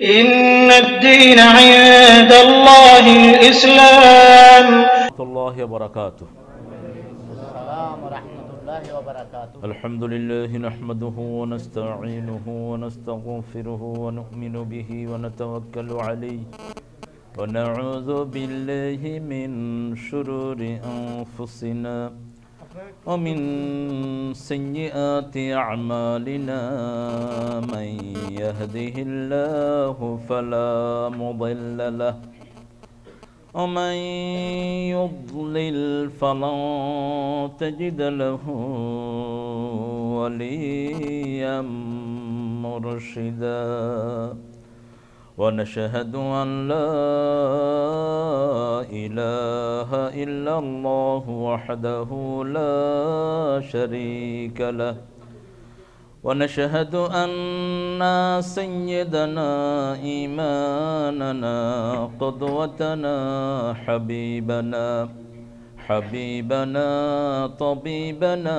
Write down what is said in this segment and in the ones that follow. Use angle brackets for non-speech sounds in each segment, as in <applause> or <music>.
إن الدين عند الله الإسلام. ورحمة الله وبركاته. السلام ورحمة الله وبركاته. الحمد لله نحمده ونستعينه ونستغفره ونؤمن به ونتوكل عليه. ونعوذ بالله من شرور أنفسنا. ومن سيئات أعمالنا من يهده الله فلا مضل له ومن يضلل فلن تجد له وليا مرشدا. ونشهد أن لا إله إلا الله وحده لا شريك له. ونشهد أن سيدنا إيماننا قدوتنا حبيبنا حبيبنا طبيبنا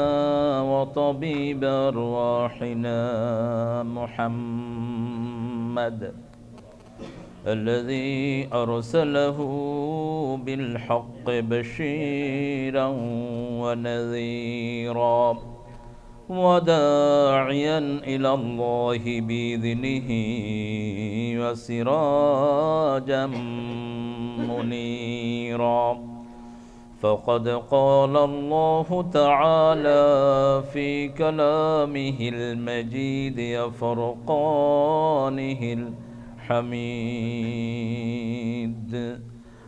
وطبيب أرواحنا محمد. الذي أرسله بالحق بشيرا ونذيرا وداعيا إلى الله بإذنه وسراجا منيرا. فقد قال الله تعالى في كلامه المجيد وفرقانه الحميد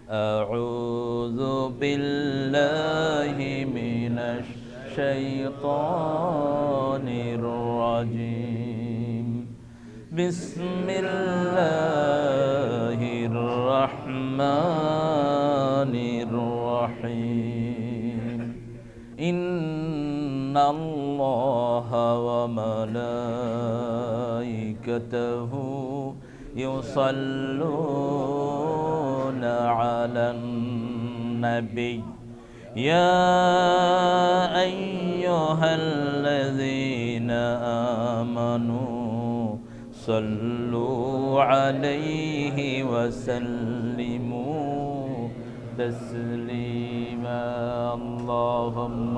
أعوذ بالله من الشيطان الرجيم. بسم الله الرحمن الرحيم. إن الله وملائكته يصلون على النبي. يا أيها الذين آمنوا صلوا عليه وسلموا تسليما. اللهم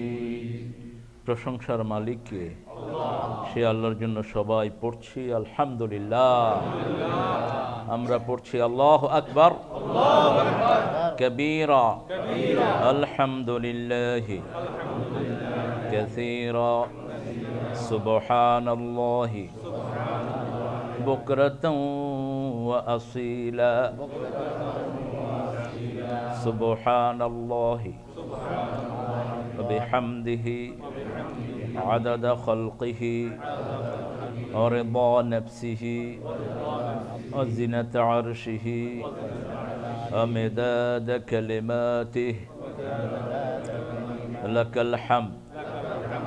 প্রশংসার মালিককে সে আল্লাহর জন্য সবাই পড়ছি আলহামদুলিল্লাহ আমরা পড়ছি আল্লাহ আকবর কবীরা আলহামদুলিল্লাহ كثيرا سبحان الله بكرة وأصيلا سبحان الله وبحمده عدد خلقه ورضا نفسه وزنة عرشه ومداد كلماته. لك الحمد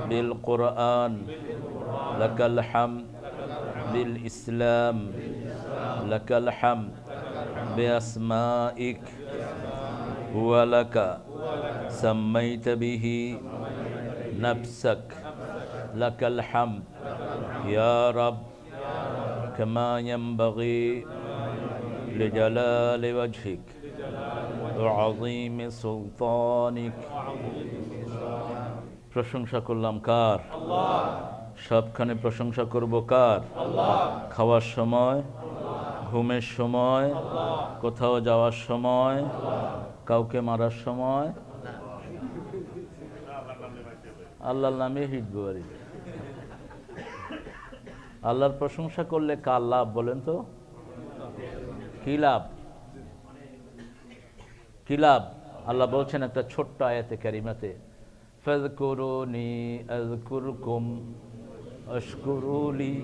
بالقرآن لك الحمد بالإسلام لك الحمد بأسمائك. ولك سميت به نفسك لك الحمد يا رب كما ينبغي لجلال وجهك وعظيم سلطانك প্রশংসা করলাম কার সবখানে প্রশংসা করব কার খাওয়ার সময় ঘুমের সময় কোথাও যাওয়ার সময় কাউকে মারার সময় আল্লাহর নামে হিটবো আর আল্লাহর প্রশংসা করলে কার লাভ বলেন তো? কি লাভ? কি লাভ? আল্লাহ বলছেন একটা ছোট্ট আয়াতে আযকুরকুম আশকুরুলি।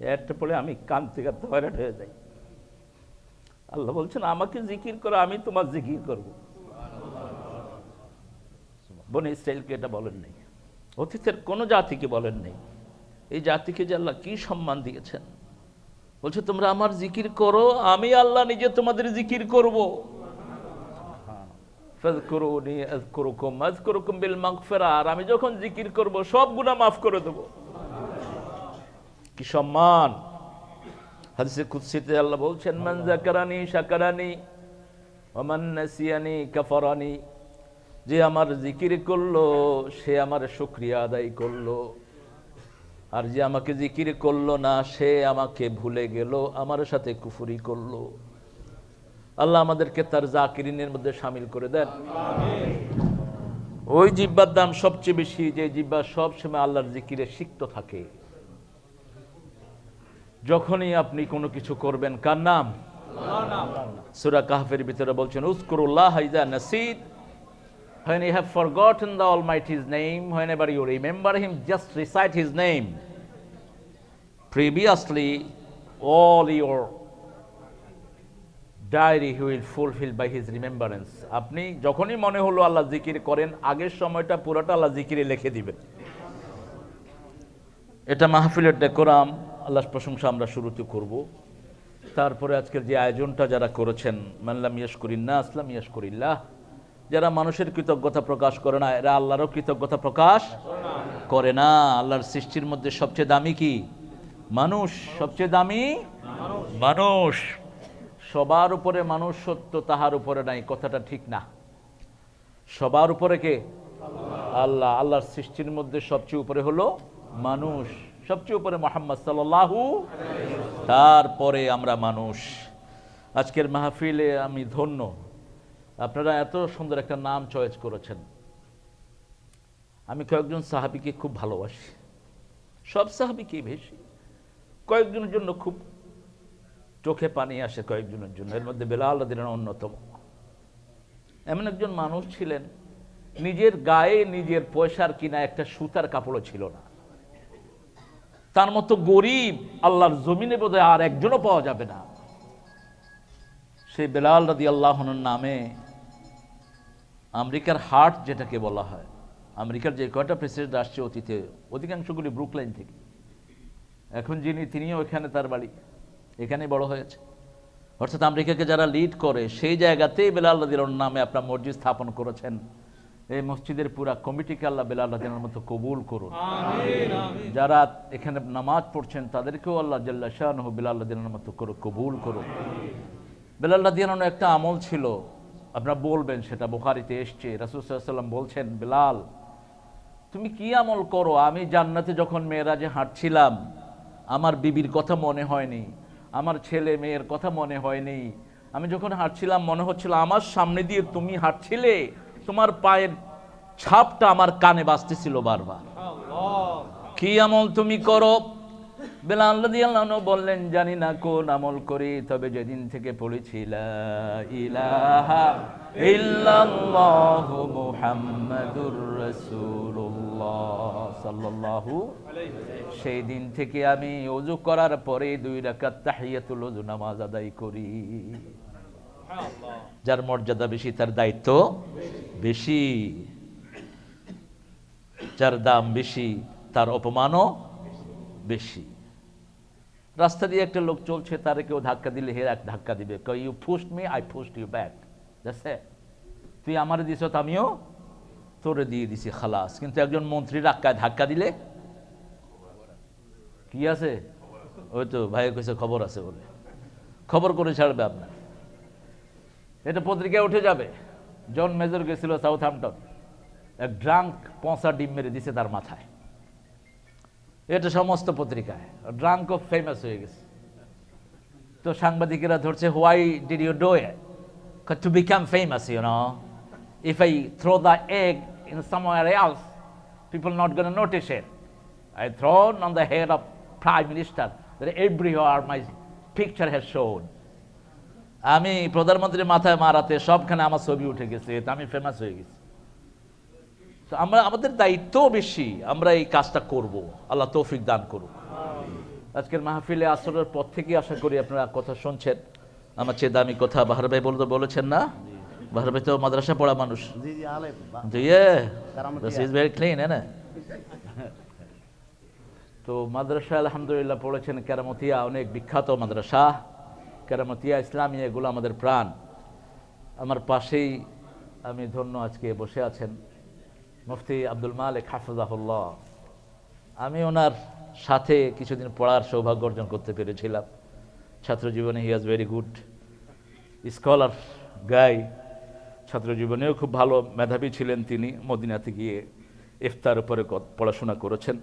একটা পড়ে আমি কান্তি কাঁদতে হয়ে যাই। আল্লাহ বলছেন, আমাকে জিকির করো, আমি তোমার জিকির করব। বনে ইসরায়েলকে এটা বলেন নেই। অতীতের কোনো জাতিকে বলেন নেই। এই জাতিকে যে আল্লাহ কি সম্মান দিয়েছেন? বলছে, তোমরা আমার জিকির করো, আমি আল্লাহ নিজে তোমাদের জিকির করব। আর আমি যখন জিকির করব, সব গুনাহ মাফ করে দেব। কি সম্মান! হাদিসে কুদসিতে আল্লাহ বলছেন, মান যাকারানি শাকারানি, ওয়া মান নাসিয়ানি কাফারানি। যে আমার জিকির করল, সে আমার শুকরিয়া আদায় করল। আর যে আমাকে জিকির করল না, সে আমাকে ভুলে গেল, আমার সাথে কুফুরি করল। আল্লাহ আমাদেরকে তার জাকিরিনের মধ্যে সামিল করে দেন। ওই জিব্বার দাম সবচেয়ে বেশি, যে জিব্বা সবসময় আল্লাহর জিকিরে সিক্ত থাকে। যখনই আপনি কোনো কিছু করবেন, কার নাম? সুরা কাহফের ভিতরে বলছেন উস্কুরুল্লাহ হাইজা নাসিদ When you have forgotten the Almighty's name, whenever you remember Him, just recite His name. Previously, all your diary He will fulfill by His remembrance. আপনি যখনই মনে হলো আল্লাহ জিকির করেন আগের সময়টা পুরোটা আল্লাহ জিকিরে লিখে দিবেন এটা মাহফিলের ডেকোরাম আল্লাহর প্রশংসা আমরা শুরুতে করব তারপরে আজকের যে আয়োজনটা যারা করেছেন মানলাম ইয়াস করিন্না আসলাম ইয়াস করিল্লাহ যারা মানুষের কৃতজ্ঞতা প্রকাশ করে না এরা আল্লাহরও কৃতজ্ঞতা প্রকাশ করে না। আল্লাহর সৃষ্টির মধ্যে সবচেয়ে দামি কি? মানুষ। সবচেয়ে দামি? মানুষ। সবার উপরে মানুষ সত্য তাহার উপরে নাই। কথাটা ঠিক না। সবার উপরে কে? আল্লাহ। আল্লাহর সৃষ্টির মধ্যে সবচেয়ে উপরে হলো মানুষ। সবচেয়ে উপরে মোহাম্মদ সাল্লাহু তারপরে আমরা মানুষ। আজকের মাহফিলে আমি ধন্য। আপনারা এত সুন্দর একটা নাম চয়েস করেছেন। আমি কয়েকজন সাহাবিকে খুব ভালোবাসি। সব সাহাবিকেই বেশি। কয়েকজনের জন্য খুব চোখে পানি আসে কয়েকজনের জন্য। এর মধ্যে বেলাল দিলেন অন্যতম। এমন একজন মানুষ ছিলেন, নিজের গায়ে নিজের পয়সার কিনা একটা সুতার কাপড়ও ছিল না। তার মতো গরিব আল্লাহর জমিনে বোধহয় আর একজনও পাওয়া যাবে না। সেই বেলাল রাদি আল্লাহনের নামে আমেরিকার হার্ট যেটাকে বলা হয় আমেরিকার যে কয়টা প্রেসিডেন্ট আসছে অতীতে অধিকাংশগুলি ব্রুকলাইন থেকে। এখন যিনি তিনিও এখানে তার বাড়ি এখানে বড় হয়েছে। অর্থাৎ আমেরিকাকে যারা লিড করে সেই জায়গাতেই বেলাল রাদির নামে আপনার মসজিদ স্থাপন করেছেন। এই মসজিদের পুরা কমিটিকে আল্লাহ বেলাল রাদিনের মতো কবুল করুন। যারা এখানে নামাজ পড়ছেন তাদেরকেও আল্লাহ জাল্লা শাহ বেলাল রাদিনের মতো করে কবুল করুন। বেলাল রাদিয়ানো একটা আমল ছিল আপনারা বলবেন সেটা বোখারিতে এসছে। রাসুসাল্লাম বলছেন বিলাল তুমি কি আমল করো? আমি জান্নাতে যখন মেয়েরা যে হাঁটছিলাম আমার বিবির কথা মনে হয়নি আমার ছেলে মেয়ের কথা মনে হয়নি। আমি যখন হাঁটছিলাম মনে হচ্ছিল আমার সামনে দিয়ে তুমি হাঁটছিলে তোমার পায়ের ছাপটা আমার কানে বাজতেছিল বারবার। কি আমল তুমি করো? বেলাল রাদিয়াল্লাহু বললেন জানি না কোন আমল করি তবে যেদিন থেকে পড়েছি লা ইলাহা ইল্লাল্লাহু মুহাম্মাদুর রাসূলুল্লাহ সাল্লাল্লাহু সেই দিন থেকে আমি ওযু করার পরে দুই রাকাত তাহিয়াতুল ওযু নামাজ আদায় করি। যার মর্যাদা বেশি তার দায়িত্ব বেশি। যার দাম বেশি তার অপমানও বেশি। রাস্তা দিয়ে একটা লোক চলছে, তারে কেউ ধাক্কা দিলে হে এক ধাক্কা দিবে। You pushed me I pushed you back দেখছে তুই আমারে দিছ আমিও তোরে দিয়ে দিছি, খালাস। কিন্তু একজন মন্ত্রী রাক্কায় ধাক্কা দিলে? কি আছে? ওই তো ভাই কইছে, খবর আছে বলে। খবর করে ছাড়বে আপনার। এটা পত্রিকায় উঠে যাবে। জন মেজর গেছিল সাউথ হ্যাম্পটন এক ড্রাঙ্ক পঁচা ডিম মেরে দিছে তার মাথায়। এটা সমস্ত পত্রিকায় ড্রাঙ্ক অফ ফেমাস হয়ে গেছে তো সাংবাদিকেরা ধরছে why did you do to become famous you know if i throw the egg in somewhere else people not going to notice it I thrown on the head of Prime Minister that everywhere my picture has shown. আমি প্রধানমন্ত্রীর মাথায় মারাতে সবখানে আমার ছবি উঠে গেছে আমি famous হয়ে গেছি তো আমরা আমাদের দায়িত্ব বেশি আমরা এই কাজটা করব। আল্লাহ তৌফিক দান করুক। আজকের মাহফিলে আসরের পর থেকে আশা করি আপনারা কথা শুনছেন। আমার চেয়ে দামি কথা বাহার ভাই বলতে বলেছেন না? বাহার ভাই তো মাদ্রাসা পড়া মানুষ। ক্লিন হ্যাঁ তো মাদ্রাসা আলহামদুলিল্লাহ পড়েছেন কেরামতিয়া অনেক বিখ্যাত মাদ্রাসা। কেরামতিয়া ইসলামী এগুলো আমাদের প্রাণ। আমার পাশেই আমি ধন্য আজকে বসে আছেন। মুফতি আব্দুল মালিক হাফিজাহুল্লাহ, আমি ওনার সাথে কিছুদিন পড়ার সৌভাগ্য অর্জন করতে পেরেছিলাম। ছাত্র জীবনে he was very good scholar guy ছাত্র জীবনেও খুব ভালো মেধাবী ছিলেন তিনি, মদিনাতে গিয়ে ইফতার উপরে পড়াশোনা করেছেন।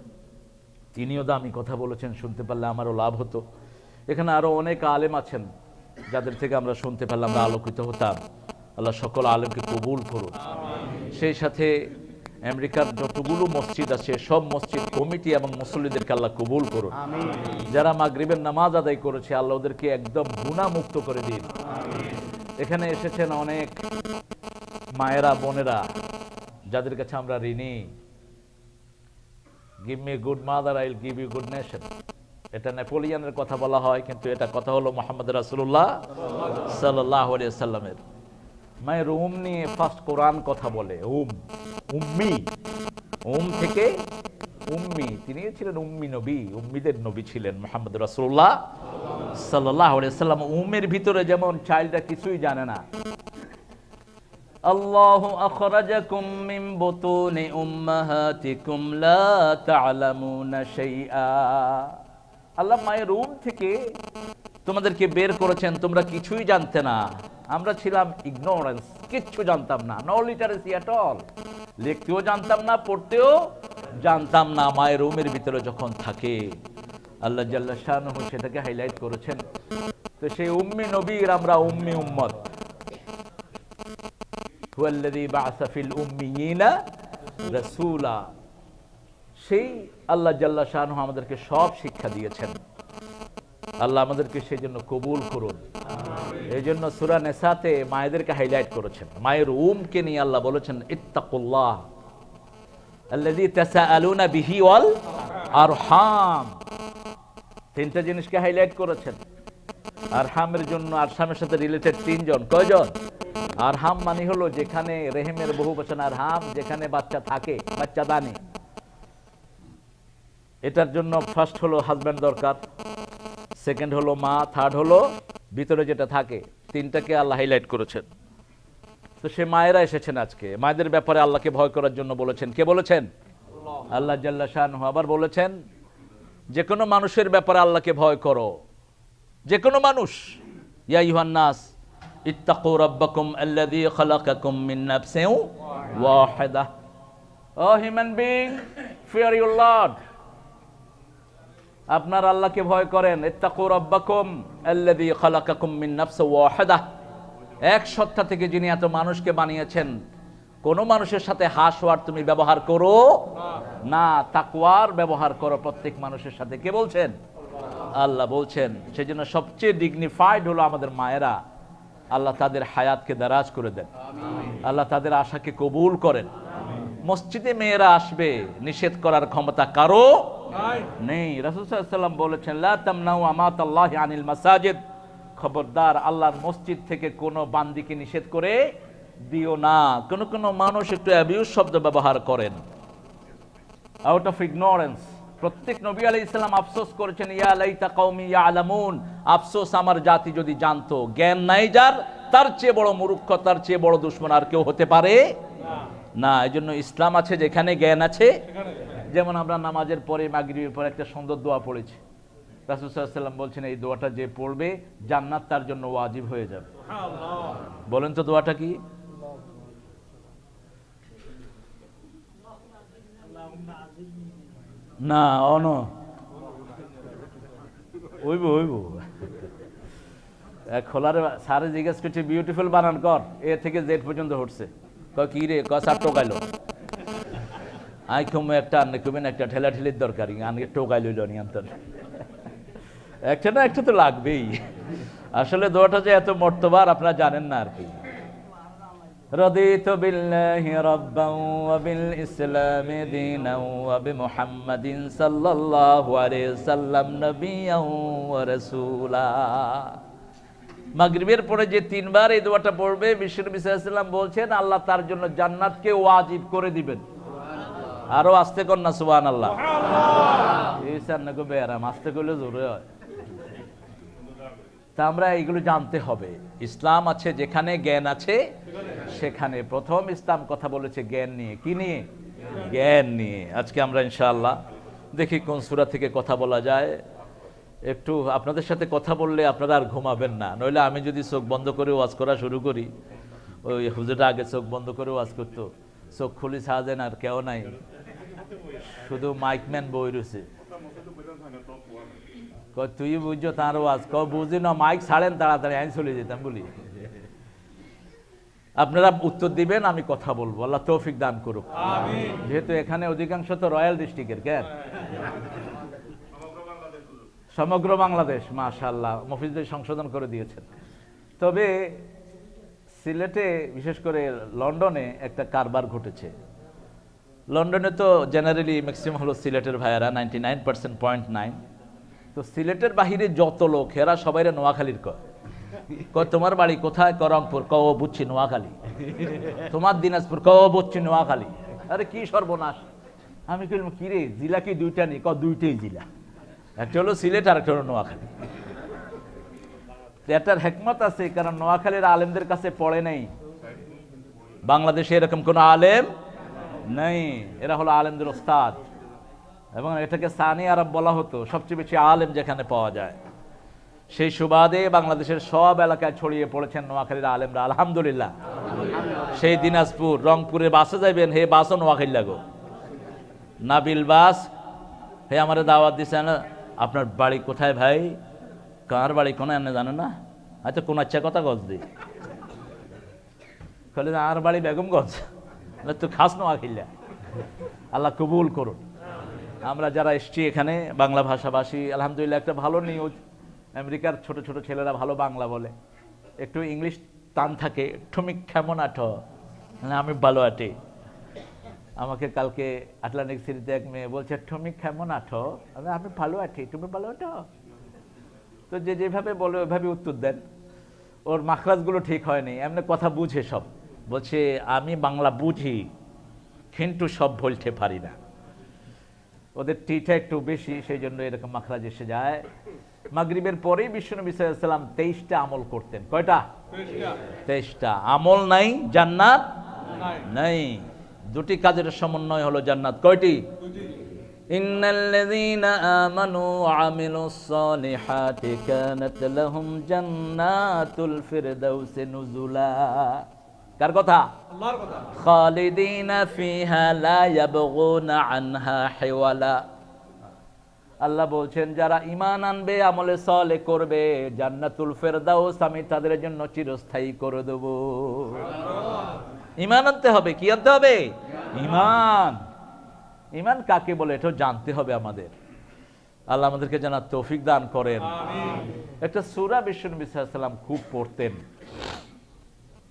তিনিও দামি কথা বলেছেন, শুনতে পারলে আমারও লাভ হতো। এখানে আরও অনেক আলেম আছেন, যাদের থেকে আমরা শুনতে পারলে আমরা আলোকিত হতাম। আল্লাহ সকল আলেমকে কবুল করুন সেই সাথে আমেরিকার যতগুলো মসজিদ আছে সব মসজিদ কমিটি এবং মুসল্লিদেরকে আল্লাহ কবুল করুন। যারা মাগরিবের নামাজ আদায় করেছে আল্লাহ ওদেরকে একদম গুণামুক্ত করে দিন। এখানে এসেছেন অনেক মায়েরা বোনেরা যাদের কাছে আমরা ঋণী। Give me good mother I'll give you good nation এটা নেপোলিয়ানের কথা বলা হয় কিন্তু এটা কথা হলো মোহাম্মদ রাসুল্লাহ সাল্লাহ সাল্লামের মায়ের উম নিয়ে ফার্স্ট কোরআন কথা বলে, উম, উম্মি। উম থেকে উম্মি তিনি ছিলেন উম্মি নবী, উম্মিদের নবী ছিলেন মোহাম্মদ রাসুল্লাহ সাল্লাহ সাল্লাম উমের ভিতরে যেমন চাইল্ডরা কিছুই জানে না। আল্লাহ মায়ের রুম থেকে তোমাদেরকে বের করেছেন, তোমরা কিছুই জানতে না। আমরা ছিলাম ইগনোরেন্স কিচ্ছু জানতাম না নো লিটারেসি অ্যাট অল লিখতেও জানতাম না, পড়তেও জানতাম না, মায়ের রুমের ভিতরে যখন থাকে। আল্লাহ জাল্লা শাহ সেটাকে হাইলাইট করেছেন। তো সেই উম্মি নবীর আমরা উম্মি উম্মত। সেই আল্লাহ জাল্লা শাহ আমাদেরকে সব শিক্ষা দিয়েছেন। আল্লাহ আমাদেরকে সেই জন্য কবুল করুন। এই জন্য সুরা নেসাতে মায়েদেরকে হাইলাইট করেছেন। মায়ের উমকে নিয়ে আল্লাহ বলেছেন ইত্তাকুল্লাহ বিহি ওয়াল আরহাম। তিনটা জিনিসকে হাইলাইট করেছেন। আরহামের জন্য আরহামের সাথে রিলেটেড তিনজন। কয়জন? আরহাম মানে হলো যেখানে রেহেমের বহু বচন আরহাম যেখানে বাচ্চা থাকে বাচ্চা দানে। এটার জন্য ফার্স্ট হলো হাজব্যান্ড দরকার। সেকেন্ড হলো মা, থার্ড হলো ভিতরে যেটা থাকে, তিনটাকে আল্লাহ হাইলাইট করেছেন। তো সে মায়েরা এসেছেন আজকে। মায়েদের ব্যাপারে আল্লাহকে ভয় করার জন্য বলেছেন। কে বলেছেন? আল্লাহ জাল্লা শাহ আবার বলেছেন যে কোনো মানুষের ব্যাপারে আল্লাহকে ভয় করো। যে কোনো মানুষ। ইয়া ইউহান্নাস ইত্তাকু রাব্বাকুম আল্লাযী খালাকাকুম মিন নাফসিন Waheeda. O human being fear your lord. আপনার আল্লাহকে ভয় করেন এক সত্তা থেকে যিনি এত মানুষকে বানিয়েছেন, কোন মানুষের সাথে হাস হাসওয়ার তুমি ব্যবহার করো না, তাকওয়ার ব্যবহার করো প্রত্যেক মানুষের সাথে। কে বলছেন? আল্লাহ বলছেন সেই জন্য সবচেয়ে ডিগনিফাইড হলো আমাদের মায়েরা, আল্লাহ তাদের হায়াতকে দারাজ করে দেন। আল্লাহ তাদের আশাকে কবুল করেন। মসজিদে মেয়েরা আসবে নিষেধ করার ক্ষমতা কারও নেই। রাসূলুল্লাহ বলেছেন আমাত আল্লাহ আনিল মাসাজিদ। খবরদার আল্লাহর মসজিদ থেকে কোনো বান্দিকে নিষেধ করে দিও না। কোন কোনো মানুষ একটু অ্যাবিউজ শব্দ ব্যবহার করেন। আউট অফ ইগনোরেন্স প্রত্যেক নবী আলাই ইসলাম আফসোস করেছেন ইয়া লাইতা কওমি ইয়ালামুন। আফসোস আমার জাতি যদি জানতো জ্ঞান নাই যার তার চেয়ে বড় মুরুক্ষ তার চেয়ে বড় দুশ্মন আর কেউ হতে পারে না। এই জন্য ইসলাম আছে, যেখানে জ্ঞান আছে। যেমন আমরা নামাজের পরে, মাগরিবের পরে একটা সুন্দর দোয়া পড়েছি। ওয়াসাল্লাম বলছেন, এই দোয়াটা যে পড়বে, জান্নাত তার জন্য ওয়াজিব হয়ে যাবে। বলেন তো দোয়াটা কি? না অন ওইব ওইব। খোলার সারে জিজ্ঞেস করছে বিউটিফুল বানান কর, এ থেকে জেড পর্যন্ত হটছে ক কি রে ক সার টোকাইলো আই কমে একটা আনে কমেন একটা ঠেলা ঠেলির দরকারি আনকে টোকাই লইল নি আন্তর একটা না একটা তো লাগবেই আসলে দোয়াটা যে এত মর্তবার আপনারা জানেন না আর কি رضيت بالله ربا وبالإسلام دينا وبمحمد صلى الله عليه وسلم نبيا ورسولا মাগরিবের পরে যে তিনবার এই দোয়াটা পড়বে বিশ্বনবী সাল্লাল্লাহু বলছেন আল্লাহ তার জন্য জান্নাতকে ওয়াজিব করে দিবেন। আরও আস্তে কর না সুবহানাল্লাহ। এই সান্না কো বেয়ারাম আস্তে করলে জোরে হয়। তা আমরা এইগুলো জানতে হবে। ইসলাম আছে যেখানে জ্ঞান আছে সেখানে প্রথম ইসলাম কথা বলেছে জ্ঞান নিয়ে। কি নিয়ে। জ্ঞান নিয়ে। আজকে আমরা ইনশাআল্লাহ দেখি কোন সুরা থেকে কথা বলা যায়। একটু আপনাদের সাথে কথা বললে আপনারা আর ঘুমাবেন না। নইলে আমি যদি চোখ বন্ধ করে ওয়াজ করা শুরু করি ওই হুজুরটা আগে চোখ বন্ধ করে ওয়াজ করতো। চোখ খুলি সাজেন আর কেউ নাই। শুধু মাইকম্যান বই রয়েছে। তুই বুঝছ তার ওয়াজ? ক বুঝি না মাইক ছাড়েন তাড়াতাড়ি আমি চলে যেতাম বলি। আপনারা উত্তর দিবেন আমি কথা বলব। আল্লাহ তৌফিক দান করুক। যেহেতু এখানে অধিকাংশ তো রয়্যাল ডিস্ট্রিক্টের কেন সমগ্র বাংলাদেশ মাশাল্লাহ মফিজদের সংশোধন করে দিয়েছেন। তবে সিলেটে, বিশেষ করে লন্ডনে একটা কারবার ঘটেছে। লন্ডনে তো জেনারেলি ম্যাক্সিমাম হলো সিলেটের ভাইয়ারা ninety nine percent point nine তো সিলেটের বাহিরে যত লোক এরা সবাই নোয়াখালীর কয়। তোমার বাড়ি কোথায়? করংপুর ক ও, বুঝছি, নোয়াখালী। তোমার দিনাজপুর? ক ও, বুঝছি, নোয়াখালী। আরে, কি সর্বনাশ। আমি কইলাম কি রে জেলা কি দুইটা নেই? ক দুইটাই জেলা। একটা হলো সিলেট আর একটা হলো নোয়াখালী। এটার হেকমত আছে, কারণ নোয়াখালীর আলেমদের কাছে পড়ে নেই। বাংলাদেশে এরকম কোনো আলেম নেই। এরা হলো আলেমদের ওস্তাদ। এবং এটাকে সানি আরব বলা হতো, সবচেয়ে বেশি আলেম যেখানে পাওয়া যায়। সেই সুবাদে বাংলাদেশের সব এলাকায় ছড়িয়ে পড়েছেন নোয়াখালীর আলেমরা, আলহামদুলিল্লাহ। সেই দিনাজপুর রংপুরে বাসে যাইবেন, হে বাসও নোয়াখালী লাগো। নাবিল বাস, হে আমার দাওয়াত দিচ্ছেন আপনার বাড়ি কোথায় ভাই? কার বাড়ি কোনো এনে জানে না? আচ্ছা কোন আচ্ছা কথা গজ দি। বলে আর বাড়ি বেগমগঞ্জ তুই খাস নোয়াখিল্লা আল্লাহ কবুল করুন। আমরা যারা এসছি এখানে, বাংলা ভাষাভাষী, আলহামদুলিল্লাহ একটা ভালো নিউজ আমেরিকার ছোট ছোট ছেলেরা ভালো বাংলা বলে। একটু ইংলিশ টান থাকে, ঠুমিক কেমন আঠ মানে আমি ভালো আটি আমাকে কালকে আটলান্টিক সিটিতে এক মেয়ে বলছে ঠুমিক কেমন আঠো আমি আমি ভালো আছি। তুমি ভালো আঠো তো যে যেভাবে বলে ওইভাবে উত্তর দেন। ওর মাখরাজগুলো ঠিক হয়নি। এমনি কথা বুঝে সব। বলছে আমি বাংলা বুঝি কিন্তু সব বলতে পারি না। ওদের টিটা একটু বেশি সেই জন্য এরকম মাখরাজ এসে যায়। মাগরিবের পরেই বিশ্বনবী সাল্লাম তেইশটা আমল করতেন। কয়টা? তেইশটা। আমল নাই জান্নাত নাই। দুটি কাজের সমন্বয় হলো জান্নাত। কয়টি? ইন্নাল্লাযীনা আমানু ওয়া আমিলুস সালিহাতি কানাত লাহুম জান্নাতুল ফিরদাউসি নুজুলা। কার কথা? আল্লাহর কথা। খালিদিনা ফিহা লা ইয়াবগুনা আনহা হিওয়ালা। আল্লাহ বলছেন যারা ইমান আনবে আমলে সলে করবে জান্নাতুল ফেরদাউস আমি তাদের জন্য চিরস্থায়ী করে দেব। ইমান আনতে হবে কি আনতে হবে? ঈমান ইমান। কাকে বলে? এটাও জানতে হবে আমাদের। আল্লাহ আমাদেরকে জানার তৌফিক দান করেন। একটা সুরা বিশ্বনবী সাল্লাম খুব পড়তেন।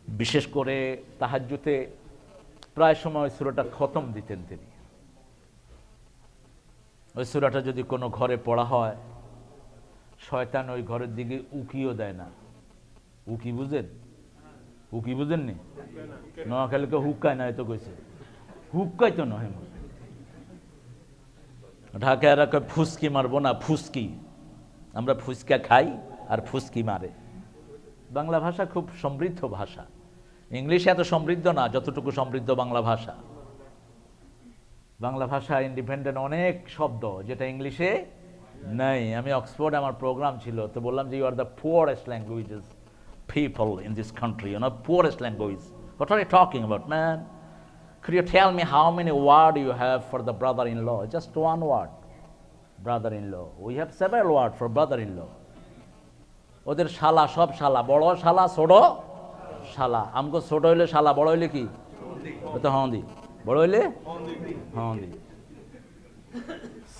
বিশেষ করে তাহাজ্জুতে প্রায় সময় সুরাটা খতম দিতেন তিনি। ওই সুরাটা যদি কোনো ঘরে পড়া হয় শয়তান ওই ঘরের দিকে উকিও দেয় না। উকি বুঝেন? উকি বুঝেননি? নোয়াখালীকে হুকায় না তো কইছে? হুক্কাই তো নয় ঢাকা এরা কয়, ফুসকি মারবো না, ফুসকি। আমরা ফুসকা খাই আর ফুসকি মারে। বাংলা ভাষা খুব সমৃদ্ধ ভাষা। ইংলিশ এত সমৃদ্ধ না, যতটুকু সমৃদ্ধ বাংলা ভাষা। বাংলা ভাষা ইন্ডিপেন্ডেন্ট অনেক শব্দ, যেটা ইংলিশে নেই। আমি অক্সফোর্ড আমার প্রোগ্রাম ছিল, তো বললাম যে you are the poorest languages people in this country you know poorest language what are you talking about man Could you tell me how many words you have for the brother-in-law? Just one word. Brother-in-law. We have several words for brother-in-law. ওদের শালা সব শালা। বড় শালা, ছোট শালা। আমগো ছোট হইলে শালা, বড় হইলে কি? তো হন্দি। বড় হইলে? হ্যাঁ the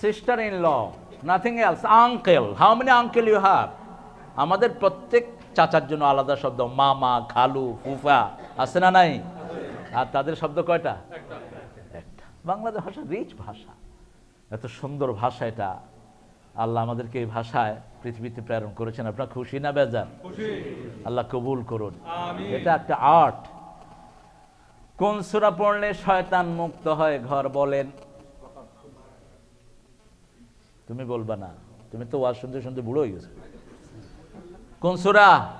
sister in law nothing else uncle how many uncle you have আমাদের প্রত্যেক চাচার জন্য আলাদা শব্দ। মামা, খালু, ফুফা। আছে না নাই? আর তাদের শব্দ কয়টা? একটা। বাংলাদেশ ভাষা রিচ ভাষা। এত সুন্দর ভাষা এটা। আল্লাহ আমাদেরকে এই ভাষায় পৃথিবীতে প্রেরণ করেছেন। আপনার খুশি না বেজান? আল্লাহ কবুল করুন। এটা একটা আর্ট কোন সুরা পড়লে শয়তান মুক্ত হয় ঘর বলেন? তুমি বলবা না। তুমি তো ওয়াজ শুনতে শুনতে বুড়ো হয়ে গেছো। কোন সুরা?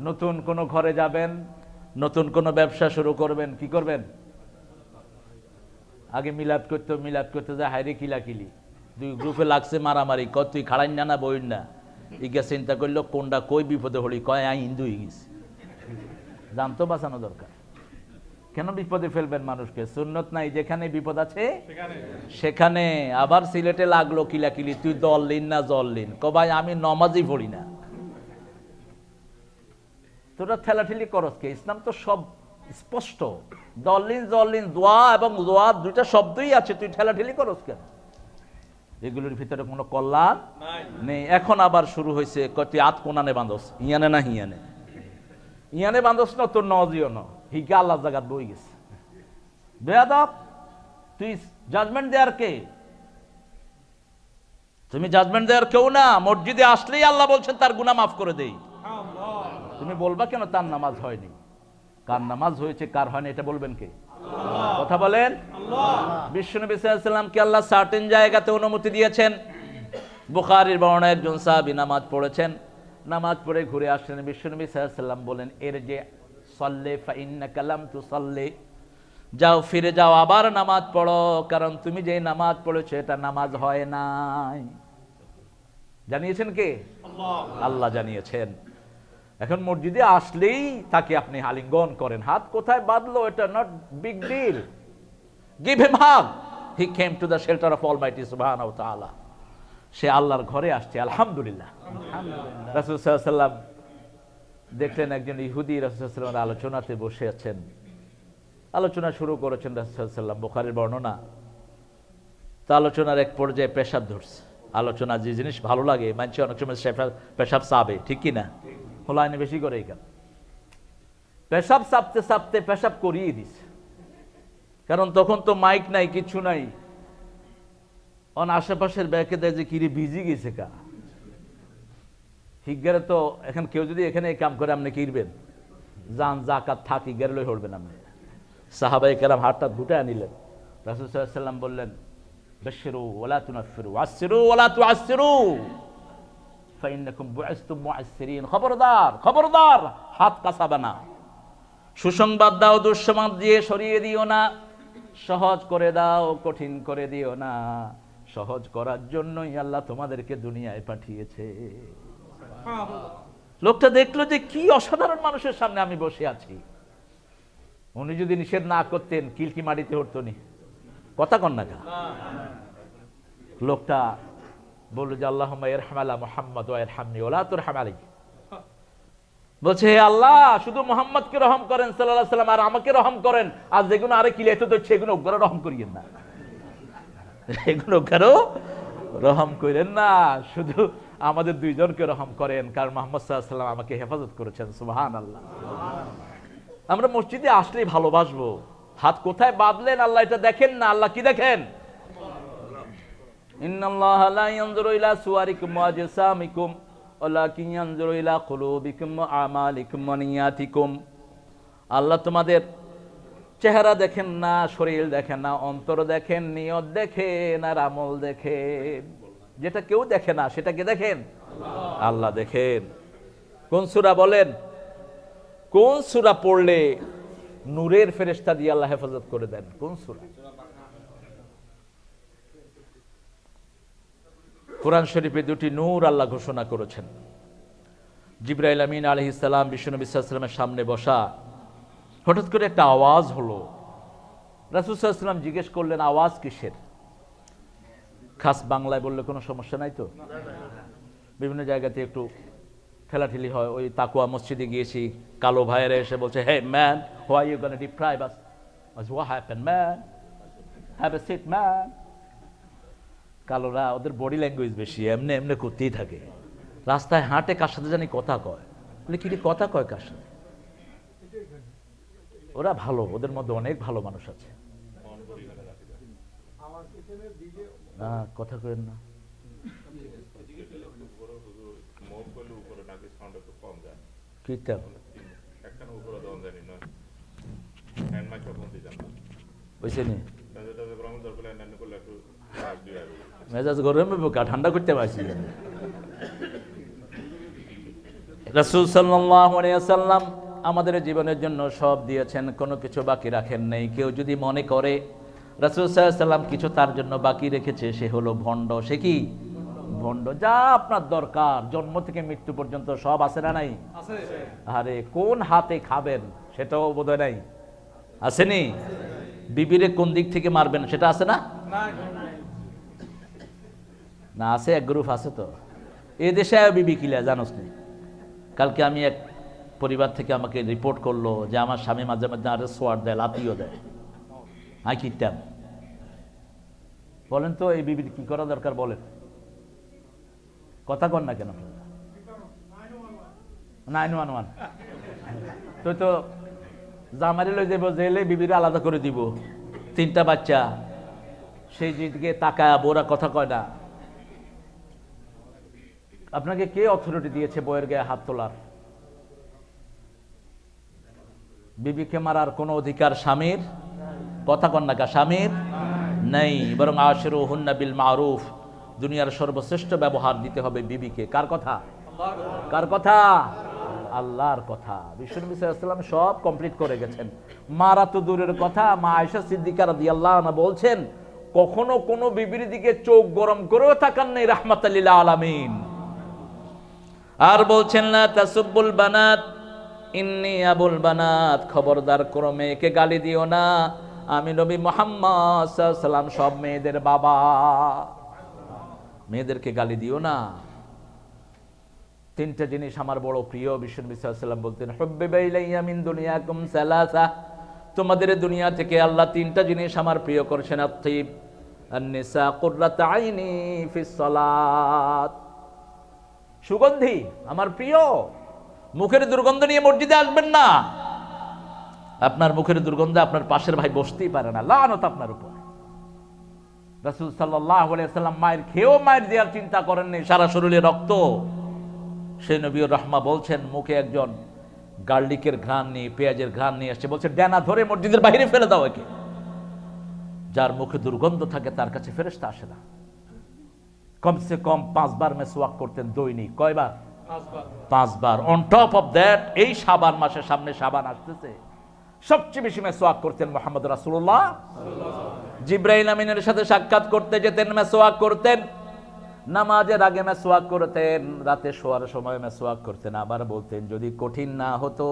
নতুন কোন ঘরে যাবেন? নতুন কোন ব্যবসা শুরু করবেন কি করবেন? আগে মিলাপ করতে মিলাপ করতে যায় হাইরে কিলাকিলি। দুই গ্রুপে লাগছে মারামারি কত তুই খাড়াই না না বইন না। ইগা চিন্তা করল কোনটা কই বিপদে হলি কয় আই হিন্দু হয়ে গেছি। জানতো বাঁচানো দরকার। কেন বিপদে ফেলবেন মানুষকে? সুন্নত নাই যেখানে বিপদ আছে সেখানে। আবার সিলেটে লাগল কিলাকিলি তুই দল লিন না জল লিন। কবাই আমি নমাজই পড়ি না। তোরা ঠেলাঠেলি করস কে? ইসলাম তো সব স্পষ্ট। দলিন জলিন দোয়া এবং দোয়া দুইটা শব্দই আছে তুই ঠেলাঠেলি করস কেন? এগুলোর ভিতরে কোনো কল্যাণ নেই। এখন আবার শুরু হয়েছে কত আত কোনানে বান্ধস ইয়ানে না হিয়ানে? ইয়ানে বান্ধস না তোর নজিও ন। হিকে আল্লাহ জাগাত বই গেছে। বেয়াদব তুই জাজমেন্ট দেয়ার কে? তুমি জাজমেন্ট দেওয়ার কেউ না। মসজিদে আসলেই আল্লাহ বলছেন তার গুনাহ মাফ করে দেই। তুমি বলবা কেন তার নামাজ হয়নি? কার নামাজ হয়েছে কার হয়নি এটা বলবেন কে? কথা বলেন? বিশ্বনবী সাল্লামকে আল্লাহ সার্টেন জায়গাতে অনুমতি দিয়েছেন? বুখারির বর্ণা একজন সাহাবী নামাজ পড়েছেন। নামাজ পড়ে ঘুরে আসলেন। বিশ্বনবী সাল্লাম বলেন এর যে সল্লে ফাইন্না কালাম তু সল্লে যাও ফিরে যাও আবার নামাজ পড়ো কারণ তুমি যে নামাজ পড়েছো এটা নামাজ হয় নাই। জানিয়েছেন কে? আল্লাহ জানিয়েছেন। এখন মসজিদে আসলেই তাকে আপনি আলিঙ্গন করেন। হাত কোথায় বাঁধলো? এটা not big deal give him hug he came to the shelter of almighty সুবহানাহু ওয়া তাআলা সে আল্লাহর ঘরে আসছে আলহামদুলিল্লাহ। রাসূল সাল্লাল্লাহু আলাইহি সাল্লাম দেখলেন একজন ইহুদি রাসূল সাল্লাল্লাহু আলাইহি সাল্লামের আলোচনাতে বসে আছেন। আলোচনা শুরু করেছেন রাসূল সাল্লাল্লাহু আলাইহি সাল্লাম বুখারীর বর্ণনা। তা আলোচনার এক পর্যায়ে পেশাব ধরছে। আলোচনা যে জিনিস ভালো লাগে মানুষ অনেক সময় পেশাব পেশাব চাবে ঠিক কি না? হোলাইনে বেশি করে এখানে পেশাব চাপতে চাপতে পেশাব করিয়ে দিছে। কারণ তখন তো মাইক নাই, কিছু নাই। অন আশেপাশের ব্যাকে দেয় যে, কিরে, ভিজি গেছে কা? হিগারে তো এখন কেউ যদি এখানে কাম করে, আপনি কিরবেন? যান জাকাত থাক হিগারে লই হড়বেন আপনি। সাহাবাই কেরাম হাতটা ঘুটে নিলেন। রাসুল সাল্লাম বললেন, বেশিরু ওলা তুনাফিরু। আসিরু ওলা তু আসিরু খবরদার খবরদার হাত কাসাবে না। সুসংবাদ দাও দুঃসংবাদ দিয়ে সরিয়ে দিও না। সহজ করে দাও কঠিন করে দিও না। সহজ করার জন্যই আল্লাহ তোমাদেরকে দুনিয়ায় পাঠিয়েছে। লোকটা দেখল যে কি অসাধারণ মানুষের সামনে আমি বসে আছি। উনি যদি নিষেধ না করতেন কিলকি মাটিতে উঠতো নি। কথা কন? না। লোকটা বলল যে আল্লাহ এরহামালা মোহাম্মদ এরহামনি ওলা তোর হামালি বলছে, হে আল্লাহ, শুধু মোহাম্মদকে রহম করেন সাল্লাহ সাল্লাম, আর আমাকে রহম করেন। আর যেগুলো আরে কিলাইতে তো সেগুলো ওগুলো রহম করিয়েন না। এগুলো কারও রহম করেন না। শুধু আমাদের দুইজনকে রহম করেন, কারণ মোহাম্মদ সাল্লাম আমাকে হেফাজত করেছেন আল্লাহ আমরা মসজিদে আসলেই ভালোবাসবো। হাত কোথায় বাঁধলেন, আল্লাহ এটা দেখেন না? আল্লাহ কি দেখেন? আল্লাহ তোমাদের চেহারা দেখেন না, শরীর দেখেন না, অন্তর দেখেন, নিয়ত দেখেন আর আমল দেখেন। যেটা কেউ দেখে না সেটাকে দেখেন? আল্লাহ দেখেন। কোন সূরা বলেন? কোন সূরা পড়লে নূরের ফেরেশতা দিয়ে আল্লাহ হেফাজত করে দেন? কোন সূরা? কোরআন শরীফে দুটি নূর আল্লাহ ঘোষণা করেছেন। জিব্রাইল আমিন আলহ ইসলাম সাল্লামের সামনে বসা। হঠাৎ করে একটা আওয়াজ হলো। রাসুসাল্লাম জিজ্ঞেস করলেন আওয়াজ কিসের? খাস বাংলায় বললে কোনো সমস্যা নাই তো? বিভিন্ন জায়গাতে একটু ঠেলাঠেলি হয়। ওই তাকুয়া মসজিদে গিয়েছি কালো ভাইয়েরা এসে বলছে hey man why you gonna deprive us happened, man? Have a seat, man. কালোরা ওদের বডি ল্যাঙ্গুয়েজ বেশি এমনি এমনি করতেই থাকে। রাস্তায় হাঁটে কার সাথে জানি কথা কয়। বলে কি কথা কয় কার সাথে? ওরা ভালো ওদের মধ্যে অনেক ভালো মানুষ আছে। না কথা কেন না। কিটা? বুঝছে নি। মেজাজ গরমে বোকা ঠান্ডা করতে পারছি রসুল সাল্লাম আমাদের জীবনের জন্য সব দিয়েছেন কোনো কিছু বাকি রাখেন নেই। কেউ যদি মনে করে রসুল সাল্লাম কিছু তার জন্য বাকি রেখেছে সে হলো ভণ্ড। সে কি? ভণ্ড। যা আপনার দরকার জন্ম থেকে মৃত্যু পর্যন্ত সব আছে না নাই? আরে কোন হাতে খাবেন সেটাও বোধ নাই। আসেনি? বিবিরে কোন দিক থেকে মারবেন সেটা আছে না? না, আছে এক গ্রুপ আছে তো। এ দেশে বিবি কিলা জানোস নি? কালকে আমি এক পরিবার থেকে আমাকে রিপোর্ট করল যে আমার স্বামী মাঝে মাঝে আরে সোয়ার দেয় লাতিও দেয়। আই কিতাম বলেন তো, এই বিবির কি করা দরকার বলেন। কথা কন না কেন? Nine one one. তুই তো জামারি লই দেব জেলে বিবিরে আলাদা করে দিব। তিনটা বাচ্চা। সেই দিকে তাকায় বোরা কথা কয় না। আপনাকে কে অথরিটি দিয়েছে বইয়ের গায়ে হাত তোলার? বিবিকে মারার কোনো অধিকার স্বামীর? কথা কন্যাকা স্বামীর? নেই। বরং আশের হুন্না বিল মারুফ। দুনিয়ার সর্বশ্রেষ্ঠ ব্যবহার দিতে হবে বিবিকে। কার কথা? কার কথা? আল্লাহর কথা। বিশ্বনবী সাল্লাম সব কমপ্লিট করে গেছেন। মারা তো দূরের কথা, মা আয়সা সিদ্দিকার দিয়ে আল্লাহ বলছেন, কখনো কোনো বিবির দিকে চোখ গরম করেও তাকান নেই রাহমাত আলামিন। আর বলছেন না তাসুব্বুল বানাত, ইন্নি আবুল বানাত। খবরদার করো মেয়েকে গালি দিও না। আমি নবী মোহাম্মদ সব মেয়েদের বাবা। মেয়েদেরকে গালি দিও না। তিনটা জিনিস আমার বড় প্রিয় বিশ্বনবী বলতেন, হব্বে বাইলাইয়া মিন দুনিয়াকুম সালাসা। তোমাদের দুনিয়া থেকে আল্লাহ তিনটা জিনিস আমার প্রিয় করছেন কুররাত আইনি ফিস সালাত। সুগন্ধি, আমার প্রিয়। মুখের দুর্গন্ধ নিয়ে মসজিদে আসবেন না। আপনার মুখের দুর্গন্ধে আপনার পাশের ভাই বসতেই পারে না। লানত আপনার উপর। রাসুল সাল্লাম মায়ের খেয়েও মায়ের দেওয়ার চিন্তা করেননি সারা শরীরে রক্ত। সে নবী রহমা বলছেন, মুখে একজন গার্লিকের ঘ্রাণ নিয়ে, পেঁয়াজের ঘ্রাণ নিয়ে আসছে। বলছে ড্যানা ধরে মসজিদের বাইরে ফেলে দাও একে। যার মুখে দুর্গন্ধ থাকে, তার কাছে ফেরেস্তা আসে না। কমসে কম পাঁচবার মেসওয়াক করতেন দৈনিক। কয়বার? পাঁচবার। অন টপ অফ দ্যাট এই সাবান মাসের সামনে সাবান আসতেছে। সবচেয়ে বেশি মেসওয়াক করতেন মোহাম্মদ রাসুল্লাহ জিব্রাহিল আমিনের সাথে সাক্ষাৎ করতে যেতেন মেসওয়াক করতেন। নামাজের আগে মেসওয়াক করতেন রাতে শোয়ার সময় মেসওয়াক করতেন। আবার বলতেন যদি কঠিন না হতো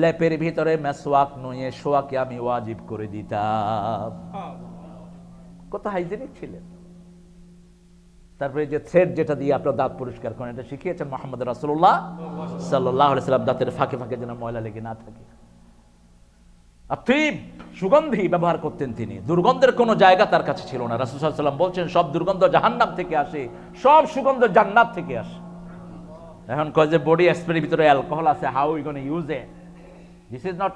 লেপের ভিতরে মেসওয়াক নুয়ে শোয়াকে আমি ওয়াজিব করে দিতাম। কত হাইজেনিক ছিলেন। তারপরে যে থ্রেড যেটা দিয়ে আপনার দাঁত পরিষ্কার করেন, এটা শিখিয়েছেন মোহাম্মদ রাসুল্লাহ সাল্লাহ সাল্লাম, দাঁতের ফাঁকে ফাঁকে যেন ময়লা লেগে না থাকে। আত্মীব সুগন্ধি ব্যবহার করতেন তিনি, দুর্গন্ধের কোনো জায়গা তার কাছে ছিল না। রাসুল সাল্লাম বলছেন, সব দুর্গন্ধ জাহান্নাম থেকে আসে, সব সুগন্ধ জান্নাত থেকে আসে। এখন কয় যে বডি স্প্রের ভিতরে অ্যালকোহল আছে how you gonna use a this is not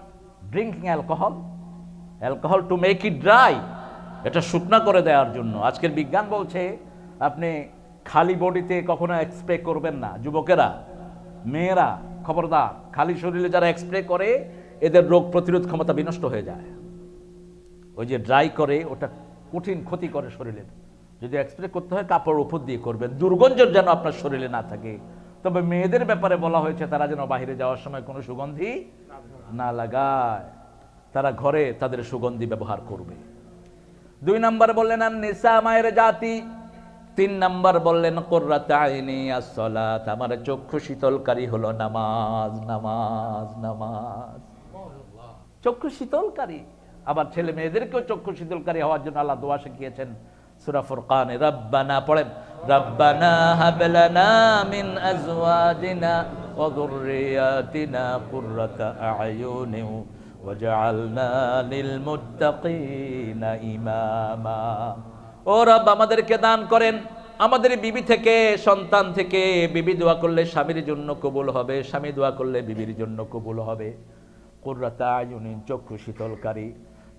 drinking alcohol alcohol to make it dry এটা শুকনা করে দেওয়ার জন্য। আজকের বিজ্ঞান বলছে আপনি খালি বডিতে কখনো এক্সপ্রে করবেন না। যুবকেরা, মেয়েরা, খবরদার, খালি শরীরে যারা এক্সপ্রে করে, এদের রোগ প্রতিরোধ ক্ষমতা বিনষ্ট হয়ে যায়। ওই যে ড্রাই করে, ওটা কঠিন ক্ষতি করে শরীরের। যদি এক্সপ্রে করতে হয়, কাপড় উপর দিয়ে করবেন। দুর্গন্ধ যেন আপনার শরীরে না থাকে। তবে মেয়েদের ব্যাপারে বলা হয়েছে, তারা যেন বাহিরে যাওয়ার সময় কোনো সুগন্ধি না লাগায়। তারা ঘরে তাদের সুগন্ধি ব্যবহার করবে। দুই নাম্বার বললেন আর নেশা মায়ের জাতি তিন নাম্বার বললেন কোর্রাতায়নি আসলাত আমার চক্ষু শীতলকারী হলো নামাজ নামাজ নামাজ। চক্ষু শীতলকারী। আবার ছেলে মেয়েদেরকেও চক্ষু শীতলকারী হওয়ার জন্য আল্লাহ দোয়া শিখিয়েছেন। সুরা ফুরকানে, রব্বানা পড়েন, রব্বানা হাবলানা মিন আজওয়াজিনা ওয়া যুররিয়াতিনা কুররাতা আয়ুনিন ওয়াজআলনা লিল মুত্তাকিনা ইমামা। ও রব, আমাদেরকে দান করেন। আমাদের বিবি থেকে, সন্তান থেকে বিবি দোয়া করলে স্বামীর জন্য কবুল হবে, স্বামী দোয়া করলে বিবির জন্য কবুল হবে। কুর্রাতা আয়ুনিন, চক্ষু শীতলকারী,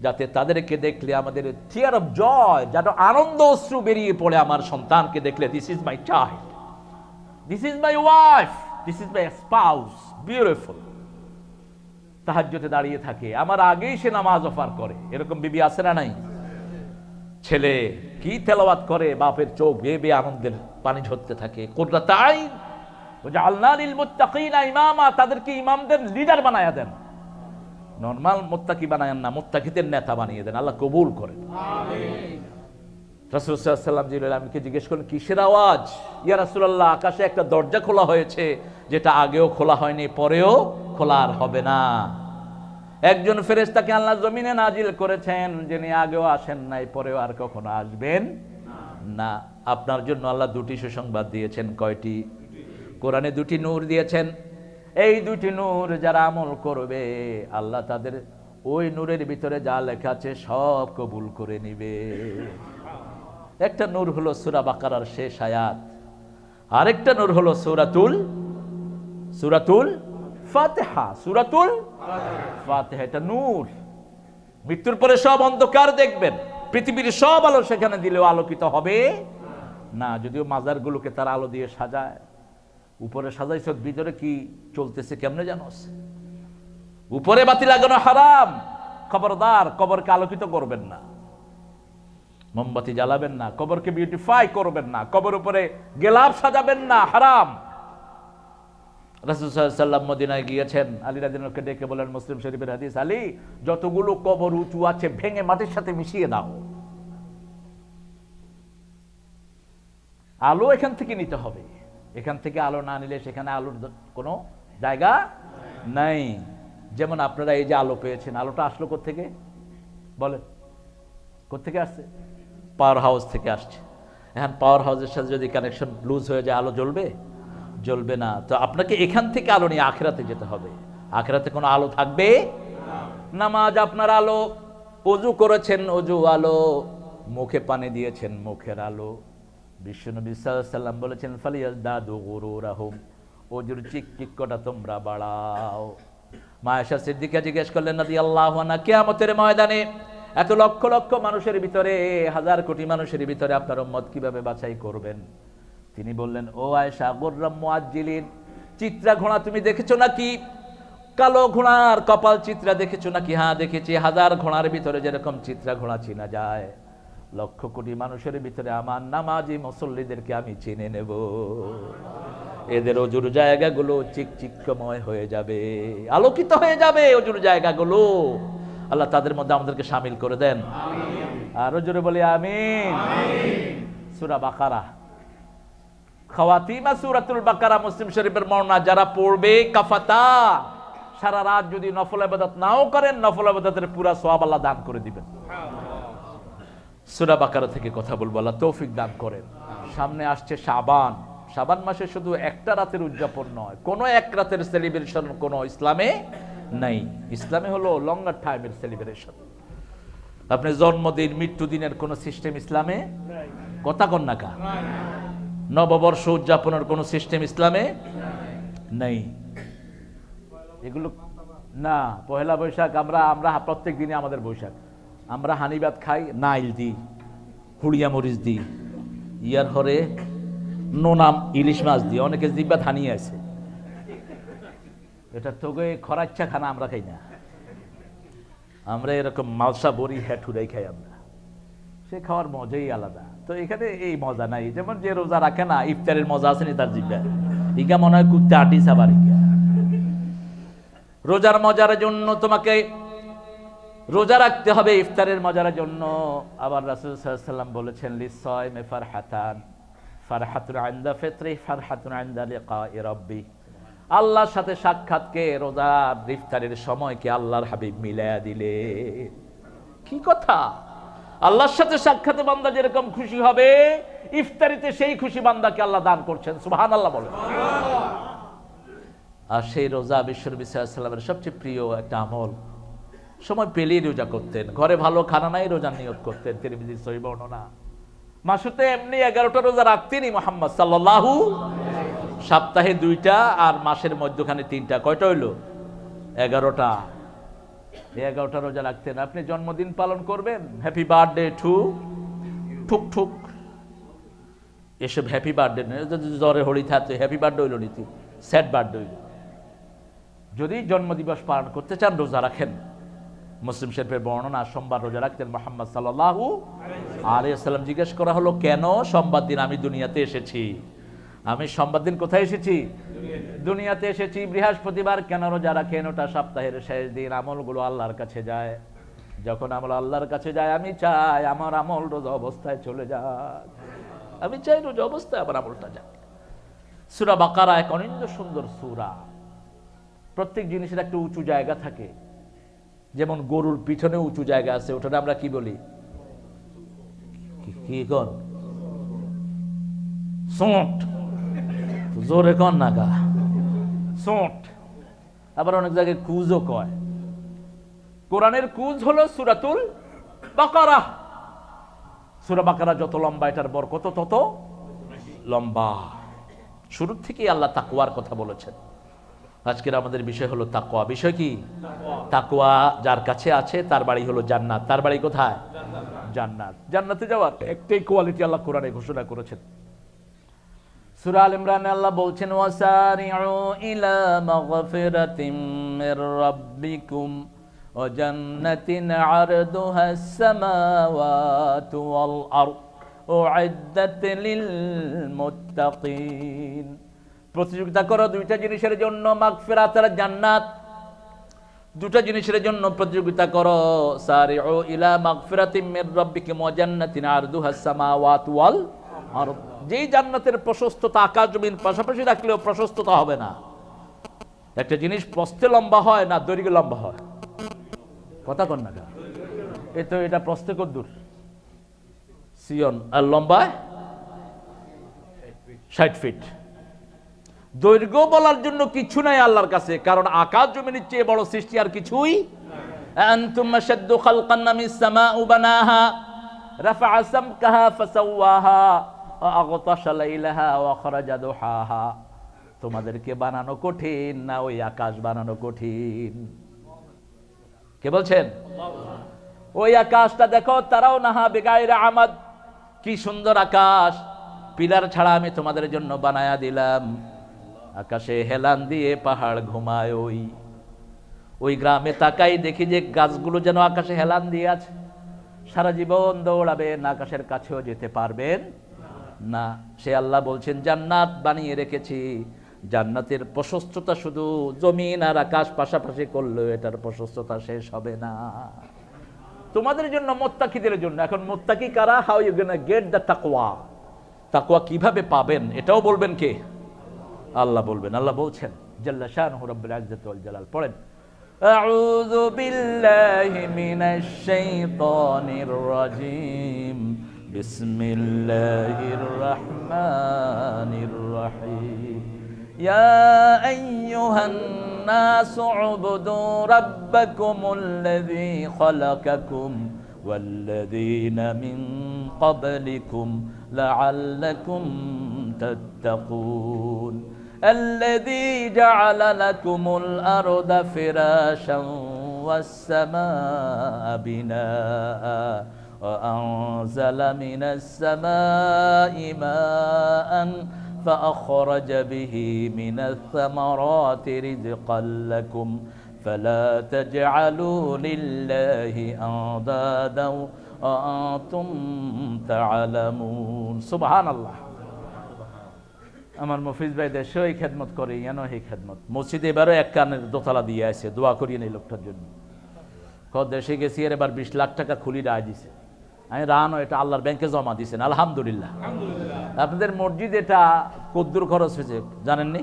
যাতে তাদেরকে দেখলে আমাদের থিয়ার অফ জয় যেন আনন্দ অশ্রু বেরিয়ে পড়ে আমার সন্তানকে দেখলে। This is my child this is my wife this is my spouse beautiful তাহাজ্যতে দাঁড়িয়ে থাকে। আমার আগেই সে নামাজ অফার করে। এরকম বিবি আছে না নাই? ছেলে কি তেলাওয়াত করে? বাপের চোখ বেয়ে বেয়ে আনন্দের পানি ঝরতে থাকে। কোনটা তাই আল্লাহ মুত্তাকিনা ইমামা তাদেরকে ইমামদের লিডার বানায়া দেন। নর্মাল মোত্তাকি বানায়েন না মোত্তাকিদের নেতা বানিয়ে দেন। আল্লাহ কবুল করেন। রাসুলাম জিলামকে জিজ্ঞেস করলেন কিসের আওয়াজ? ইয়া রাসুলাল্লাহ আকাশে একটা দরজা খোলা হয়েছে যেটা আগেও খোলা হয়নি পরেও খোলা আর হবে না। একজন ফেরেস্তাকে আল্লাহ জমিনে নাজিল করেছেন যিনি আগেও আসেন নাই, পরেও আর কখনো আসবেন না। আপনার জন্য আল্লাহ দুটি সুসংবাদ দিয়েছেন, কয়টি? কোরআনে দুটি নূর দিয়েছেন। এই দুটি নূর যারা আমল করবে, আল্লাহ তাদের ওই নূরের ভিতরে যা লেখা আছে সব কবুল করে নিবে। একটা নূর হলো সুরা বাকারার শেষ আয়াত। আরেকটা নূর হলো সুরাতুল সুরাতুল ফাতেহা, সুরাতুল ফাতেহা নূর। মৃত্যুর পরে সব অন্ধকার দেখবেন। পৃথিবীর সব আলো সেখানে দিলেও আলোকিত হবে না। যদিও মাজারগুলোকে তার আলো দিয়ে সাজায়। উপরে সাজাইছ, ভিতরে কি চলতেছে কেমনে জানোস উপরে বাতি লাগানো হারাম। খবরদার, কবরকে আলোকিত করবেন না। মোমবাতি জ্বালাবেন না, কবরকে বিউটিফাই করবেন না। কবর উপরে গেলাপ সাজাবেন না, হারাম। রাসুসাল্লাম মদিনায় গিয়েছেন। আলী রাদিনকে ডেকে বলেন, মুসলিম শরীফের হাদিস, আলী, যতগুলো কবর উঁচু আছে, ভেঙে মাটির সাথে মিশিয়ে দাও। আলো এখান থেকে নিতে হবে। এখান থেকে আলো না নিলে সেখানে আলোর কোনো জায়গা নাই। যেমন আপনারা এই যে আলো পেয়েছেন, আলোটা আসলো থেকে বলেন কোথেকে আসছে? পাওয়ার হাউস থেকে আসছে। এখন পাওয়ার হাউসের সাথে যদি কানেকশন লুজ হয়ে যায়, আলো জ্বলবে? জ্বলবে না। তো আপনাকে এখান থেকে আলো নিয়ে আখেরাতে যেতে হবে। আখেরাতে কোনো আলো থাকবে? নামাজ আপনার আলো। অজু করেছেন, অজু আলো। মুখে পানি দিয়েছেন, মুখের আলো। বিশ্বনবী সাল্লাম বলেছেন ফালিয়াল দাদু গরু রাহুম অজুর চিকচিকটা তোমরা বাড়াও। মায়েশা সিদ্দিকা জিজ্ঞেস করলেন নদী আল্লাহ কেয়ামতের ময়দানে এত লক্ষ লক্ষ মানুষের ভিতরে, হাজার কোটি মানুষের ভিতরে আপনার উম্মত কীভাবে বাছাই করবেন? তিনি বললেন ও আয়েশা গোর্রাম মুআজ্জিলিন চিত্রা ঘোড়া তুমি দেখেছ নাকি? কালো ঘোড়ার কপাল চিত্রা দেখেছ নাকি? হ্যাঁ দেখেছি হাজার ঘোড়ার ভিতরে যেরকম চিত্রা ঘোড়া চিনা যায়। লক্ষ কোটি মানুষের ভিতরে আমার নামাজি মুসল্লিদেরকে আমি চিনে নেব। এদের অজুর জায়গাগুলো চিকচিকময় হয়ে যাবে আলোকিত হয়ে যাবে অজুর জায়গাগুলো। আল্লাহ তাদের মধ্যে আমাদেরকে সামিল করে দেন। আর জোরে বলি আমিন। সুরা বাকারা। খাওয়াতিমা সুরাতুল বাকারা মুসলিম শরীফের মরনা যারা পড়বে কাফাতা সারা রাত যদি নফল আবাদত নাও করেন নফল আবাদতের পুরা সোয়াব আল্লাহ দান করে দিবেন। সুরা বাকারা থেকে কথা বলব আল্লাহ তৌফিক দান করেন। সামনে আসছে সাবান সাবান মাসে শুধু একটা রাতের উদযাপন নয় কোনো এক রাতের সেলিব্রেশন কোনো ইসলামে নাই। ইসলামে হলো লঙ্গার টাইমের সেলিব্রেশন আপনি জন্মদিন মৃত্যুদিনের কোনো সিস্টেম ইসলামে কথা কন্যাকা নববর্ষ উদযাপনের কোনো সিস্টেম ইসলামে নেই। এগুলো, না, পহেলা বৈশাখ, আমরা আমরা প্রত্যেক দিনে আমাদের বৈশাখ। আমরা হানিবাদ খাই নাইল দিই হুড়িয়া মরিচ দিই। ইয়ার হরে নোনাম ইলিশ মাছ দিই, অনেকে জিব্বাত হানিয়ে আছে। এটা তোকে খরাচ্ছা খানা আমরা খাই না। আমরা এরকম মালসা বড়ি হ্যাঁ ঠুরাই খাই আমরা। সে খাওয়ার মজাই আলাদা। তো এখানে এই মজা নাই। যেমন যে রোজা রাখে না, ইফতারের মজা আছে তার জিব্বা ইগা মনে হয় কুত্তে আটিস আবার রোজার মজার জন্য তোমাকে রোজা রাখতে হবে ইফতারের মজার জন্য। আবার রাসুল সাল্লাম বলেছেন লিসয় মে ফারহাতান। ফারহাতুন আন্দা ফেত্রে, ফারহাতুন আন্দা লিকা রব্বি। আল্লাহর সাথে সাক্ষাৎকে রোজার ইফতারের সময়কে আল্লাহর হাবিব মিলায়া দিলে কি কথা? আল্লাহর সাথে সাক্ষাতে বান্দা যেরকম খুশি হবে, ইফতারিতে সেই খুশি বান্দাকে আল্লাহ দান করছেন। সুবহান আল্লাহ বলে আর সেই রোজা বিশ্বনবী সাল্লামের সবচেয়ে প্রিয় একটা আমল, সময় পেলেই রোজা করতেন। ঘরে ভালো খানা নাই, রোজা নিয়োগ করতেন। তিরমিজি সহি বর্ণনা। মাসুতে এমনি এগারোটা রোজা রাখতেনই মোহাম্মদ সাল্লাল্লাহু সপ্তাহে দুইটা আর মাসের মধ্যখানে তিনটা। কয়টা হইল? এগারোটা। এগারোটা রোজা রাখতেন আপনি জন্মদিন পালন করবেন? হ্যাপি বার্থডে টু ঠুক ঠুক। এসব হ্যাপি বার্থডে জ্বরে হলি থাকতে হ্যাপি বার্থডে হইল নীতি স্যাড বার্থডে হইল। যদি জন্মদিবস পালন করতে চান, রোজা রাখেন। মুসলিম শরীফের বর্ণনা, সোমবার রোজা রাখতেন মোহাম্মদ সাল্লাহু আলাইসাল্লাম জিজ্ঞেস করা হলো, কেন সোমবার দিন আমি দুনিয়াতে এসেছি? আমি সোমবার দিন কোথায় এসেছি? দুনিয়াতে এসেছি বৃহস্পতিবার। কেন রোজা রাখেন? ওটা সপ্তাহের শেষ দিন। আমলগুলো আল্লাহর কাছে যায়। যখন আমল আল্লাহর কাছে যায়, আমি চাই আমার আমল রোজা অবস্থায় চলে যাক। আমি চাই রোজা অবস্থায় আমার আমলটা যাক। সুরা বাকারা এক অনিন্দ সুন্দর সুরা। প্রত্যেক জিনিসের একটা উঁচু জায়গা থাকে। যেমন গরুর পিছনে উঁচু জায়গা আছে ওটা আমরা কি বলি? কি- কন? সোট। জোরে কন না গা। সোট আবার অনেক জায়গায় কুজও কয়। কোরআনের কুজ হলো সুরাতুল বাকারা। সুরা বাকারা যত লম্বা এটার বরকত তত লম্বা। শুরুর থেকেই আল্লাহ তাকুয়ার কথা বলেছেন। আজকের আমাদের বিষয় হলো তাকোয়া বিষয় কি? তাকোয়া যার কাছে আছে তার বাড়ি হলো জান্নাত। তার বাড়ি কোথায়? জান্নাত। জান্নাতে যাওয়ার একটাই কোয়ালিটি আল্লাহ কোরআনে ঘোষণা করেছেন। সূরা আল ইমরানে আল্লাহ বলছেন, ওয়াসারিউ ইলা মাগফিরাতিম মির রাব্বিকুম ওয়া জান্নাতিন আরদুহা আস-সামাওয়াতু ওয়াল আরদ উইদ্দাত লিল মুত্তাকিন। প্রতিযোগিতা করো, দুইটা জিনিসের জন্য মাগফিরাত আর জান্নাত। দুটা জিনিসের জন্য প্রতিযোগিতা করো, সারিউ ইলা মাগফিরাতিম মির রাব্বিকুম ওয়া জান্নাতিন আরদুহা আস-সামাওয়াতু ওয়াল আরদ যেই জান্নাতের প্রশস্ততা আকাশ জমিন পাশাপাশি রাখলেও প্রশস্ততা হবে না একটা জিনিস প্রস্থে লম্বা হয় না দৈর্ঘ্যে লম্বা হয় কথা কন না গা? এ তো এটা প্রস্থে কত দূর সিয়ন আর লম্বায় ষাট ফিট দৈর্ঘ্য বলার জন্য কিছু নাই আল্লাহর কাছে কারণ আকাশ জমিনের চেয়ে বড় সৃষ্টি আর কিছুই أنتم أشد خلقا من السماء بناها رفع سمكها فسواها তোমাদেরকে বানানো কঠিন, না ওই আকাশ বানানো কঠিন। কে বলছেন? ওই আকাশটা দেখো, তারাও নাহা বেগায়ের আমাদ। কি সুন্দর আকাশ। পিলার ছাড়া আমি তোমাদের জন্য বানায়া দিলাম। আকাশে হেলান দিয়ে পাহাড় ঘুমায় ওই। ওই গ্রামে তাকাই দেখি যে গাছগুলো যেন আকাশে হেলান দিয়ে আছে। সারা জীবন দৌড়াবেন, আকাশের কাছেও যেতে পারবেন। না সে আল্লাহ বলছেন জান্নাত বানিয়ে রেখেছি জান্নাতের প্রশস্ততা শুধু জমিন আর আকাশ পাশাপাশি করলেও এটার প্রশস্ততা শেষ হবে না তোমাদের জন্য মোত্তাকিদের জন্য এখন মোত্তাকি কারা how you gonna get the তাকওয়া তাকওয়া কিভাবে পাবেন এটাও বলবেন কে আল্লাহ বলবেন আল্লাহ বলছেন জাল্লা শানহু রাব্বুল ইজ্জাতি ওয়াল জালাল পড়েন أعوذ بالله من الشيطان الرجيم بسم الله الرحمن الرحيم. يا أيها الناس اعبدوا ربكم الذي خلقكم والذين من قبلكم لعلكم تتقون. الذي جعل لكم الأرض فراشا والسماء بناء. وأنزل من السماء ماء فأخرج به من الثمرات رزقا لكم فلا تجعلوا لله أندادا وأنتم تعلمون سبحان الله আমার মফিজ ভাই দেশে এই খেদমত করে ইয়ানো এই খেদমত মসজিদে এবারও এক কানের দোতলা দিয়ে আছে দোয়া করিয়ে নেই লোকটার জন্য ক দেশে গেছি আর এবার বিশ লাখ টাকা খুলি রায় দিছে আমি রানো এটা আল্লাহর ব্যাংকে জমা দিয়েছেন আলহামদুলিল্লাহ। আপনাদের মসজিদ এটা কদ্দুর খরচ হয়েছে জানেননি?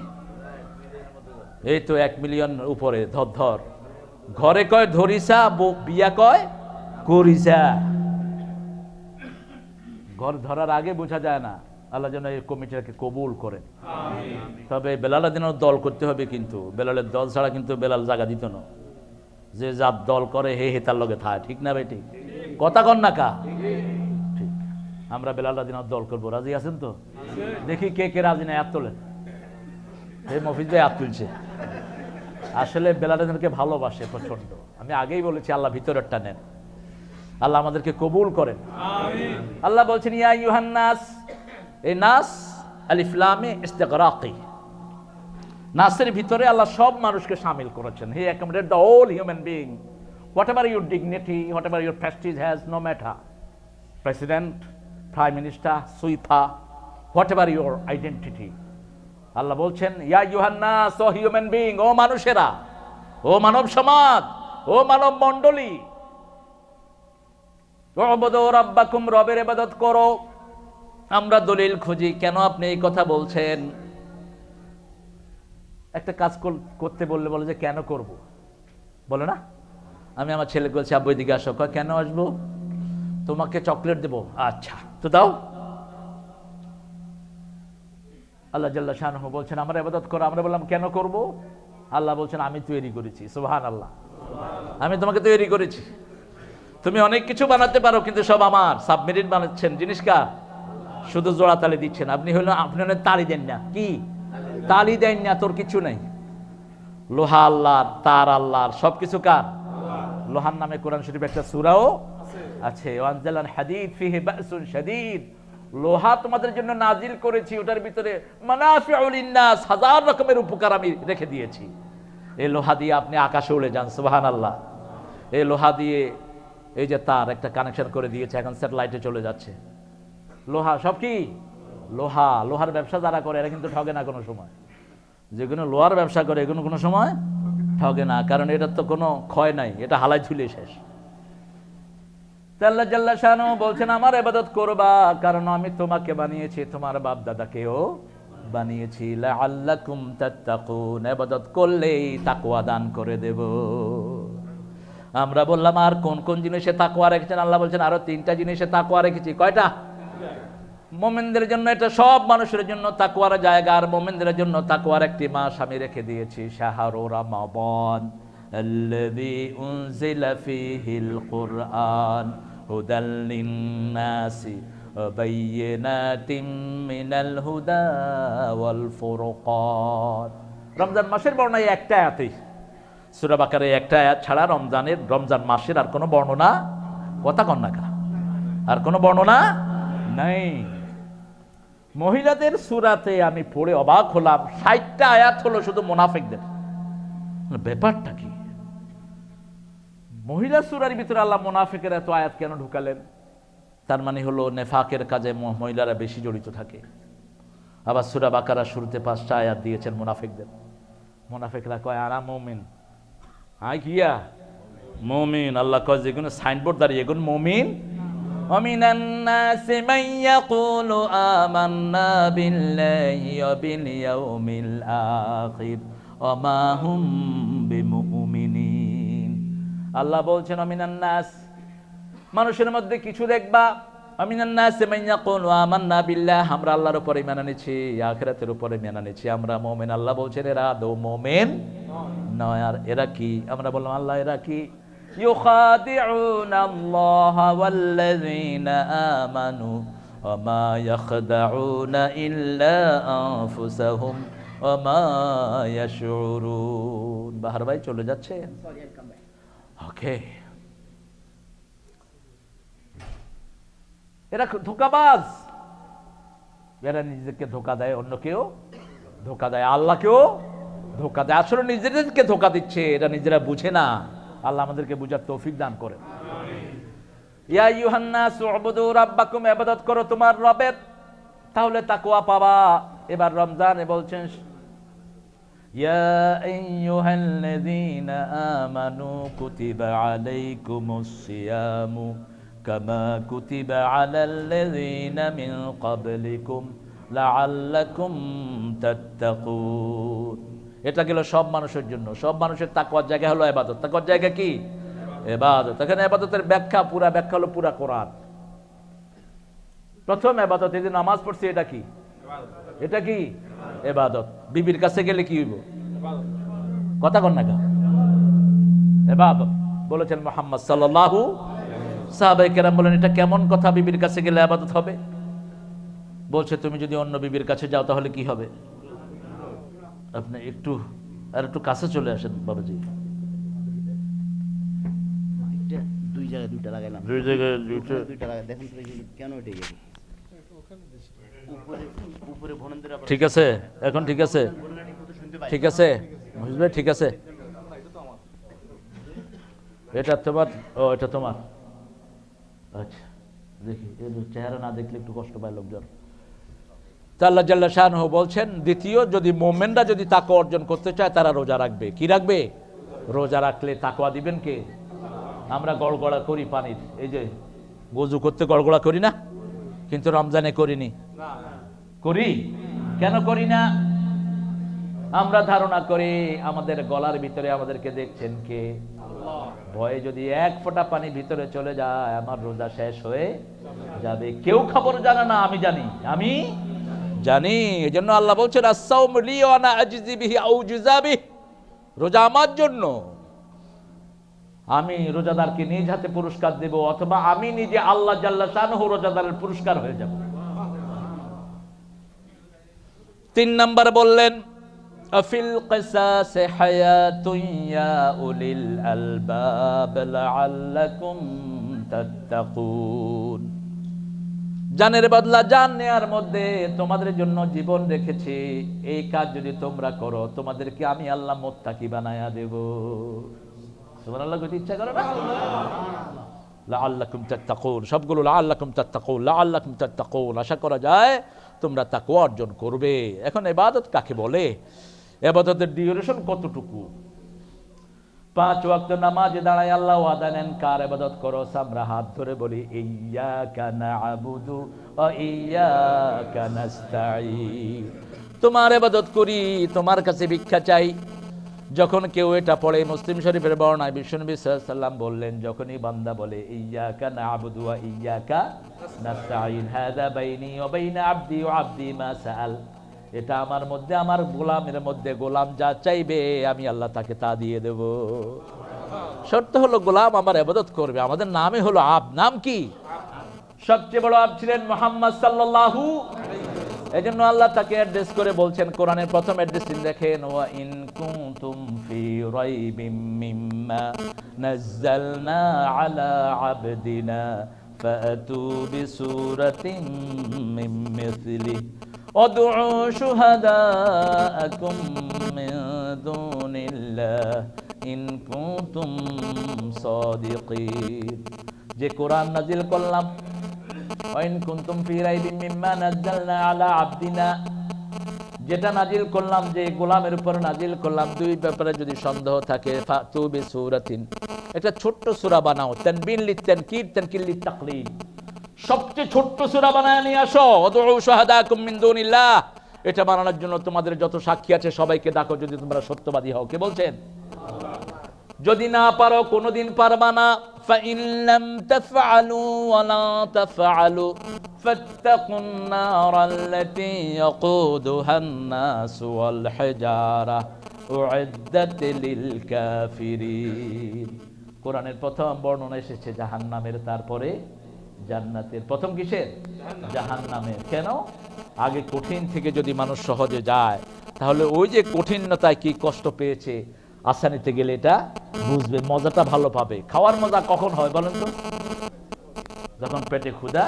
এই তো এক মিলিয়ন উপরে ধর ধর। ঘরে কয় ধরিসা বিয়া কয় করিসা। ঘর ধরার আগে বোঝা যায় না আল্লাহ যেন এই কমিটিটাকে কবুল করেন। তবে বেলালের দিনও দল করতে হবে কিন্তু বেলালের দল ছাড়া কিন্তু বেলাল জায়গা দিত না। যে যার দল করে হে হে তার লগে থায় ঠিক না বেটি কথা কন না কা? ঠিক। আমরা বেলাল রাজিনার দল করব। রাজি আছেন তো? দেখি কে কে রাজি না হাত তোলেন। এই মফিজ ভাই তুলছে। আসলে বেলাল রাজিনাকে ভালোবাসে প্রচণ্ড আমি আগেই বলেছি, আল্লাহ ভিতরেরটা নেন। আল্লাহ আমাদেরকে কবুল করেন। আল্লাহ বলছেন, ইয়া ইউহান নাস। এই নাস আলিফলামে ইস্তেগরাকি। নাসের ভিতরে আল্লাহ সব মানুষকে সামিল করেছেন। He accommodate the whole human being dignity whatever your prestige has no matter president prime minister সুইফা whatever your identity আল্লাহ বলছেন, ইয়া ইউহান্নাস, ও হিউম্যান বিং ও মানুষেরা, ও মানব সমাজ, ও মানব মণ্ডলী রব্বাকুম, রবের ইবাদত করো। আমরা দলিল খুঁজি, কেন আপনি এই কথা বলছেন? একটা কাজ কর- করতে বললে বলে যে, কেন করব? বলে না? আমি আমার ছেলেকে বলছি, আব্বু, এদিকে আসো। কেন আসব? তোমাকে চকলেট দেবো। আচ্ছা তো দাও। আল্লাহ জাল্লা শাহ বলছেন, আমরা ইবাদত করো। আমরা বললাম, কেন করব? আল্লাহ বলছেন, আমি তৈরি করেছি। সুবহান আল্লাহ আমি তোমাকে তৈরি করেছি। তুমি অনেক কিছু বানাতে পারো, কিন্তু সব আমার। সাবমেরিন বানাচ্ছেন। জিনিস কার? শুধু জোড়া তালি দিচ্ছেন। আপনি হলেন আপনি অনেক তালি দেন না। কি? তালি দেন না, তোর কিছু নেই। লোহা আল্লাহর, তার আল্লাহর সব কিছু কার? লোহার নামে কোরআন শরীফ একটা সুরাও আছে। ওয়ানজালান হাদিদ বাসুন লোহা তোমাদের জন্য নাজিল করেছি, ওটার ভিতরে মানাফিউল লিন্নাস, হাজার রকমের উপকার আমি রেখে দিয়েছি। এই লোহা দিয়ে আপনি আকাশে উড়ে যান, সুবহানাল্লাহ। এই লোহা দিয়ে এই যে তার একটা কানেকশন করে দিয়েছে, এখন স্যাটেলাইটে চলে যাচ্ছে। লোহা সব কি? লোহা। লোহার ব্যবসা যারা করে, এরা কিন্তু ঠগে না কোনো সময়। যেগুলো লোহার ব্যবসা করে, এগুলো কোনো সময় ঠগে না, কারণ এটার তো কোনো ক্ষয় নাই, এটা হালাই ঝুলে শেষ। তাল্লা জাল্লা শানু বলছেন, আমার এবাদত করবা, কারণ আমি তোমাকে বানিয়েছি, তোমার বাপ দাদাকেও বানিয়েছি। লাআল্লাকুম তাত্তাকুন এবাদত করলেই তাকুয়া দান করে দেব। আমরা বললাম, আর কোন কোন জিনিসে তাকুয়া রেখেছেন? আল্লাহ বলছেন, আরও তিনটা জিনিসে তাকুয়া রেখেছি। কয়টা? মোমেনদের জন্য এটা সব মানুষের জন্য তাকওয়ার জায়গা আর মোমেনদের জন্য তাকওয়ার একটি মাস আমি রেখে দিয়েছি শাহরু রমাদান الذي أنزل فيه القرآن هدى للناس وبينات من الهدى والفرقان রমজান মাসের বর্ণনা এই একটা আয়াতেই সূরা বাকারে একটা আয়াত ছাড়া রমজানের রমজান মাসের আর কোনো বর্ণনা কথা কন না কেন? আর কোনো বর্ণনা নাই মহিলাদের সুরাতে আমি পড়ে অবাক হলাম, ষাটটা আয়াত হলো শুধু মোনাফেকদের। ব্যাপারটা কি? মহিলা সুরার ভিতরে আল্লাহ মোনাফেকের এত আয়াত কেন ঢুকালেন? তার মানে হলো নেফাকের কাজে মহিলারা বেশি জড়িত থাকে। আবার সুরা বাকারা শুরুতে পাঁচটা আয়াত দিয়েছেন মোনাফেকদের। মোনাফেকরা কয়, আরা মমিন। আয় কিয়া মমিন, আল্লাহ কয় যেগুলো সাইনবোর্ড দাঁড়িয়ে এগুলো মমিন ومن الناس من يقول آمنا بالله وباليوم الآخر وما هم بمؤمنين আল্লাহ বলছেন অমিনান নাস মানুষের মধ্যে কিছু দেখবা অমিনান নাস মাইয়া কোন আমান্না বিল্লাহ আমরা আল্লাহর উপরে ইমান এনেছি আখিরাতের উপরে ইমান এনেছি আমরা মুমিন আল্লাহ বলছেন এরা দো মুমিন নয় আর এরা কি আমরা বললাম আল্লাহ এরা কি يخادعون الله والذين آمنوا وما يخدعون إلا أنفسهم وما يشعرون বাহার ভাই চলে যাচ্ছে ওকে এরা ধোকাবাজ এরা নিজেদেরকে ধোকা দেয় অন্য কেউ ধোকা দেয় আল্লাহকেও ধোকা দেয় আসলে নিজেদেরকে ধোকা দিচ্ছে এরা নিজেরা বুঝে না আল্লাহ আমাদেরকে বুঝার তৌফিক দান করে। ইয়া ইউহান্নাস উবুদু রাব্বাকুম, ইবাদত করো তোমার রবের। তাহলে তাকওয়া পাবা। এবার রমজানে বলছেন, ইয়া আইয়ুহাল্লাযীনা আমানু কুতিবা আলাইকুমুস সিয়ামু কামা কুতিবা আলাল লাযীনা মিন ক্বাবলিকুম লাআল্লাকুম তাত্তাকুন। এটা গেল সব মানুষের জন্য। সব মানুষের তাকওয়ার জায়গা হলো এবাদত। তাকওয়ার জায়গা কি? এবাদত। এখানে এবাদতের ব্যাখ্যা পুরা, ব্যাখ্যা হলো পুরা কোরআন। প্রথম এবাদত, এই যে নামাজ পড়ছি, এটা কি? এটা কি? এবাদত। বিবির কাছে গেলে কি হইব? কথা কন না? এবাদত। বলেছেন মোহাম্মদ সাল্লাল্লাহু সাহাবাই কেরাম বলেন, এটা কেমন কথা বিবির কাছে গেলে আবাদত হবে? বলছে, তুমি যদি অন্য বিবির কাছে যাও তাহলে কি হবে? আপনি একটু আর একটু কাছে চলে আসেন বাবাজি। দুই জায়গায় দুইটা লাগাইলাম। দুই জায়গায় দুইটা। দুইটা লাগাই দেখুন তো এই যে কেন ঠিক আছে এখন ঠিক আছে। ঠিক আছে মহিষ ভাই ঠিক আছে। এটা তোমার ও এটা তোমার। আচ্ছা দেখি চেহারা না দেখলে একটু কষ্ট পায় লোকজন। আল্লাহ জাল্লা শাহ বলছেন, দ্বিতীয়, যদি মোমেনরা যদি তাকওয়া অর্জন করতে চায়, তারা রোজা রাখবে। কি রাখবে? রোজা রাখলে তাকওয়া দিবেন কে? আমরা গড়গড়া করি পানির। এই যে, গজু করতে গড়গড়া করি না? কিন্তু রমজানে করিনি। করি? কেন করি না? আমরা ধারণা করি, আমাদের গলার ভিতরে আমাদেরকে দেখছেন কে? ভয়ে যদি এক ফোঁটা পানি ভিতরে চলে যায়, আমার রোজা শেষ হয়ে যাবে। কেউ খবর জানে না, আমি জানি। আমি জানি এই জন্য আল্লাহ বলছেন আসাউম লি ওয়া আনা আজজি বিহি আও জুজাবি রোজা আমার জন্য। আমি রোজাদারকে নিজ হাতে পুরস্কার দেব, অথবা আমি নিজে আল্লাহ জাল্লা শানহু রোজাদারের পুরস্কার হয়ে যাব। তিন নাম্বার বললেন, আফিল কিসাস হায়াতুন ইয়া উলিল আলবাব লাআল্লাকুম তাত্তাকুন। জানের বদলা জান নেয়ার মধ্যে তোমাদের জন্য জীবন রেখেছি। এই কাজ যদি তোমরা করো, তোমাদেরকে আমি আল্লাহ মোত্তাকি বানায়া দেব। সুবহানাল্লাহ, কইতে ইচ্ছা সবগুলো আশা করা যায় তোমরা অর্জন করবে। এখন ইবাদত কাকে বলে? ইবাদতের ডিউরেশন কতটুকু? পাঁচ ওয়াক্ত নামাজে দাঁড়ায় আল্লাহ ওয়াদা নেন, কার ইবাদত করো? আমরা হাত ধরে বলি ইয়্যাকা না'বুদু ওয়া ইয়্যাকা নাস্তাঈন। তোমার ইবাদত করি, তোমার কাছে ভিক্ষা চাই। যখন কেউ এটা পড়ে, মুসলিম শরীফের বর্ণায় বিশ্বনবী সাল্লাম বললেন, যখনই বান্দা বলে, ইয়াকা না'বুদু ওয়া ইয়াকা নাস্তাঈন, হাযা বাইনি ওয়া বাইনা আবদি ওয়া আবদি মা সাআল। এটা আমার মধ্যে, আমার গোলামের মধ্যে, গোলাম যা চাইবে, আমি আল্লাহ তাকে তা দিয়ে দেব। শর্ত হলো গোলাম আমার ইবাদত করবে। আমাদের নামই হলো আব। নাম কি? সবচেয়ে বড় আব ছিলেন মোহাম্মদ সাল্লাল্লাহু এই জন্য আল্লাহ তাকে অ্যাড্রেস করে বলছেন, কোরআনের প্রথম অ্যাড্রেস দেখেন, ওয়া ইন কুনতুম ফি রাইবিম মিম্মা নাযালনা আলা আবদিনা ফাতু বিসূরাতিন মিন মিসলি ادعوا شهداءكم من دون الله إن كنتم صادقين যে কোরআন নাজিল করলাম ওয়াইন কুনতুম ফি রাইবিন মিম্মা নাযালনা আলা আবদিনা যেটা নাজিল করলাম যে গোলামের উপর নাজিল করলাম দুই ব্যাপারে যদি সন্দেহ থাকে ফাতু বিসূরাতিন একটা ছোট্ট সূরা বানাও তানবিন লিতানকির তানকির লিতাকলিল সবচেয়ে ছোট্ট সুরা বানায় নিয়ে আসো। অদুল্লাহ এটা বানানোর জন্য তোমাদের যত সাক্ষী আছে, সবাইকে ডাকো যদি তোমরা সত্যবাদী হও। কে বলছেন? যদি না পারো, কোনোদিন পারবা না। কোরআনের প্রথম বর্ণনা এসেছে জাহান্নামের তারপরে। জান্নাতের প্রথম কিসের? জাহান্নামের। কেন? আগে কঠিন থেকে যদি মানুষ সহজে যায়, তাহলে ওই যে কঠিনতায় কি কষ্ট পেয়েছে, আসানিতে গেলে এটা বুঝবে, মজাটা ভালো পাবে। খাওয়ার মজা কখন হয় বলেন তো? যখন পেটে ক্ষুধা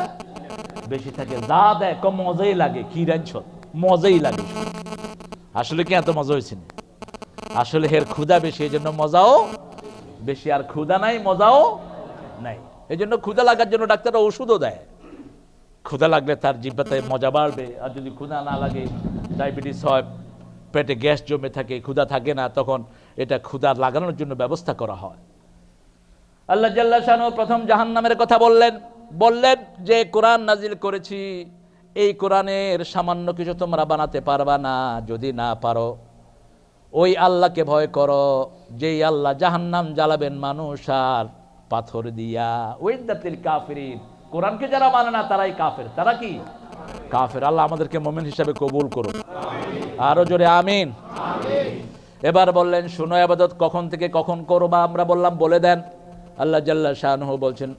বেশি থাকে, যা দেয়, কম মজাই লাগে, কি রাঞ্ছ মজাই লাগে। আসলে কি এত মজা হয়েছে? আসলে হের ক্ষুধা বেশি, এই জন্য মজাও বেশি। আর ক্ষুধা নাই, মজাও নাই। এই জন্য ক্ষুদা লাগার জন্য ডাক্তাররা ওষুধও দেয়। ক্ষুদা লাগলে তার জিব্বাতে মজা বাড়বে, আর যদি ক্ষুদা না লাগে, ডায়াবেটিস হয়, পেটে গ্যাস জমে থাকে ক্ষুদা থাকে না, তখন এটা ক্ষুধা লাগানোর জন্য ব্যবস্থা করা হয়। আল্লাহ জাল্লা শানু প্রথম জাহান্নামের কথা বললেন। বললেন যে, কোরআন নাজিল করেছি, এই কোরআনের সামান্য কিছু তোমরা বানাতে পারবা না, যদি না পারো, ওই আল্লাহকে ভয় করো, যেই আল্লাহ জাহান্নাম জ্বালাবেন মানুষ, আর পাথর দিয়া। ওইদাতিল কাফিরিন। কোরআনকে যারা মানে না, তারাই কাফের। তারা কি? কাফের। আল্লাহ আমাদেরকে মোমেন হিসাবে কবুল করুন আরও জোরে আমিন। এবার বললেন, শুনো আবাদত, কখন থেকে কখন করবা? আমরা বললাম, বলে দেন। আল্লাহ জাল্লা শাহ বলছেন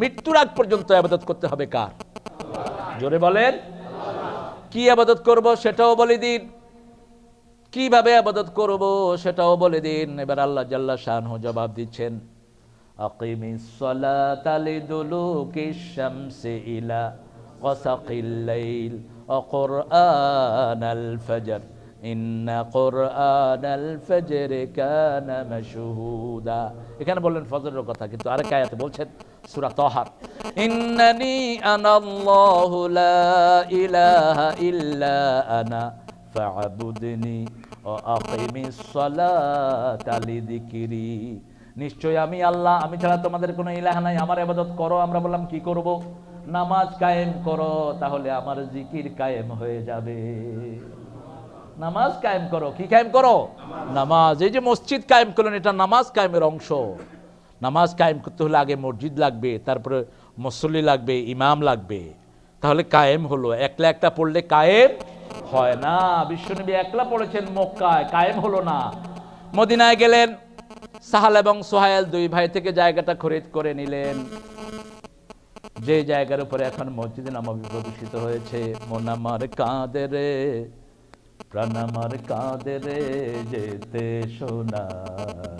মৃত্যুর আগ পর্যন্ত আবাদত করতে হবে কার? জোরে বলেন। কি আবাদত করব সেটাও বলে দিন। কীভাবে আবাদত করব সেটাও বলে দিন। এবার আল্লাহ জাল্লা শাহ জবাব দিচ্ছেন এখানে বললেন ফজরের কথা, কিন্তু আরেক আয়াতে বলছেন সূরা তাহার, ইন্নানি আনাল্লাহু লা ইলাহা ইল্লা আনা ফা'বুদনি নিশ্চয় আমি আল্লাহ, আমি ছাড়া তোমাদের কোনো ইলাহ নাই, আমার ইবাদত করো, আমরা বললাম কি করব? নামাজ কায়েম করো, তাহলে আমার জিকির কায়েম হয়ে যাবে। নামাজ কায়েম করো, কি কায়েম করো? নামাজ, এই যে মসজিদ কায়েম করলেন, এটা নামাজ কায়েমের অংশ। নামাজ কায়েম করতে হলে আগে মসজিদ লাগবে, তারপরে মুসল্লি লাগবে, ইমাম লাগবে। তাহলে কায়েম হলো, একলা একটা পড়লে কায়েম হয় না, বিশ্বনবী একলা পড়েছেন মক্কায়, কায়েম হলো না। মদিনায় গেলেন, সাহাল এবং সোহায়েল দুই ভাই থেকে জায়গাটা খরিদ করে নিলেন। যে জায়গার উপরে এখন মসজিদ নামবি প্রতিষ্ঠিত হয়েছে, মন আমার কাঁদে রে, প্রাণ আমার কাঁদে রে, যেতে সোনার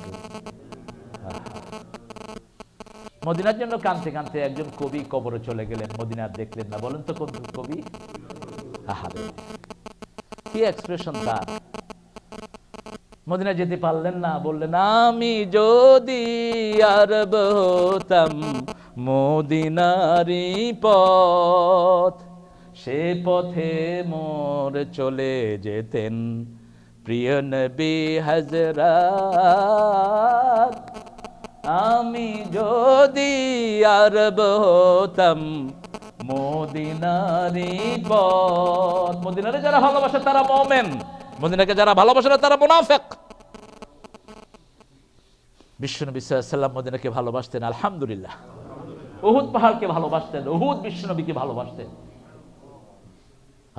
মদিনার জন্য কানতে কানতে একজন কবি কবরে চলে গেলেন মদিনার দেখলেন না। বলেন তো কোন কবি? আহারে কি এক্সপ্রেশন তার? মদিনা যেতে পারলেন না, বললেন, আমি যদি আরব হতাম মদিনারি পথ, সে পথে মোর চলে যেতেন প্রিয় নবী হজরত আমি যদি আরব হতাম মদিনারি যারা ভালোবাসে তারা মোমেন। মদিনাকে যারা ভালোবাসে না, তারা মুনাফেক। সাল্লাম মদিনাকে ভালোবাসতেন, আলহামদুলিল্লাহ। উহুদ পাহাড়কে ভালোবাসতেন, উহুদ বিশ্বনবীকে ভালোবাসতেন।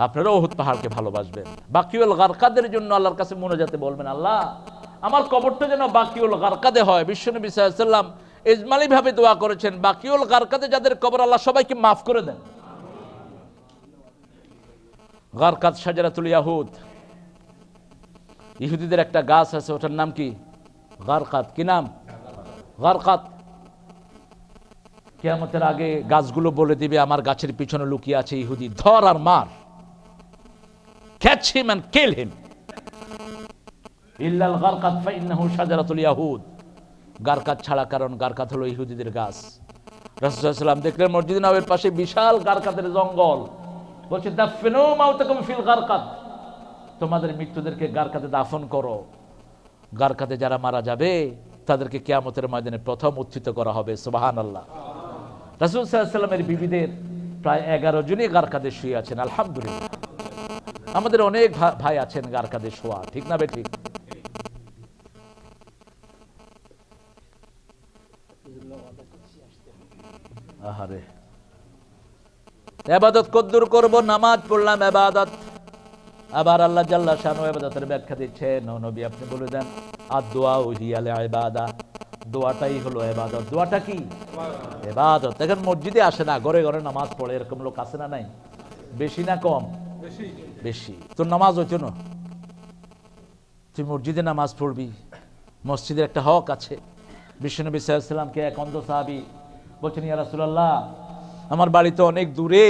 আপনারা উহুদ পাহাড়কে ভালোবাসবেন। বাকিউল গারকাদের জন্য আল্লাহর কাছে মনে যাতে বলবেন, আল্লাহ, আমার কবরটা যেন বাকিউল গারকাদে হয়। বিশ্বনবী সাল্লাম ইজমালি ভাবে দোয়া করেছেন। বাকিউল গারকাদে যাদের কবর, আল্লাহ সবাইকে মাফ করে দেন। গারকাত সাজারাতুল ইয়াহুদ। ইহুদিদের একটা গাছ আছে, ওটার নাম কি? গারকাত কি নাম? গারকাত কেয়ামতের আগে গাছগুলো বলে দিবে, আমার গাছের পিছনে লুকিয়ে আছে ইহুদি। ধর আর মার। ক্যাচ হিম অ্যান্ড কিল হিম ইল্লাল গারকাত ফাইন্নাহু শাজারাতুল ইয়াহুদ। গারকাত ছাড়া কারণ গারকাত হলো ইহুদিদের গাছ। রাসূলুল্লাহ দেখলেন মসজিদ নববীর পাশে বিশাল গারকাতের জঙ্গল। বলছে গারকাত। তোমাদের মৃত্যুদেরকে গারকাতে দাফন করো। গারকাতে যারা মারা যাবে, তাদেরকে কেয়ামতের ময়দানে প্রথম উত্থিত করা হবে সুবাহান আল্লাহ রাসুল সাল্লামের বিবিদের প্রায় এগারো জনই গারকাদে শুয়ে আছেন, আলহামদুলিল্লাহ। আমাদের অনেক ভাই আছেন গারকাদে শোয়া, ঠিক না বে ঠিক? আহারে। এবাদত কদ্দুর করব নামাজ পড়লাম এবাদত। আবার আল্লাহ জাল্লা শানু এবাদতের ব্যাখ্যা দিচ্ছেন। ও নবী আপনি বলে দেন আর দোয়া ইবাদা। দোয়াটাই হলো এবাদত। দোয়াটা কি? এবাদত। দেখেন মসজিদে আসে না ঘরে ঘরে নামাজ পড়ে এরকম লোক আসে না নাই? বেশি না কম? বেশি। তোর নামাজ হইতো না? তুই মসজিদে নামাজ পড়বি মসজিদের একটা হক আছে। বিশ্বনবী সাল্লামকে এক অন্ধ সাহাবি বলছেন ইয়া রাসূলুল্লাহ আমার বাড়ি তো অনেক দূরে।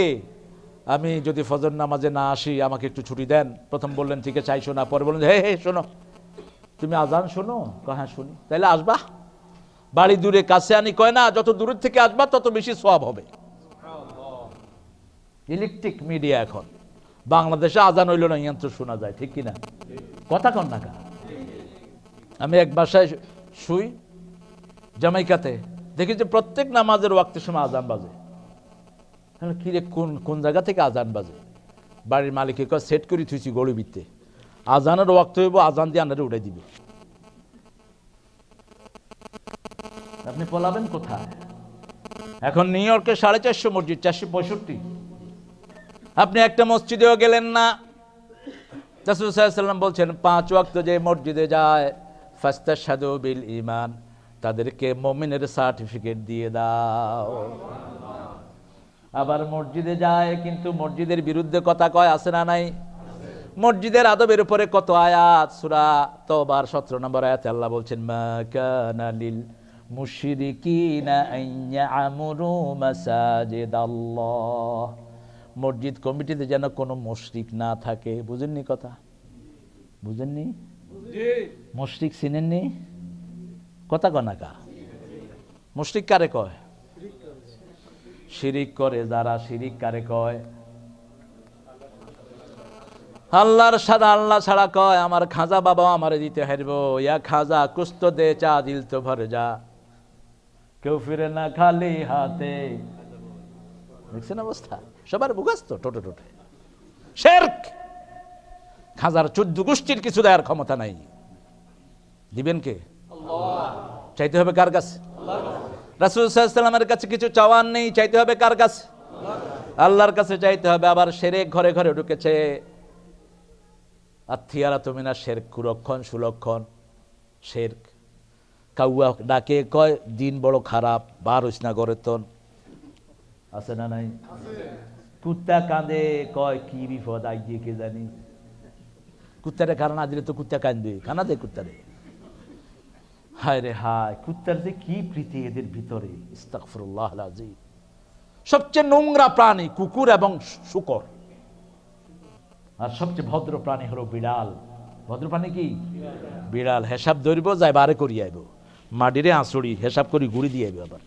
আমি যদি ফজর নামাজে না আসি আমাকে একটু ছুটি দেন। প্রথম বললেন ঠিক আছে আইসো না পরে বললেন হে হে শোনো। তুমি আজান শোনো? হ্যাঁ শুনি। তাহলে আসবা? বাড়ি দূরে কাছে আনি। কয় না যত দূরের থেকে আসবা তত বেশি সব হবে। ইলেকট্রিক মিডিয়া এখন। বাংলাদেশে আজান হইল না যন্ত্র শোনা যায় ঠিক কিনা? কথা কন না আমি এক বাসায় শুই জামাইকাতে দেখি যে প্রত্যেক নামাজের ওয়াক্তের সময় আজান বাজে। তাহলে কি রে, কোন কোন জায়গা থেকে আজান বাজে? বাড়ির মালিকে কয় সেট করে থুইছি গড়ি বিতে। আজানের ওয়াক্ত হইব, আজান দিয়ে আনারে উড়াই দিবে। আপনি পলাবেন কোথায়? এখন নিউ ইয়র্কে সাড়ে চারশো মসজিদ, চারশো পঁয়ষট্টি। আপনি একটা মসজিদেও গেলেন না। রাসূল ওয়াসাল্লাম বলছেন, পাঁচ ওয়াক্ত যে মসজিদে যায় ফাস্তা সাদু বিল ঈমান। তাদেরকে মুমিনের সার্টিফিকেট দিয়ে দাও। আবার মসজিদে যায় কিন্তু মসজিদের বিরুদ্ধে কথা কয় আছে না নাই? মসজিদের আদবের উপরে কত আয়াত? সূরা তওবার 17 নম্বর আয়াত আল্লাহ বলছেন মা কানা লিল মুশরিকিনা আন ইয়ামুরু মাসাজিদাল্লাহ। মসজিদ কমিটিতে যেন কোনো মুশরিক না থাকে। বুঝেননি কথা? বুঝেননি? মুশরিক চিনেননি? কথা কনাকা মুশরিক কারে কয়? শিরিক করে যারা শিরিক কারে কয়? আল্লাহর সাদা আল্লাহ ছাড়া কয়, আমার খাজা বাবা আমারে দিতে হারব, ইয়া খাজা কুস্ত দে, চা দিল তো ভরে যা। কেউ ফিরে না খালি হাতে। দেখছেন অবস্থা? সবার মুখস্থ, টোটো টোটে। শেরক! খাজার চোদ্দ গোষ্ঠীর কিছু দেওয়ার ক্ষমতা নাই। দিবেন কে? চাইতে হবে কার কাছে? রাসুল সাল্লামের কাছে কিছু চাওয়ার নেই, চাইতে হবে কার কাছে? আল্লাহর কাছে চাইতে হবে, আবার সেরেক ঘরে ঘরে ঢুকেছে। আত্মীয়ারা তুমি না শের কুরক্ষণ, সুলক্ষণ, শেরক। কাউয়া ডাকে, কয়, দিন বড় খারাপ, বার হইস না ঘরের তন আছে না নাই? কুত্তা কাঁদে, কয়, কি বিপদ আইয়ে কে জানি? কুত্তারে খানা না দিলে তো কুত্তা কান্দে খানা দে কুত্তারে। হায় রে হায় কুত্তার যে কি প্রীতি এদের ভিতরে? ইস্তাগফিরুল্লাহ আলাজিম সবচেয়ে নোংরা প্রাণী কুকুর এবং শুকর। আর সবচেয়ে ভদ্র প্রাণী হলো বিড়াল। ভদ্র প্রাণী কি? বিড়াল। হেসাব ধরব যাই বারে করি আইব। মাটিরে আঁচড়ি হেসাব করি গুড়ি দিয়ে আইব আবার।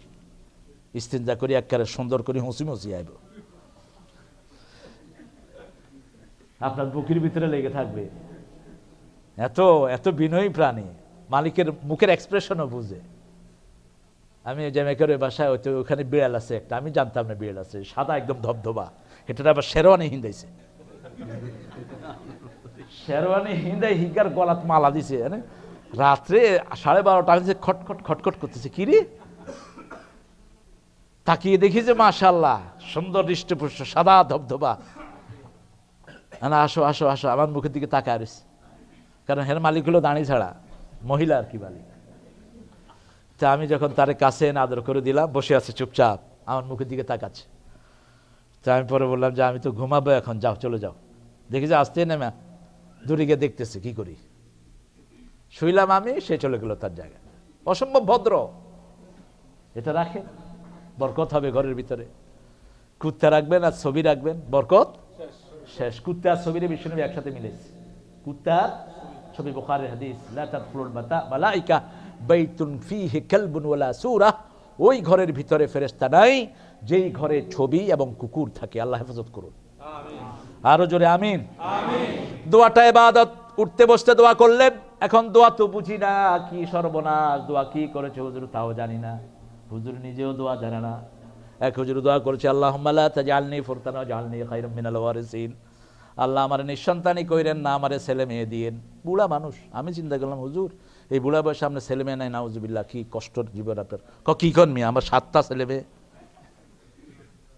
ইস্তিনজা করি একবারে সুন্দর করে হসি মুসি আইব। আপনার বুকের ভিতরে লেগে থাকবে। এত এত বিনয়ী প্রাণী। মালিকের মুখের এক্সপ্রেশনও বুঝে। আমি জ্যামেকারের বাসায় হয়তো ওখানে বিড়াল আছে একটা, আমি জানতাম না বিড়াল আছে, সাদা একদম ধবধবা। এটা আবার শেরওয়ানি হিন্দাইছে। শেরওয়ানি হিন্দাই হিগার গলাত মালা দিছে হ্যাঁ রাত্রে সাড়ে বারোটা আমি খটখট খটখট করতেছে, কি রে? তাকিয়ে দেখি যে মাশাল্লাহ সুন্দর হৃষ্টপুষ্ট, সাদা ধবধবা। না আসো আসো আসো, আমার মুখের দিকে তাকায় রয়েছে কারণ হের মালিক হলো ছাড়া। মহিলা আর কি মালিক। তা আমি যখন তার কাছে এনে আদর করে দিলাম, বসে আছে চুপচাপ, আমার মুখের দিকে তাকাচ্ছে। তা আমি পরে বললাম যে, আমি তো ঘুমাবো এখন, যাও, চলে যাও। দেখি যে আসতে নেমে দূরে গিয়ে দেখতেছে, কি করি? শুইলাম আমি, সে চলে গেল তার জায়গায়। অসম্ভব ভদ্র। এটা রাখে বরকত হবে ঘরের ভিতরে। কুত্তা রাখবেন আর ছবি রাখবেন। বরকত? শেষ। কুত্তা আর ছবির বিষ্ণু একসাথে মিলেছে। কুত্তার ছবি বুখারের হাদিস মালাইকা বাইতুন ফিহি কালবুন ওয়ালা সূরা। ওই ঘরের ভিতরে ফেরেশতা নাই যেই ঘরে ছবি এবং কুকুর থাকে। আল্লাহ হেফাজত করুন। আরও জোরে আমিন। দোয়াটা ইবাদত উঠতে বসতে দোয়া করলেন এখন দোয়া তো বুঝি না কি সর্বনাশ দোয়া কি করেছে হুজুর তাও জানি না। হুজুর নিজেও দোয়া জানে না। এক হুজুর দোয়া করেছে আল্লাহ লা তাজআলনি ফুরতানা ওয়াজআলনি খায়রাম মিনাল ওয়ারিসিন। আল্লাহ আমার নিঃসন্তানই কইরেন, না, আমারে ছেলে মেয়ে দিয়েন। বুড়া মানুষ, আমি চিন্তা করলাম, হুজুর, এই বুড়া বয়সে আপনার ছেলে মেয়ে নাই, নাউজুবিল্লাহ, কি কষ্টর জীবন আপনার। ক, কি কন মেয়ে? আমার সাতটা ছেলে মেয়ে।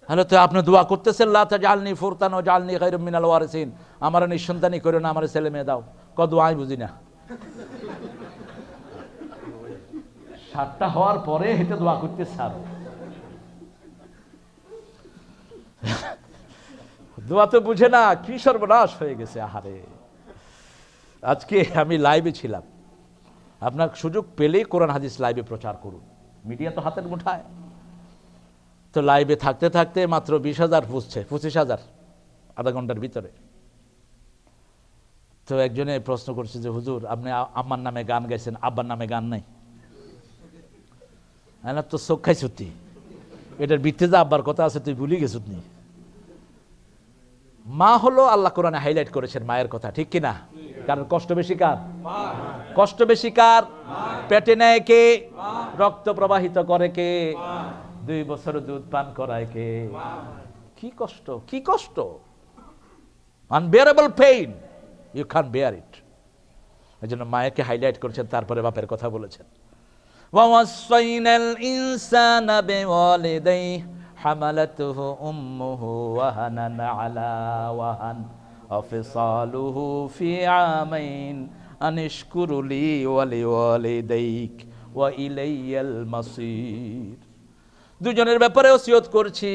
হ্যালো, তো আপনি দোয়া করতেছেন, লা তাজআলনি ফুরতানা ওয়াজআলনি খায়রাম মিনাল ওয়ারিসিন। আমার নিঃসন্তানই কইরো না, আমার ছেলে মেয়ে দাও। ক, দোয়া আমি বুঝি না। সাতটা হওয়ার পরে হেঁটে দোয়া করতে সার দোয়া তো বুঝে না, কি সর্বনাশ হয়ে গেছে, আহারে। আজকে আমি লাইভে ছিলাম। আপনার সুযোগ পেলেই কোরআন হাদিস লাইভে প্রচার করুন। মিডিয়া তো হাতের মুঠায়। তো লাইভে থাকতে থাকতে মাত্র বিশ হাজার পুষছে পঁচিশ হাজার, আধা ঘণ্টার ভিতরে। তো একজনে প্রশ্ন করছে যে, হুজুর, আপনি আম্মার নামে গান গাইছেন, আব্বার নামে গান নাই? হ্যাঁ তো চোখ সত্যি। এটার বৃত্তে যে আব্বার কথা আছে, তুই ভুলি নি মা হলো আল্লাহ কোরআনে হাইলাইট করেছেন মায়ের কথা, ঠিক কিনা? কারণ কষ্ট বেশি কার? কষ্ট বেশি কার? পেটে নেয় কে? রক্ত প্রবাহিত করে কে? দুই বছর দুধ পান করায় কে? কি কষ্ট কি কষ্ট? Unbearable pain you can bear it এই জন্য মায়েরকে হাইলাইট করেছেন, তারপরে বাপের কথা বলেছেন। ওয়াসাইনাল ইনসানা বিওয়ালিদাইহি। হামালাতুহু উম্মুহু ওয়াহানান আলা ওয়াহান অফিসালুহু ফি আমাইন আনিশকুরুলি ওয়ালি ওয়ালিদাইক ওয়া ইলাইয়াল মাসির দুজনের ব্যাপারে ওসিয়ত করছি,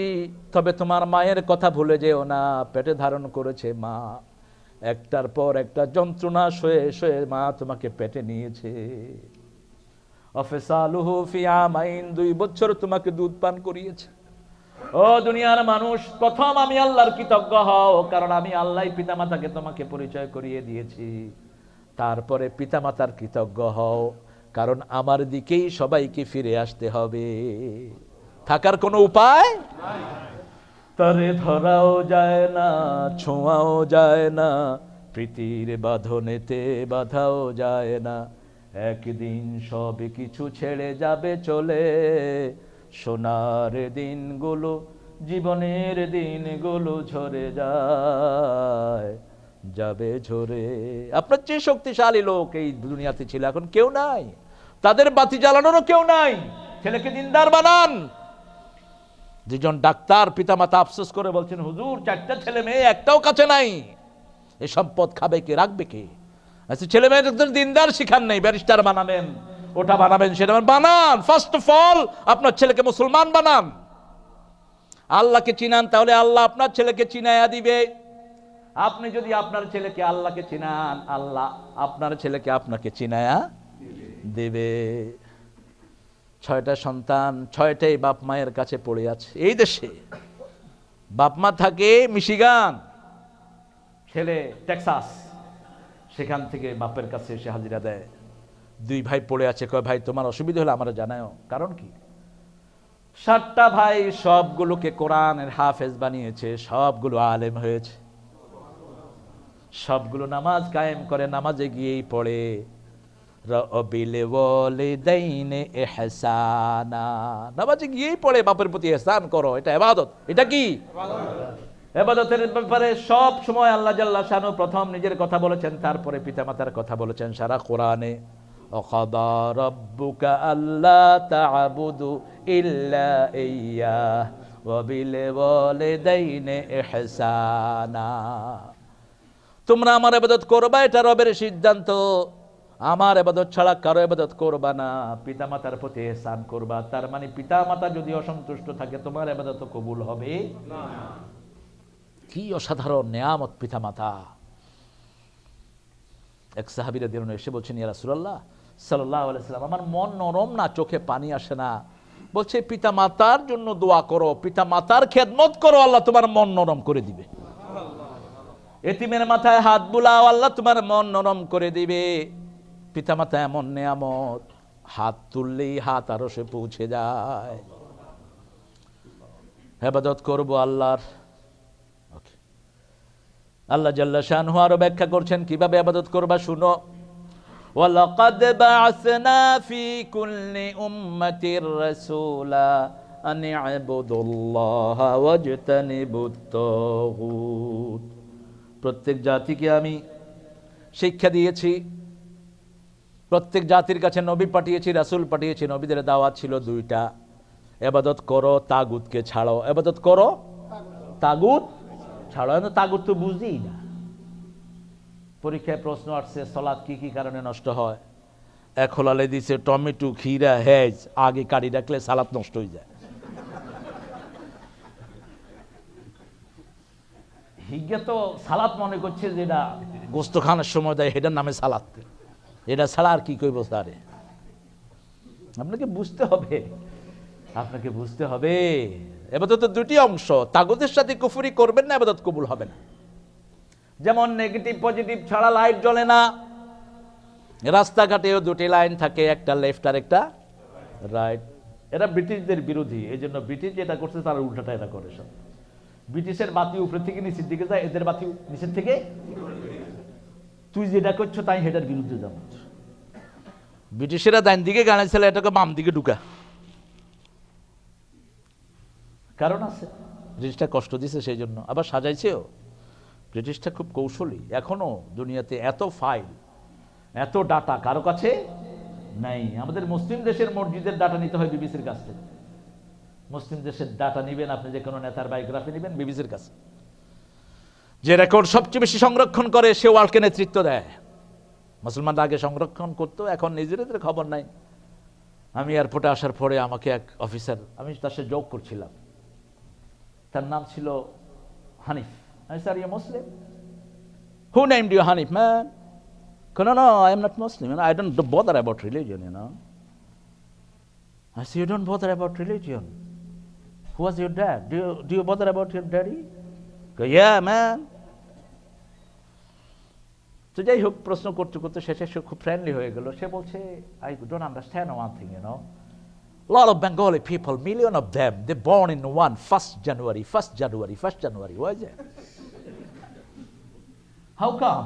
তবে তোমার মায়ের কথা ভুলে যেও না, পেটে ধারণ করেছে মা। একটার পর একটা যন্ত্রণা শয়ে শোয়ে মা তোমাকে পেটে নিয়েছে। অফেসালুহু ফি আমাইন, দুই বছর তোমাকে দুধ পান করিয়েছে। ও দুনিয়ার মানুষ, প্রথম আমি আল্লাহর কৃতজ্ঞ হও, কারণ আমি আল্লাহ পিতামাতাকে তোমাকে পরিচয় করিয়ে দিয়েছি। তারপরে পিতামাতার কৃতজ্ঞ হও, কারণ আমার দিকেই সবাইকে ফিরে আসতে হবে। থাকার কোনো উপায়? তরে ধরাও যায় না, ছোঁয়াও যায় না, প্রীতির বাঁধনেতে বাধাও যায় না। একদিন সব কিছু ছেড়ে যাবে চলে সোনার দিনগুলো, জীবনের দিনগুলো ঝরে যায়, যাবে ঝরে। আপনার চেয়ে শক্তিশালী লোক এই দুনিয়াতে ছিল, এখন কেউ নাই। তাদের বাতি জ্বালানোরও কেউ নাই। ছেলেকে দিনদার বানান। দুজন ডাক্তার পিতামাতা আফসোস করে বলছেন, হুজুর, চারটা ছেলে মেয়ে, একটাও কাছে নাই। এই সম্পদ খাবে কে, রাখবে কে? আচ্ছা ছেলে মেয়ে একজন দিনদার শিখান নেই, ব্যারিস্টার বানাবেন ওটা বানাবেন, সেটা বানান! ফার্স্ট অফ অল আপনার ছেলেকে মুসলমান বানান। আল্লাহকে চিনান, তাহলে আল্লাহ আপনার ছেলেকে চিনাইয়া দিবে। আপনি যদি আপনার ছেলেকে আল্লাহকে চিনান, আল্লাহ আপনার ছেলেকে আপনাকে চিনায়া দেবে। ছয়টা সন্তান, ছয়টাই বাপ মায়ের কাছে পড়ে আছে। এই দেশে বাপ মা থাকে মিশিগান, ছেলে টেক্সাস, সেখান থেকে বাপের কাছে এসে হাজিরা দেয়। দুই ভাই পড়ে আছে, কয়, ভাই, তোমার অসুবিধা হলে আমরা জানাও কারণ কি? সাতটা ভাই সবগুলোকে কোরআনের হাফেজ বানিয়েছে, সবগুলো আলেম হয়েছে। সবগুলো নামাজ কায়েম করে, নামাজে গিয়েই পড়ে। নামাজে গিয়েই পড়ে, বাপের প্রতি ইহসান করো, এটা ইবাদত। এটা কি? এবাদতের ব্যাপারে সব সময় আল্লাহ জাল্লাহ শানু প্রথম নিজের কথা বলেছেন, তারপরে পিতামাতার কথা বলেছেন সারা কোরআনে। وقضى ربك ألا تعبدوا إلا إياه وبالوالدين إحسانا তোমরা আমার আবাদত করবা এটা রবের সিদ্ধান্ত আমার আবাদত ছাড়া কারো আবাদত করবা না পিতা মাতার প্রতি এহসান করবা তার মানে পিতা মাতা যদি অসন্তুষ্ট থাকে তোমার আবাদত কবুল হবে কি অসাধারণ নেয়ামত পিতা মাতা এক সাহাবিরা দিন এসে বলছেন ইয়া রাসূলুল্লাহ সাল্লাম আমার মন নরম না, চোখে পানি আসে না। বলছে পিতা মাতার জন্য দোয়া করো পিতা মাতার খেদমত করো, আল্লাহ তোমার মন নরম করে দিবে। এতিমের মাথায় হাত বুলাও, আল্লাহ তোমার মন নরম করে দিবে। পিতামাতা এমন নেয়ামত, হাত তুললেই হাত আরও সে পৌঁছে যায়। হেফাজত করব আল্লাহর। আল্লাহ জাল্লা শানহু আরও ব্যাখ্যা করছেন, কীভাবে আবাদত করবা, শুনো। ولقد بعثنا في كل أمة رسولا أن اعبدوا الله واجتنبوا الطاغوت প্রত্যেক জাতিকে আমি শিক্ষা দিয়েছি প্রত্যেক জাতির কাছে নবী পাঠিয়েছি রাসূল পাঠিয়েছি নবীদের দাওয়াত ছিল দুইটা এবাদত করো তাগুতকে ছাড়ো এবাদত করো তাগুত ছাড়ো এখন তাগুত তো বুঝিই না পরীক্ষায় প্রশ্ন আসছে সলাদ কি কি কারণে নষ্ট হয়? এক হলালে দিছে, টমেটো খিরা হেজ, আগে কাটি রাখলে সালাদ নষ্ট হয়ে যায়। হিজ্ঞা তো সালাদ মনে করছে যে এটা গোস্ত খানোর সময় দেয় এটার নামে সালাদ। এটা ছাড়া আর কি কইব স্যারে? আপনাকে বুঝতে হবে, আপনাকে বুঝতে হবে। এবার তো দুটি অংশ, তাগুদের সাথে কুফুরি করবেন না, এবাদত কবুল হবে না। যেমন নেগেটিভ পজিটিভ ছাড়া লাইট জ্বলে না। রাস্তাঘাটেও দুটি লাইন থাকে, একটা লেফট আর একটা রাইট এরা ব্রিটিশদের বিরোধী, এই জন্য ব্রিটিশ যেটা করছে তারা উল্টাটা এটা করে সব। ব্রিটিশের বাতি উপরে থেকে নিচের দিকে যায়, এদের বাতি নিচের থেকে তুই যেটা করছ তাই হেটার বিরুদ্ধে যাব ব্রিটিশেরা ডাইন দিকে গাড়াইছিল এটাকে বাম দিকে ঢুকা। কারণ আছে। জিনিসটা কষ্ট দিছে সেই জন্য। আবার সাজাইছেও। ব্রিটিশটা খুব কৌশলী। এখনও দুনিয়াতে এত ফাইল, এত ডাটা কারও কাছে নাই। আমাদের মুসলিম দেশের মসজিদের ডাটা নিতে হয় বিবিসির কাছ থেকে। মুসলিম দেশের ডাটা নেবেন আপনি যে কোনো নেতার বায়োগ্রাফি নেবেন বিবিসির কাছে। যে রেকর্ড সবচেয়ে বেশি সংরক্ষণ করে, সে ওয়ার্ল্ডকে নেতৃত্ব দেয়। মুসলমানরা আগে সংরক্ষণ করতো, এখন নিজেদের খবর নাই। আমি এয়ারপোর্টে আসার পরে আমাকে এক অফিসার, আমি তার সাথে যোগ করছিলাম। তার নাম ছিল হানিফ। আমি স্যার ইয়ে Muslim who named you Hanif man No, no, I am not Muslim. and I don't bother about religion, you know. I said, you don't bother about religion. Who was your dad? Do you, do you bother about your daddy? Go, yeah, man. তো যাই হোক প্রশ্ন করতে করতে শেষে সে খুব friendly হয়ে গেল সে বলছে I don't understand one thing you know lot of Bengali people, million of them, they born in one, 1st January, 1st January, 1st January. Why is it? How come?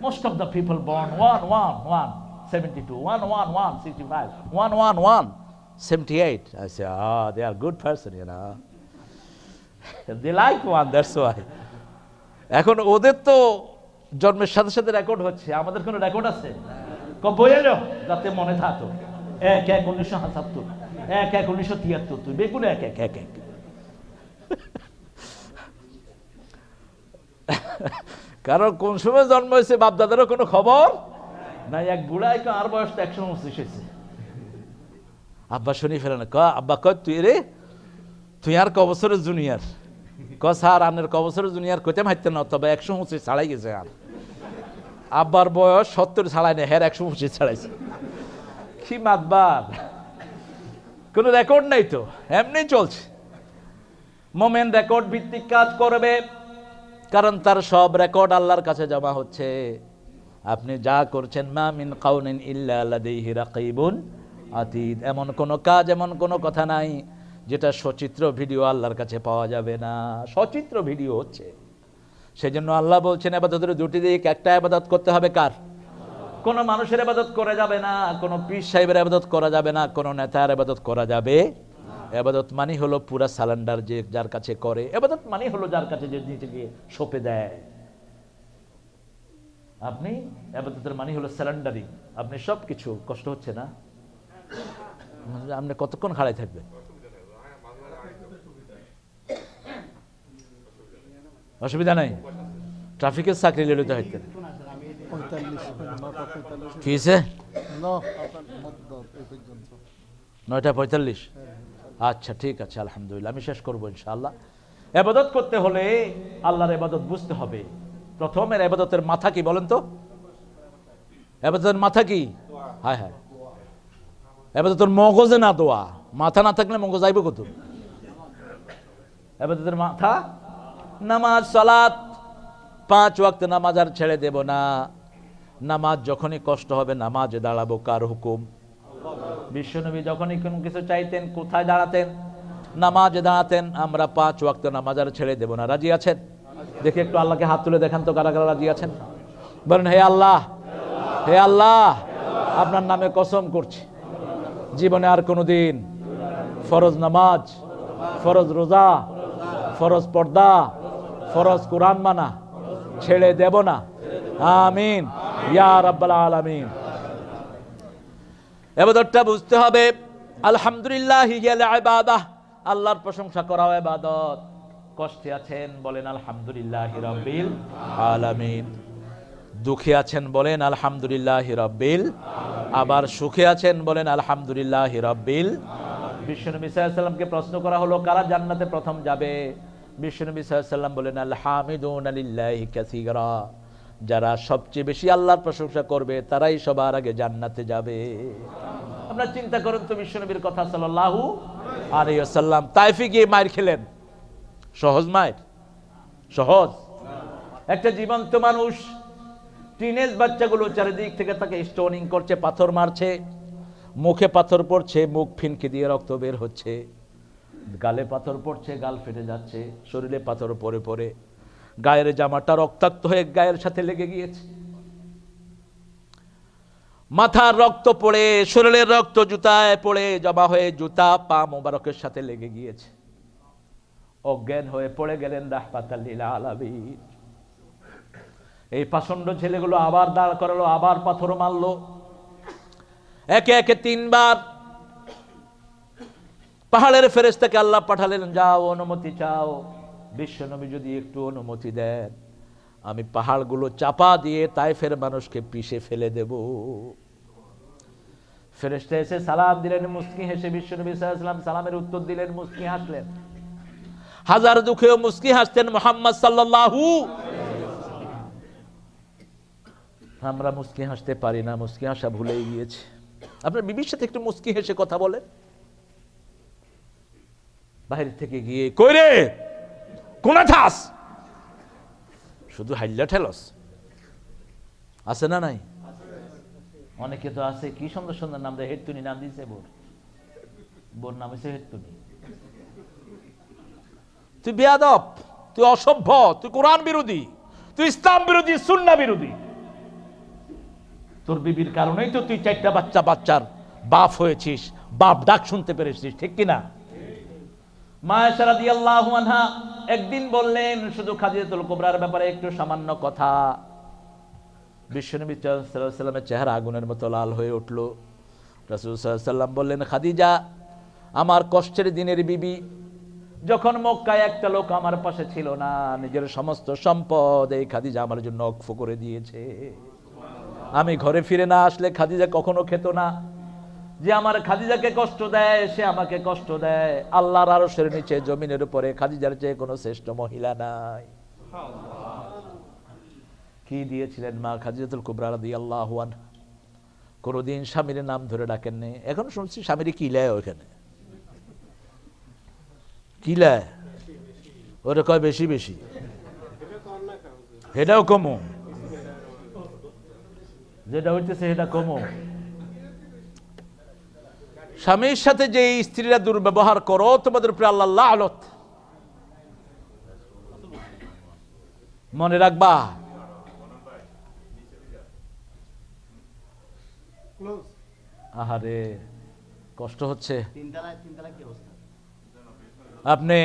Most of the people born 1, 1, 1, 72, 1, 1, 1, 65, 1, 1, 1, 78. I say, ah, oh, they are good person, you know. <laughs> they like one, that's why. এখন ওদের তো জন্মের সাথে সাথে record হচ্ছে আমাদের কোনো record আছে যাতে মনে থাকতো এক এক উনিশশো সাতাত্তর এক এক উনিশশো তিয়াত্তর তুই বেগুন এক এক এক এক কারণ কোন সময় জন্ম হয়েছে, বাপদাদারও কোনো খবর? নাই, এক বুড়াই আর বয়স তো একশো উনত্রিশ হয়েছে। আব্বা শুনি ফেলে না ক আব্বা কয়, তুই রে, তুই আর ক বছরের জুনিয়র? ক স্যার আনের ক বছরের জুনিয়র কইতে মারতে না, তবে একশো পঁচিশ ছাড়াই গেছে আর। আব্বার বয়স সত্তর ছাড়াই না হ্যাঁ একশো পঁচিশ ছাড়াইছে। কি মাতবার? কোনো রেকর্ড নাই তো, এমনি চলছে। মোমেন্ট রেকর্ড ভিত্তিক কাজ করবে কারণ তার সব রেকর্ড আল্লাহর কাছে জমা হচ্ছে। আপনি যা করছেন, মা মিন কাউনিন ইল্লা লাদাইহি রাকিবুন আতীত এমন কোনো কাজ, এমন কোনো কথা নাই যেটা সচিত্র ভিডিও আল্লাহর কাছে পাওয়া যাবে না। সচিত্র ভিডিও হচ্ছে। সেজন্য আল্লাহ বলছেন আবাদতের দুটি দিক, একটা আবাদত করতে হবে কার? কোনো মানুষের আবাদত করা যাবে না, কোনো পীর সাহেবের আবাদত করা যাবে না, কোনো নেতার আবাদত করা যাবে এবাদত মানি হলো পুরা সালেন্ডার যে যার কাছে করে। এবাদত মানি হলো যার কাছে যে নিজেকে সঁপে দেয়। আপনি আবাদতের মানি হলো স্যালেন্ডারিং আপনি সব কিছু কষ্ট হচ্ছে না? আপনি কতক্ষণ খাড়াই থাকবেন? অসুবিধা নাই। ট্রাফিকের চাকরি লেলে তো হইতেন কি নয়টা পঁয়তাল্লিশ। আচ্ছা ঠিক আছে, আলহামদুলিল্লাহ, আমি শেষ করব ইনশাআল্লাহ। এবাদত করতে হলে আল্লাহর এবাদত বুঝতে হবে। প্রথমের এবাদতের মাথা কি বলেন তো? এবাদতের মাথা কি? হায় হ্যাঁ। এবাদতের মগজে না দোয়া। মাথা না থাকলে মগজ আইব কত? এবাদতের মাথা? নামাজ, সালাত। পাঁচ ওয়াক্ত নামাজ আর ছেড়ে দেব না। নামাজ যখনই কষ্ট হবে, নামাজে দাঁড়াবো কার হুকুম? বিশ্বনবী যখনই কোনো কিছু চাইতেন, কোথায় দাঁড়াতেন, নামাজে দাঁড়াতেন, আমরা পাঁচ ওয়াক্ত নামাজ আর ছেড়ে দেব না। রাজি আছেন? দেখি একটু আল্লাহকে হাত তুলে দেখান তো কারা কারা রাজি আছেন। বলেন, হে আল্লাহ হে আল্লাহ, আপনার নামে কসম করছি। জীবনে আর কোনো দিন ফরজ নামাজ, ফরজ রোজা, ফরজ পর্দা, ফরজ কোরআন মানা ছেড়ে দেব না। আমিন। ইয়া রাব্বাল আলামিন। এবাদতটা বুঝতে হবে। আলহামদুলিল্লাহ আল্লাহর প্রশংসা করাও এবাদত। কষ্টে আছেন বলেন আলহামদুলিল্লাহ রব্বিল আলামিন। দুঃখে আছেন বলেন আলহামদুলিল্লাহ রব্বিল আবার সুখে আছেন বলেন আলহামদুলিল্লাহ রব্বিল বিশ্বনবী সাল্লামকে প্রশ্ন করা হলো, কারা জান্নাতে প্রথম যাবে? বিশ্বনবী সাল্লাম বলেন, আলহামিদুন আলিল্লাহি কাসীরা। যারা সবচেয়ে বেশি আল্লাহর প্রশংসা করবে, তারাই সবার আগে জান্নাতে যাবে। আপনারা চিন্তা করেন তো, বিশ্বনবীর কথা সাল্লাল্লাহু আলাইহি ওয়াসাল্লাম। তাইফে গিয়ে মায়ের খেলেন। সহজ মায়ের? সহজ। একটা জীবন্ত মানুষ টিনেজ বাচ্চাগুলো চারিদিক থেকে তাকে স্টোনিং করছে, পাথর মারছে, মুখে পাথর পড়ছে, মুখ ফিনকে দিয়ে রক্ত বের হচ্ছে, গালে পাথর পড়ছে, গাল ফেটে যাচ্ছে, শরীরে পাথর পরে পরে গায়ের জামাটা রক্তাক্ত হয়ে গায়ের সাথে লেগে গিয়েছে। মাথার রক্ত পড়ে, শরীরের রক্ত জুতায় পড়ে জমা হয়ে জুতা পা মোবারকের সাথে লেগে গিয়েছে। অজ্ঞান হয়ে পড়ে গেলেন রাহপাতাল্লিল আলামিন। এই পাষণ্ড ছেলেগুলো আবার দাঁড় করালো, আবার পাথর মারলো। একে একে তিনবার পাহাড়ের ফেরেশতাকে আল্লাহ পাঠালেন, যাও, অনুমতি চাও। বিশ্বনবী যদি একটু অনুমতি দেন, আমি পাহাড়গুলো চাপা দিয়ে তাইফের মানুষকে পিষে ফেলে দেব। ফেরেশতা এসে সালাম দিলেন, মুস্কি হেসে বিশ্বনবী সাল্লাম সালামের উত্তর দিলেন, মুস্কি হাসলেন। হাজার দুঃখেও মুস্কি হাসতেন মোহাম্মদ সাল্লাল্লাহু আমরা মুস্কি হাসতে পারি না, মুস্কি হাসা ভুলে গিয়েছে। আপনার বিবির সাথে একটু মুস্কি হেসে কথা বলেন। বাইরে থেকে গিয়ে, কই রে? কোনা থাস? শুধু হাইল্লা ঠেলস। আছে না নাই? অনেকে তো আছে। কি সুন্দর সুন্দর নাম দেয়? হেটতুনি নাম দিয়েছে বোর। বোর নাম হয়েছে হেটতুনি তুই বেয়াদব, তুই অসভ্য, তুই কোরআন বিরোধী, তুই ইসলাম বিরোধী, সুন্না বিরোধী। তোর বিবির কারণেই তো তুই চারটা বাচ্চা, বাচ্চার বাপ হয়েছিস, বাপ ডাক শুনতে পেরেছিস, ঠিক কিনা? মায়েশা রাদিয়াল্লাহু আনহা একদিন বললেন, শুধু খাদিজাতুল কুবরার ব্যাপারে একটু সামান্য কথা। বিশ্বনবী সাল্লামের চেহারা আগুনের মতো লাল হয়ে উঠল। রাসূল সাল্লাম বললেন, খাদিজা, আমার কষ্টের দিনের বিবি, যখন মক্কায় একটা লোক আমার পাশে ছিল না, নিজের সমস্ত সম্পদ এই খাদিজা আমার জন্য অক্ষ করে দিয়েছে। আমি ঘরে ফিরে না আসলে খাদিজা কখনো খেত না। যে আমার খাদিজাকে কষ্ট দেয়, সে আমাকে কষ্ট দেয়। আল্লাহর আরশের নিচে, জমিনের উপরে খাদিজার চেয়ে কোনো শ্রেষ্ঠ মহিলা নাই। কি দিয়েছিলেন মা খাদিজাতুল কুবরা রাদিয়াল্লাহু আনহা? কোনোদিন স্বামীর নাম ধরে ডাকেননি। এখন শুনছি স্বামীর কি লেয় ওখানে? কি লেয়? ওরা কয় বেশি বেশি। এটাও কমো। যেটা হইতেছে সেটা কমো। স্বামীর সাথে যে স্ত্রীরা দুর্ব্যবহার করো, তোমাদের উপরে আল্লাহ আলত মনে রাখবা, আহারে, কষ্ট হচ্ছে। আপনি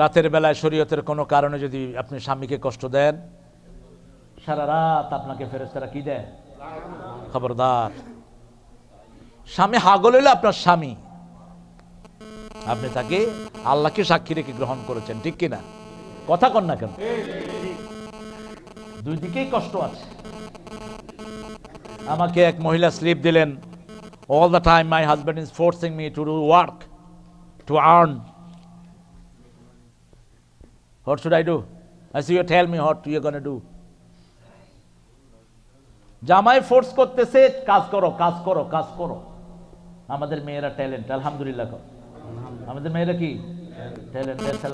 রাতের বেলায় শরীয়তের কোনো কারণে যদি আপনি স্বামীকে কষ্ট দেন, সারা রাত আপনাকে ফেরেস্তারা কি দেয়? খবরদার। স্বামী হাগল হইলে আপনার স্বামী। আপনি তাকে আল্লাহকে সাক্ষী রেখে গ্রহণ করেছেন, ঠিক কিনা? কথা কন না কেন? দুই দিকেই কষ্ট আছে। আমাকে এক মহিলা স্লিপ দিলেন all the time my husband is forcing me to do work to earn What should I do I see you tell me what you to do. জামাই ফোর্স করতেছে, কাজ করো কাজ করো কাজ করো। আমাদের মেয়েরা ট্যালেন্ট আলহামদুলিল্লাহ কর আমাদের মেয়েরা কি? ট্যালেন্ট দেশে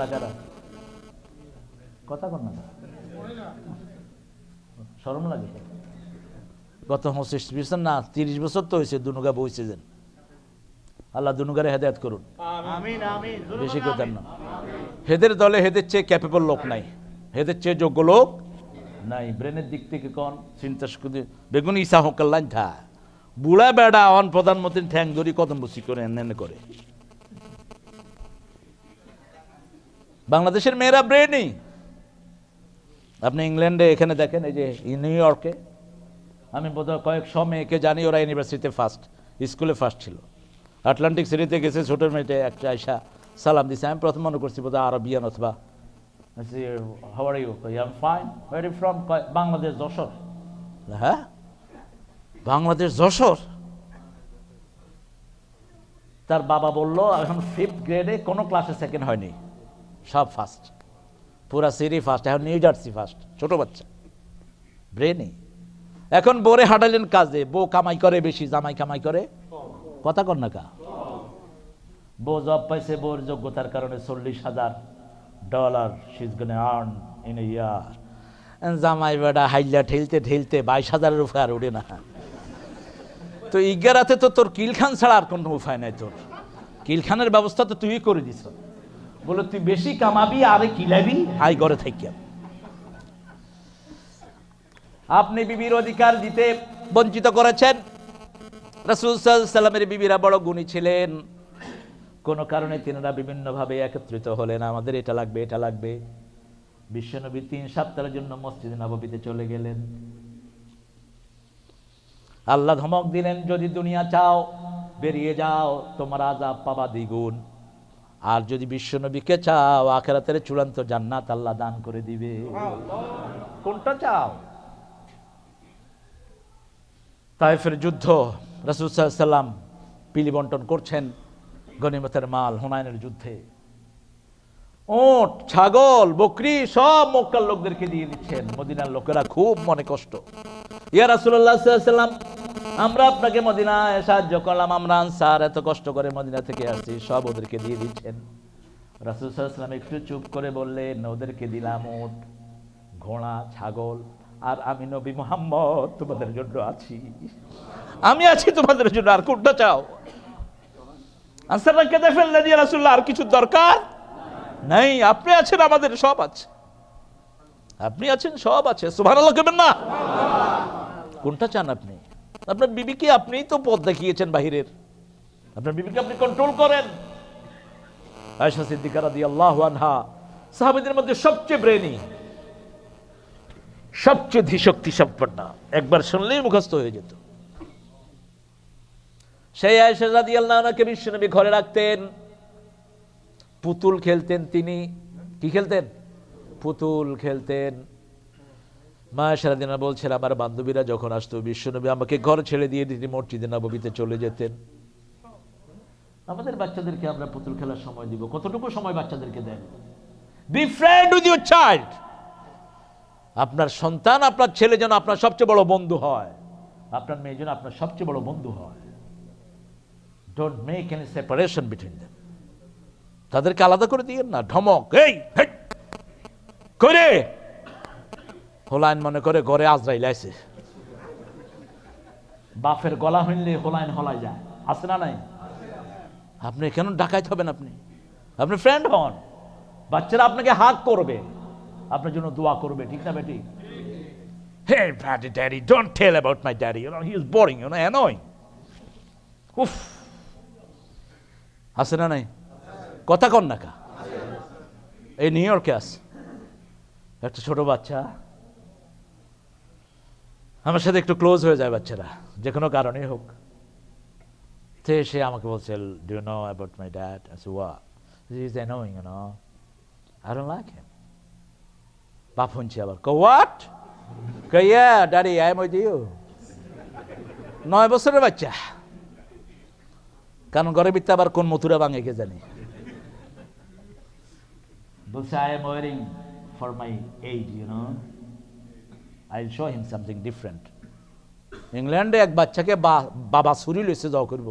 কথা কর না সরম লাগে গত পঁচিশ বছর না তিরিশ বছর তো হয়েছে দুনুগা বইছে যেন। আল্লাহ দুনুগারে হেদায়ত করুন। বেশি কথা না। হেদের দলে হেদের চেয়ে ক্যাপেবল লোক নাই। হেদের চেয়ে যোগ্য লোক নাই। ব্রেনের দিক থেকে কোন চিন্তা বেগুন ইসা হকাল্লান থা বুড়া বেড়া অন প্রধানমন্ত্রী ঠ্যাং ধরি কদম বসি করে এনে করে। বাংলাদেশের মেয়েরা ব্রেনই আপনি ইংল্যান্ডে এখানে দেখেন, এই যে নিউ ইয়র্কে, আমি বোধহয় কয়েকশো মেয়েকে জানি, ওরা ইউনিভার্সিটিতে ফার্স্ট, স্কুলে ফার্স্ট ছিল। আটলান্টিক সিটিতে গেছে, ছোটো মেয়েটে একটা আয়সা সালাম দিছে। আমি প্রথম মনে করছি বোধহয় আরবিয়ান অথবা how are you I am fine from Bangladesh, Jessore. হ্যাঁ? বাংলাদেশ যশোর। তার বাবা বলল, এখন ফিফথ গ্রেডে কোনো ক্লাসে সেকেন্ড হয়নি। সব ফার্স্ট পুরা সিরি ফার্স্ট এখন নিউ জার্সি ফার্স্ট ছোটো বাচ্চা। ব্রেনে এখন বোরে হাঁটালেন কাজে, বউ কামাই করে বেশি, জামাই কামাই করে। কথা কর না কা? বউ জব পাইছে, বউর যোগ্যতার কারণে চল্লিশ হাজার ডলার সিজ গনে আর্ন ইন ইয়ার জামাই বেড়া হাইলা ঠেলতে ঠেলতে বাইশ হাজারের উপরে আর উঠে না। তো ইগারাতে তো তোর কিলখান ছাড়া আর কোনো উপায় নাই তোর। কিলখানের ব্যবস্থা তো তুই করে দিস। বলে, তুই বেশি কামাবি আরে কিলাবি আই ঘরে থাকিয়া আপনি বিবির অধিকার দিতে বঞ্চিত করেছেন। রাসুল সাল্লামের বিবিরা বড় গুণী ছিলেন। কোনো কারণে তিনারা বিভিন্নভাবে একত্রিত হলেন আমাদের এটা লাগবে এটা লাগবে। বিশ্বনবী তিন সপ্তাহের জন্য মসজিদ নববীতে চলে গেলেন। আল্লাহ ধমক দিলেন, যদি দুনিয়া চাও, বেরিয়ে যাও, তোমার আজাব পাবা দ্বিগুণ। আর যদি বিশ্বনবীকে চাও, আখেরাতের চূড়ান্ত জান্নাত আল্লাহ দান করে দিবে। কোনটা চাও? তাইফের যুদ্ধ, রাসুল সাল্লাম পিলি বন্টন করছেন গনিমতের মাল হুনায়নের যুদ্ধে। ওট, ছাগল, বকরি সব মক্কার লোকদেরকে দিয়ে দিচ্ছেন। মদিনার লোকেরা খুব মনে কষ্ট। ইয়া রাসুল্লাহ সাল্লাম আমরা আপনাকে মদিনায় সাহায্য করলাম, আমরা আনসার, এত কষ্ট করে মদিনা থেকে আসছি, সব ওদেরকে দিয়ে দিচ্ছেন। রাসুল সাল্লাম একটু চুপ করে বললেন, ওদেরকে দিলাম ওট ঘোড়া, ছাগল, আর আমি নবী মোহাম্মদ, তোমাদের জন্য আছি। আমি আছি তোমাদের জন্য, আর কোনটা চাও? আনসাররা কেঁদে ফেললেন, ইয়া রাসূলুল্লাহ, আর কিছু দরকার নাই, আপনি আছেন আমাদের সব আছে। আপনি আছেন, সব আছে। সুবহানাল্লাহ, কেবেন না? কোনটা চান আপনি? আপনার বিবিকে আপনিই তো পথ দেখিয়েছেন বাহিরের। আপনার বিবিকে আপনি কন্ট্রোল করেন। আয়েশা সিদ্দিকা রাদিয়াল্লাহু আনহা সাহাবীদের মধ্যে সবচেয়ে ব্রেনি সবচেয়ে ধীশক্তি সম্পন্না একবার শুনলেই মুখস্থ হয়ে যেত। সেই আয়েশা রাদিয়াল্লাহু আনহাকে বিশ্বনবী ঘরে রাখতেন। পুতুল খেলতেন তিনি। কি খেলতেন? পুতুল খেলতেন। মা সারাদিনা বলছেন, আমার বান্ধবীরা যখন আসতো, বিশ্বনবী আমাকে ঘর ছেড়ে দিয়ে তিনি মসজিদে নবমীতে চলে যেতেন। আমাদের বাচ্চাদেরকে আমরা পুতুল খেলার সময় দিব। কতটুকু সময় বাচ্চাদেরকে দেন? Be friend with your child আপনার সন্তান, আপনার ছেলে যেন আপনার সবচেয়ে বড় বন্ধু হয়। আপনার মেয়ে যেন আপনার সবচেয়ে বড় বন্ধু হয়। Don't make any separation between them তাদেরকে আলাদা করে দিয়েন না। ধমক, এই করে হোলাইন মনে করে ঘরে আজরাইল আছে বাফের গলা হইলে হোলাইন হলাই যায়। আছে না নাই? আপনি কেন ডাকাইতে হবেন আপনি? আপনি ফ্রেন্ড হন। বাচ্চারা আপনাকে হাক করবে। আপনার জন্য দোয়া করবে ঠিক না বেটি? Hey, daddy, daddy, don't tell about my daddy. You know, he is boring, you know, annoying. আছে না নাই? কথা কন না কা। এই নিউ ইয়র্কে আছে। একটা ছোট বাচ্চা। আমার সাথে একটু ক্লোজ হয়ে যায় বাচ্চারা, যে কোনো কারণেই হোক। তো সে আমাকে বলছে do know about my dad as was is annoying no don't like him বাপ শুনছি আবার কো what co yeah daddy I am with you নয় বছরের বাচ্চা। কারণ ঘরে বিত্তে আবার কোন মথুরা ভাঙে কে জানি। বলছে I am worrying for my age you know I show him something different ইংল্যান্ডে এক বাচ্চাকে বাবা ছুরি লইছে যাও করব।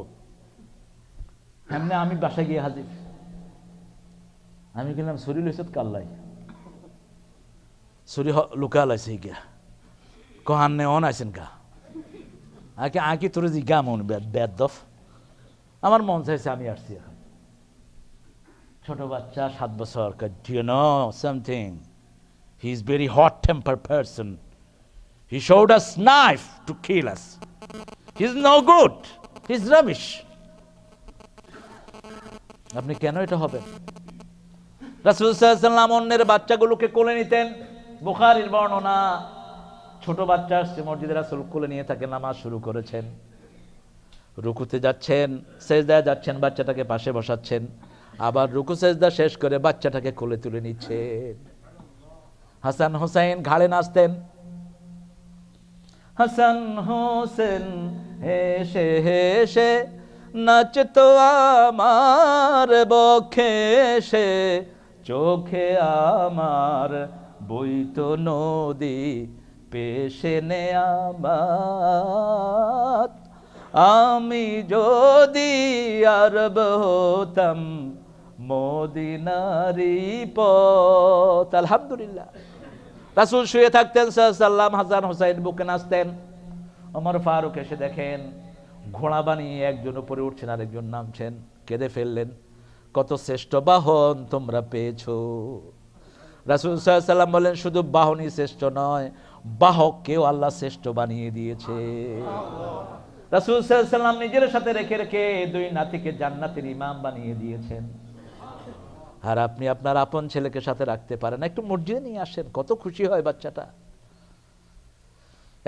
এমনি আমি বাসায় গিয়ে হাজির। আমি গেলাম, ছুরি লইছে কাল্লাই ছুরি লুকা লাইছে গিয়া। কহান নে অন আইসেন কা? আকে, আঁকি তোর জিগা মন বেদ দফ। আমার মন চাইছে, আমি আসছি এখন। ছোট বাচ্চা, সাত বছর no something he is very hot temper person ask knife to kill us he is no good he is rubbish আপনি কেন এটা হবেন? রাসুল সাল্লাম অন্যের বাচ্চাগুলোকে কোলে নিতেন। বুখারির বর্ণনা, ছোট বাচ্চা আসছে মসজিদে রাসুল কোলে নিয়ে তাকে নামাজ শুরু করেছেন। রুকুতে যাচ্ছেন, সেজদায় যাচ্ছেন, বাচ্চাটাকে পাশে বসাচ্ছেন। আবার রুকু সেজদা শেষ করে বাচ্চাটাকে কোলে তুলে নিচ্ছেন। হাসান হোসেন ঘাড়ে নাচতেন। হাসান হোসেন, হেসে হেসে নাচতো আমার বক্ষে সে চোখে আমার বইতো নদী পেশে নে আমার আমি যদি আরব হতাম মদিনারি পথ। আলহামদুলিল্লাহ। রাসুল শুয়ে থাকতেন সাল্লাম হাসান হোসাইন বুকে নাচতেন। আমার ফারুক এসে দেখেন, ঘোড়া বানিয়ে একজন উপরে উঠছেন, আরেকজন নামছেন, কেঁদে ফেললেন। কত শ্রেষ্ঠ বাহন তোমরা পেয়েছ। রাসুল সাল্লাম বলেন শুধু বাহনই শ্রেষ্ঠ নয়, বাহককেও আল্লাহ শ্রেষ্ঠ বানিয়ে দিয়েছে। রাসুল সাল্লাম নিজের সাথে রেখে রেখে দুই নাতিকে জান্নাতের ইমাম বানিয়ে দিয়েছেন। আর আপনি আপনার আপন ছেলেকে সাথে রাখতে পারেন একটু মসজিদে নিয়ে আসেন, কত খুশি হয় বাচ্চাটা।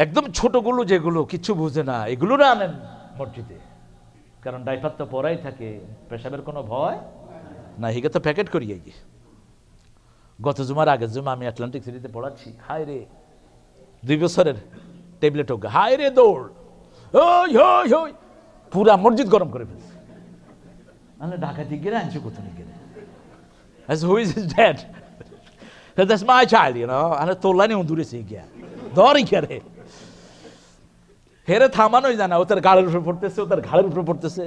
একদম ছোটগুলো যেগুলো, কিছু বুঝে না, এগুলো না আনেন মসজিদে। কারণ ডাইপার তো পরাই থাকে, পেশাবের কোনো ভয় না হিগে তো প্যাকেট করিয়ে গিয়ে গত জুমার আগের জুমা আমি আটলান্টিক সিটিতে পড়াচ্ছি। হায় রে, দুই বছরের টেবলেট হোক, হায় রে দৌড়। হই পুরা মসজিদ গরম করে ফেলছে। মানে ডাকাতি গেলে আনছে কোথাও গেলে? As who is his dad? <laughs> Said, That's my child, you know. And তোলা নি দূরে সে গিয়া ধরি রে হেরে থামানোই জানা ও তার গাড়ির উপরে পড়তেছে ও তার ঘাড়ের উপরে পড়তেছে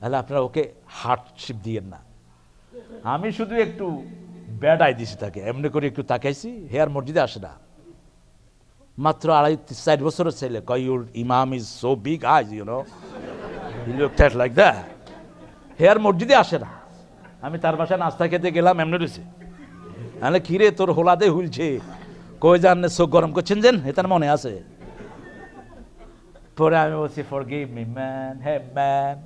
তাহলে আপনারা ওকে হার্টশিপ দিয়েন না আমি শুধু একটু ব্যাড আই দিছি তাকে এমনি করে একটু তাকাইছি হেয়ার মসজিদে আসে না মাত্র আড়াই চার বছরের ছেলে কয়ুর ইমাম is so big eyes you know he looked like that here মসজিদে আসে না আমি তার বাসায় নাস্তা খেতে গেলাম, এমনি রয়েছে। তাহলে কিরে, তোর হোলাদে হুলছে। কই জান চোখ গরম করছেন যেন? এটার মনে আছে। পরে আমি বলছি forgive me man hey man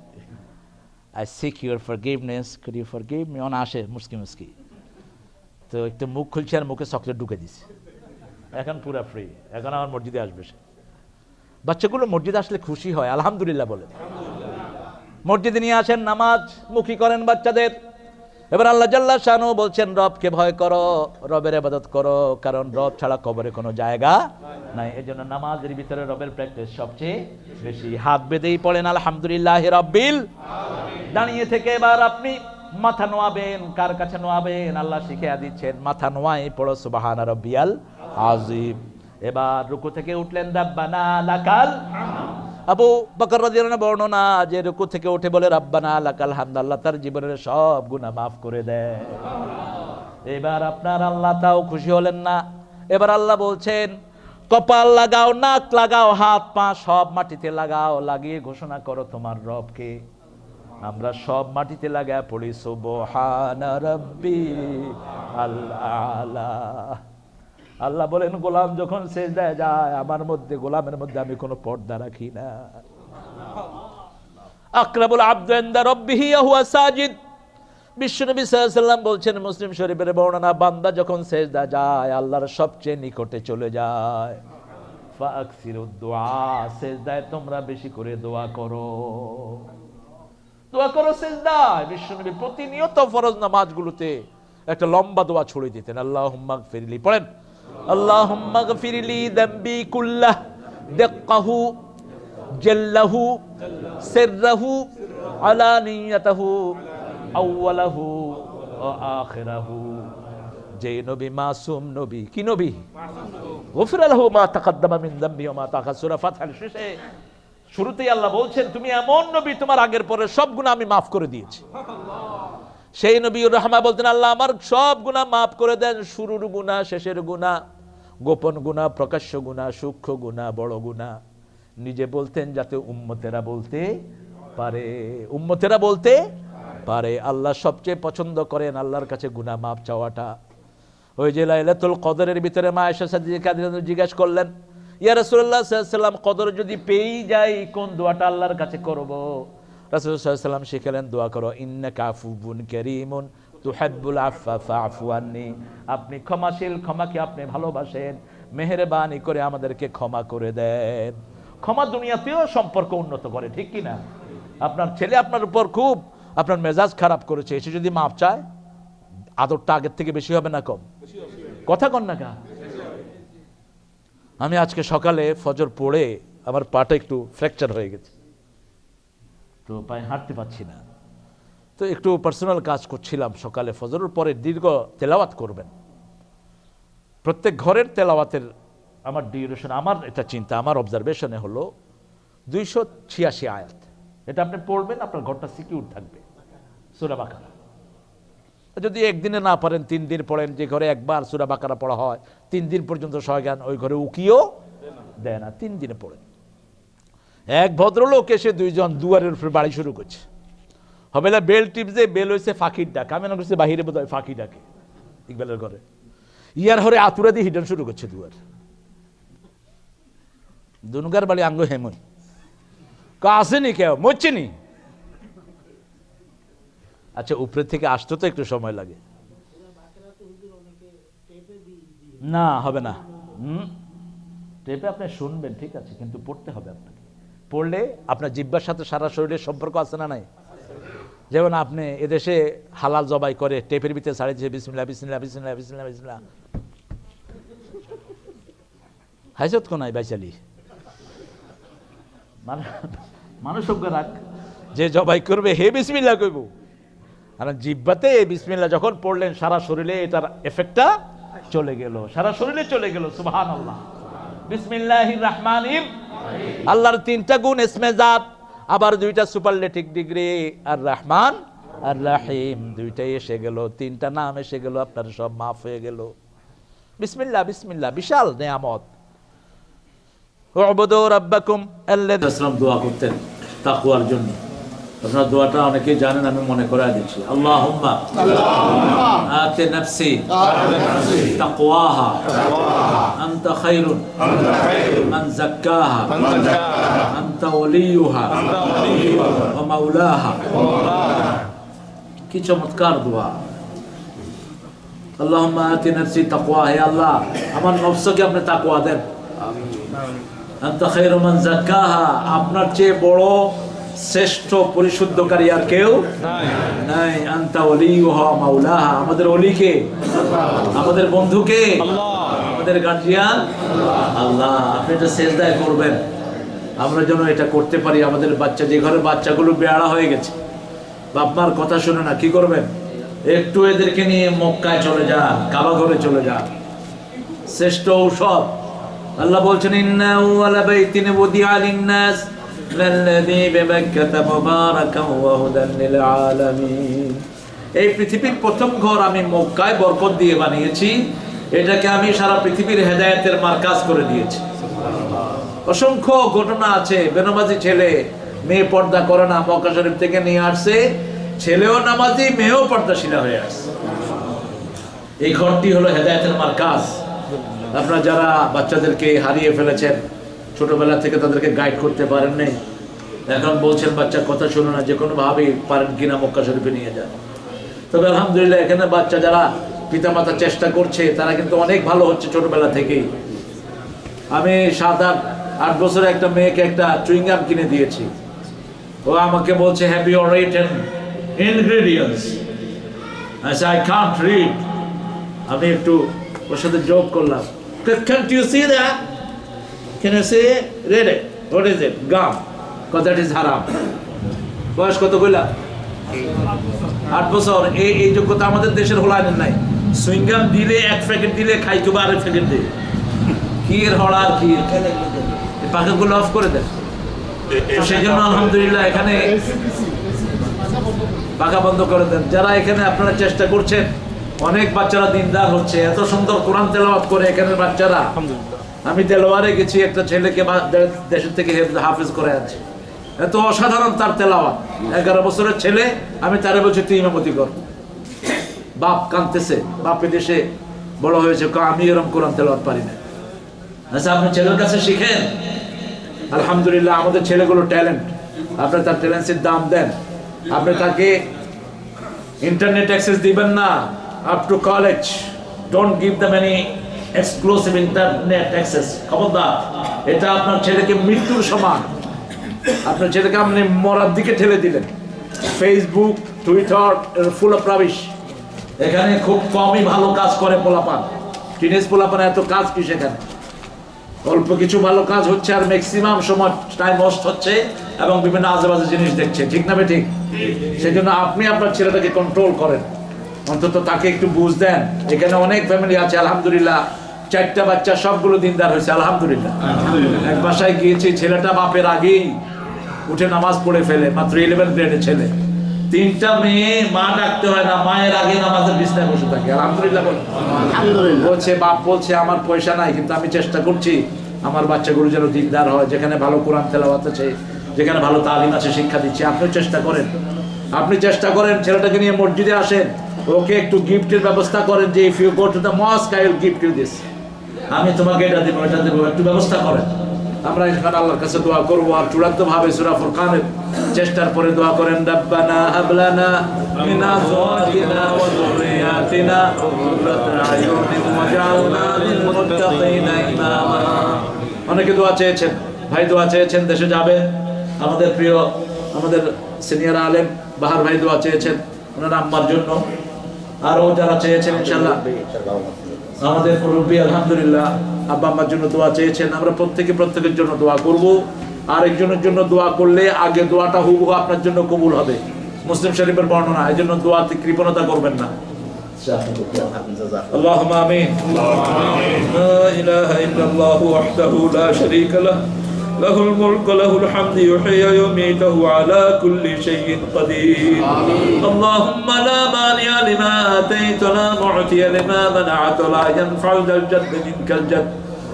I seek your forgiveness could you forgive me on আসে, মুসকি মুসকি। তো একটু মুখ খুলছে আর মুখে চকলেট ঢুকে দিছে এখন পুরা ফ্রি এখন আমার মসজিদে আসবে সে। বাচ্চাগুলো মসজিদে আসলে খুশি হয়, আলহামদুলিল্লাহ বলে। মসজিদে নিয়ে আসেন নামাজ, মুখী করেন বাচ্চাদের। এবার আল্লাহ জাল্লা শানু বলছেন, রবকে ভয় করো, রবের আবাদত করো, কারণ রব ছাড়া কবরে কোনো জায়গা নাই। এই জন্য নামাজের ভিতরে রবের প্র্যাকটিস সবচেয়ে বেশি। হাত বেঁধেই পড়েন, আলহামদুলিল্লাহ রব্বিল দাঁড়িয়ে থেকে এবার আপনি মাথা নোয়াবেন, কার কাছে নোয়াবেন? আল্লাহ শিখিয়ে দিচ্ছেন, মাথা নোয়াই পড়ো, সুবাহানা রব্বিয়াল আজিম এবার রুকু থেকে উঠলেন, রাব্বানা লাকাল আবু বকর বর্ণনা, যে রুকু থেকে উঠে বলে, রাব্বানা লাকাল হামদ, আল্লাহ তার জীবনের সব গুনাহ মাফ করে দেয় এবার আপনার আল্লাহ তাও খুশি হলেন না। এবার আল্লাহ বলছেন, কপাল লাগাও, নাক লাগাও, হাত, পা সব মাটিতে লাগাও, লাগিয়ে ঘোষণা করো তোমার রবকে। আমরা সব মাটিতে লাগা পড়ি, সুবহানা রাব্বি আল্লাহ আল্লাহ বলেন, গোলাম যখন শেষ দেয় যায়, আমার মধ্যে, গোলামের মধ্যে আমি কোনো পর্দা রাখি না। আকরাবুল আব্দুন্দা রব্বিহি হুয়া সাজিদ। বিশ্বনবী সাল্লাল্লাহু বলছেন, মুসলিম শরীফের বর্ণনা, বান্দা যখন সেজদা যায়, আল্লাহর সবচেয়ে নিকটে চলে যায়। দুআ সেজদায় তোমরা বেশি করে দোয়া করো। দোয়া করো সেজদায়। বিশ্বনবী প্রতিনিয়ত ফরজ নামাজগুলোতে একটা লম্বা দোয়া ছড়িয়ে দিতেন। আল্লাহুম্মা ফিরলি পড়েন আল্লাহুম্মা গফিরলি দাম্বি কুল্লাহ দাক্কাহু জাল্লাহু সিররাহু আলানিয়াতাহু আউয়ালাহু ও আখিরাহু। যে নবী, মাসুম নবী, কি নবী? গফির লাহু মা তাকাদ্দামা মিন যামবি ওয়া মা তাআখার সূরা ফাতহার শেষে শুরুতেই আল্লাহ বলছেন, তুমি এমন নবী, তোমার আগের পরে সব গুনাহ আমি মাফ করে দিয়েছি। সেই নবী রহমা বলতেন, আল্লাহ আমার সব গুনাহ মাফ করে দেন, শুরুর গুনাহ, শেষের গুনাহ, গোপন গুনাহ, প্রকাশ্য গুনাহ, সূক্ষ্ম গুনাহ, বড় গুনাহ। নিজে বলতেন যাতে উম্মতেরা বলতে পারে। উম্মতেরা বলতে পারে। আল্লাহ সবচেয়ে পছন্দ করেন আল্লাহর কাছে গুনাহ মাপ চাওয়াটা। ওই যে লাইলাতুল কদরের ভিতরে মা আয়েশা সাদিকা জিজ্ঞেস করলেন, ইয়া রাসূলুল্লাহ সাল্লাল্লাহু আলাইহি সাল্লাম কদর যদি পেয়েই যাই, কোন দোয়াটা আল্লাহর কাছে করব? রাসূল সাল্লাল্লাহু আলাইহি সাল্লাম শিখালেন, দোয়া করো, ইন্নাকা আফুবুন কারীমুন ফাফু আন্নি। আপনি ক্ষমাশীল, ক্ষমাকে আপনি ভালোবাসেন, মেহেরবানি করে আমাদেরকে ক্ষমা করে দেন। ক্ষমা দুনিয়াতেও সম্পর্ক উন্নত করে, ঠিক কি না আপনার ছেলে আপনার উপর খুব, আপনার মেজাজ খারাপ করেছে এসে যদি মাপ চায়, আদরটা আগের থেকে বেশি হবে না কম? কথা কন না কা? আমি আজকে সকালে ফজর পড়ে আমার পাটা একটু ফ্র্যাকচার হয়ে গেছে। তো পায়ে হাঁটতে পারছি না। তো একটু পার্সোনাল কাজ করছিলাম সকালে ফজরের পরে দীর্ঘ তেলাওয়াত করবেন। প্রত্যেক ঘরের তেলাওয়াতের আমার ডিউরেশন আমার এটা চিন্তা, আমার অবজারভেশনে হলো দুইশো ছিয়াশি আয়াত। এটা আপনি পড়বেন, আপনার ঘরটা সিকিউর থাকবে। সুরা বাকারা। যদি একদিনে না পারেন, তিন দিন পড়েন, যে ঘরে একবার সুরা বাকারা পড়া হয়, তিন দিন পর্যন্ত সয়গান, ওই ঘরে উকিও দেয় না, তিন দিনে পড়েন। এক ভদ্রলোক এসে দুইজন দুয়ারের উপরে বাড়ি শুরু করছে। হবে না, বেল টিপসে বেল হয়েছে ফাঁকির ডাক। আমি মনে করছি বাহিরে বোধ হয় ফাঁকি ডাকে ইকবালের ঘরে। ইয়ার হরে আতুরা দিয়ে হিডন শুরু করছে দুয়ার। দুনুগার বাড়ি আঙ্গ হেমই। কা আসেনি কেউ? মরছেনি? আচ্ছা উপরে থেকে আসতে তো একটু সময় লাগে। না, হবে না। হুম? টেপে আপনি শুনবেন, ঠিক আছে, কিন্তু পড়তে হবে আপনাকে। পড়লে আপনার জিব্বার সাথে সারা শরীরের সম্পর্ক আছে না নাই? যেমন আপনি এদেশে হালাল জবাই করে টেপের ভিতরে ছাড়ে দিয়েছে বিসমিল্লা বিসমিল্লা বিসমিল্লা বিসমিল্লা বিসমিল্লা হাইজত কোনায় বাইচালি মানে- মানুষ রাখ। যে জবাই করবে, হে বিসমিল্লা কইব। আর জিব্বাতে বিসমিল্লা যখন পড়লেন, সারা শরীরে এটার এফেক্টটা চলে গেল, সারা শরীরে চলে গেল সুবহান আল্লাহ বিসমিল্লাহ রহমানির আল্লাহর তিনটা গুণ এসমে জাত, আবার দুইটা সুপারলেটিক ডিগ্রি, আর রহমান, আর রাহিম। দুইটাই এসে গেল, তিনটা নাম এসে গেল, আপনার সব মাফ হয়ে গেল। বিসমিল্লাহ বিসমিল্লাহ, বিশাল নেয়ামত। করতেন, তাকওয়ার জন্য। আপনার দোয়াটা অনেকেই জানেন আমি মনে করাই দিচ্ছি। আল্লাহুম্মা আতি নাফসি তাকওয়াহা আনতা খায়রুন মান যাক্কাহা আনতা ওয়ালিয়ুহা ওয়া মাওলাহা কি চমৎকার দোয়া। আল্লাহুম্মা আতি নাফসি তাকওয়াহা হে আল্লাহ আমার নফসকে আপনি তাকওয়া দেন। আনতা খায়রু মান যাক্কাহা আপনার চেয়ে বড় শ্রেষ্ঠ পরিশুদ্ধকারী আর কেউ নাই। আনতা ওলিউহা মাওলাহা। আমাদের ওলিকে আমাদের বন্ধুকে আমাদের গার্জিয়ান আল্লাহ আপনি এটা সেজদায় করবেন। আমরা যেন এটা করতে পারি। আমাদের বাচ্চা যে ঘরে বাচ্চাগুলো বেড়া হয়ে গেছে। বাপমার কথা শুনে না কি করবেন? একটু এদেরকে নিয়ে মক্কায় চলে যান কাবা ঘরে চলে যান। শ্রেষ্ঠ ঔষধ। আল্লাহ বলছেন ইন্না আউওয়ালা বাইতিন বুদিআ লিন-নাস। লাল্লাযী বিবাক্কাতা মুবারাকান ওয়া হুদান লিল আলামিন এই পৃথিবীর প্রথম ঘর আমি মক্কায় বরকত দিয়ে বানিয়েছি। এটাকে আমি সারা পৃথিবীর হেদায়েতের মার্কাজ করে দিয়েছি। অসংখ্য ঘটনা আছে। বেনামাজি ছেলে মেয়ে পর্দা করে না, মক্কা শরীফ থেকে নিয়ে আসছে। ছেলেও নামাজি, মেয়েও পর্দাশীলা হয়ে আসছে এই ঘরটি হলো হেদায়েতের মার্কাজ। আপনারা যারা বাচ্চাদেরকে হারিয়ে ফেলেছেন ছোটবেলা থেকে তাদেরকে গাইড করতে পারেন নাই। এখন বলছেন, বাচ্চা, কথা শুনো না যে কোনোভাবেই পারেন কিনা মক্কা শরীফে নিয়ে যান। তবে আলহামদুলিল্লাহ, এখানে বাচ্চা যারা পিতামাতা চেষ্টা করছে, তারা কিন্তু অনেক ভালো হচ্ছে ছোটবেলা থেকেই। আমি সাত আট আট বছরে একটা মেয়েকে একটা চুইংগাম কিনে দিয়েছি। ও আমাকে বলছে হ্যাভ ইউ রিটেন ইনগ্রেডিয়েন্টস আচ্ছা আই কান্ট রিড আমি একটু ওর সাথে যোগ করলাম। Can't you see that? Can see it? Read it. What is it? Gum. Because that is haram. বয়স কত কইলা আট বছর এই এই যোগ্যতা আমাদের দেশের হলো আইনের নাই সুইংগাম দিলে এক প্যাকেট দিলে খাই কেউ আরেক প্যাকেট দিই কি এর হড়া আর কি পাখাগুলো অফ করে দেন সেই জন্য আলহামদুলিল্লাহ এখানে পাখা বন্ধ করে দেন যারা এখানে আপনারা চেষ্টা করছেন, অনেক বাচ্চারা দিনদার হচ্ছে এত সুন্দর কোরআন তেলাওয়াত করে এখানে বাচ্চারা আমি তেলোয়ারে গেছি, একটা ছেলেকে দেশের থেকে হেফ- হাফেজ করে আছে এত অসাধারণ তার তেলাওয়াত। এগারো বছরের ছেলে, আমি তারে বলছি, তুই ইমামতি কর। বাপ কাঁদতেছে। বাপ দেশে বড় হয়েছে আমি এরকম কোরআন তেলাওয়াত পারি না। আচ্ছা আপনি ছেলের কাছে শিখেন? আলহামদুলিল্লাহ, আমাদের ছেলেগুলো ট্যালেন্ট। আপনি তার ট্যালেন্টের দাম দেন। আপনি তাকে ইন্টারনেট অ্যাক্সেস দিবেন না, up to college. Don't give the any exclusive internet access খবরদার, এটা আপনার ছেলেকে মৃত্যুর সমান। আপনার ছেলেকে আপনি মরার দিকে ঠেলে দিলেন। Facebook Twitter full of rubbish এখানে খুব কমই ভালো কাজ করে পোলাপান। টিনেজ পোলাপান এত কাজ কি সেখানে? অল্প কিছু ভালো কাজ হচ্ছে আর ম্যাক্সিমাম সময় টাইম ওয়েস্ট হচ্ছে এবং বিভিন্ন আজেবাজে জিনিস দেখছে। ঠিক না ঠিক সেই জন্য আপনি আপনার ছেলেটাকে কন্ট্রোল করেন। অন্তত তাকে একটু বুঝ দেন। এখানে অনেক ফ্যামিলি আছে, আলহামদুলিল্লাহ। চারটা বাচ্চা সবগুলো দিনদার হয়েছে আলহামদুলিল্লাহ। এক বাসায় গিয়েছি ছেলেটা বাপের আগেই উঠে নামাজ পড়ে ফেলে মাত্র ইলেভেন গ্রেডের ছেলে। তিনটা মেয়ে মা ডাকতে হয় না মায়ের আগে নামাজের বিছনায় বসে থাকে আলহামদুলিল্লাহ বলছে বাপ বলছে আমার পয়সা নাই কিন্তু আমি চেষ্টা করছি আমার বাচ্চাগুলো যেন দিকদার হয় যেখানে ভালো কোরআন তেলাওয়াত আছে যেখানে ভালো তালিম আছে শিক্ষা দিচ্ছে আপনিও চেষ্টা করেন। আপনি চেষ্টা করেন ছেলেটাকে নিয়ে মসজিদে আসেন ওকে একটু গিফটের ব্যবস্থা করেন যে if you go to the mosque I will gift you this আমি তোমাকে এটা দেবো এটা দেবো, একটু ব্যবস্থা করেন। আমরা ইনশাআল্লাহ আল্লাহর কাছে দোয়া করব, আর চূড়ান্ত ভাবে সূরা ফুরকানের চেষ্টার পরে দোয়া করেন, রব্বানা হাবলানা অনেকে দোয়া চেয়েছেন, ভাই দোয়া চেয়েছেন, দেশে যাবে। আমাদের প্রিয়, আমাদের সিনিয়র আলেম বাহার ভাই দোয়া চেয়েছেন, ওনার আম্মার জন্য। আরও যারা চেয়েছেন ইনশাল্লাহ আমাদের মুরব্বী, আলহামদুলিল্লাহ, আব্বা আম্মার জন্য দোয়া চেয়েছেন। আমরা প্রত্যেকে প্রত্যেকের জন্য দোয়া করব। আর একজনের জন্য দোয়া করলে আগে দোয়াটা হুবহু আপনার জন্য কবুল হবে। মুসলিম শরীফের বর্ণনা এই জন্য দোয়াতে কৃপণতা করবেন না। اللهم امين لا اله الا الله وحده لا شريك له له الملك له الحمد يحيي ويميته على كل شيء قدير. اللهم لا مانع لما آتيت لا معطي لما منعت لا ينفع ذا الجد منك الجد.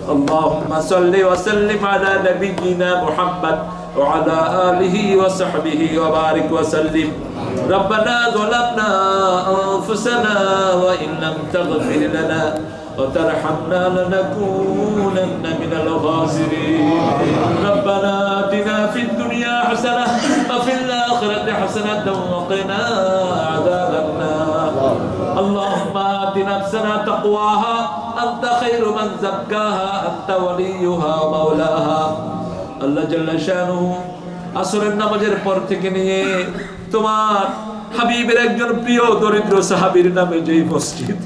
اللهم صل وسلم على نبينا محمد وعلى آله وصحبه وبارك وسلم. ربنا ظلمنا أنفسنا وإن لم تغفر لنا. وترحمنا لنكونن من الخاسرين ربنا آتنا في الدنيا حسنة وفي الآخرة حسنة وقنا عذاب النار اللهم آت نفسنا تقواها أنت خير من زكاها أنت وليها ومولاها আল্লাহ জাল্লা শানু আসরের নামাজের পর থেকে নিয়ে তোমার হাবিবের একজন প্রিয় দরিদ্র সাহাবীর নামে যেই মসজিদ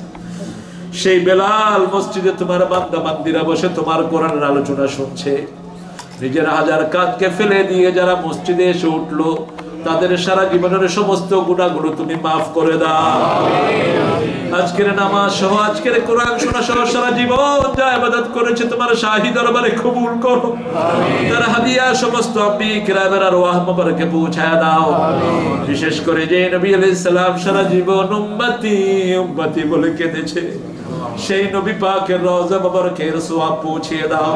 সেই বেলাল মসজিদে তোমার বান্দা বান্দিরা বসে তোমার কোরআনের আলোচনা শুনছে। নিজের হাজার কাজকে ফেলে দিয়ে যারা মসজিদে এসে উঠল তাদের সারা জীবনের সমস্ত গুণাগুলো তুমি মাফ করে দাও। আজকের নামাজ সহ আজকের কোরআন শোনা সহ সারা জীবন যা ইবাদত করেছে তোমার শাহী দরবারে কবুল করো। তার হাদিয়া সমস্ত আম্মি কিরামের আর ওয়াহ মোবারকে পৌঁছায় দাও। বিশেষ করে যে নবী আলাইহিস সালাম সারা জীবন উম্মতি উম্মতি বলে কেঁদেছে। সেই নবী পাকের রওজা মোবারকের সোয়াব পৌঁছিয়ে দাও।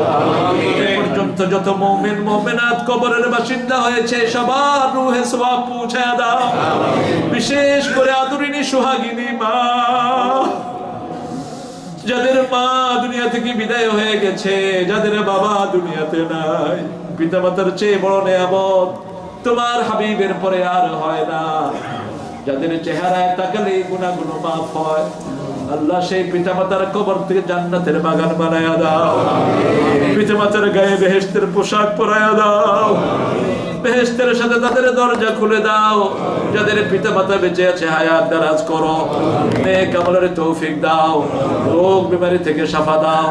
এ পর্যন্ত যত মুমিন মুমিনাত কবরের বাসিন্দা হয়েছে সবার রূহে সোয়াব পৌঁছায় দাও। বিশেষ করে আদরিনী সোহাগিনী মা। যাদের মা দুনিয়া থেকে বিদায় হয়ে গেছে যাদের বাবা দুনিয়াতে নাই পিতা মাতার চেয়ে বড় নেয়ামত তোমার হাবিবের পরে আর হয় না। যাদের চেহারায় তাকালে গুণাগুলো মাফ হয় আল্লাহ সেই পিতা মাতার কবর থেকে জান্নাতের বাগান বানায়া দাও। পিতা মাতার গায়ে বেহেস্তের পোশাক পরায়া দাও। বেহেস্তের সাথে তাদের দরজা খুলে দাও। যাদের পিতা মাতা বেঁচে আছে হায়াত দারাজ করো। নেক আমলের তৌফিক দাও। রোগ বিমারি থেকে সাফা দাও।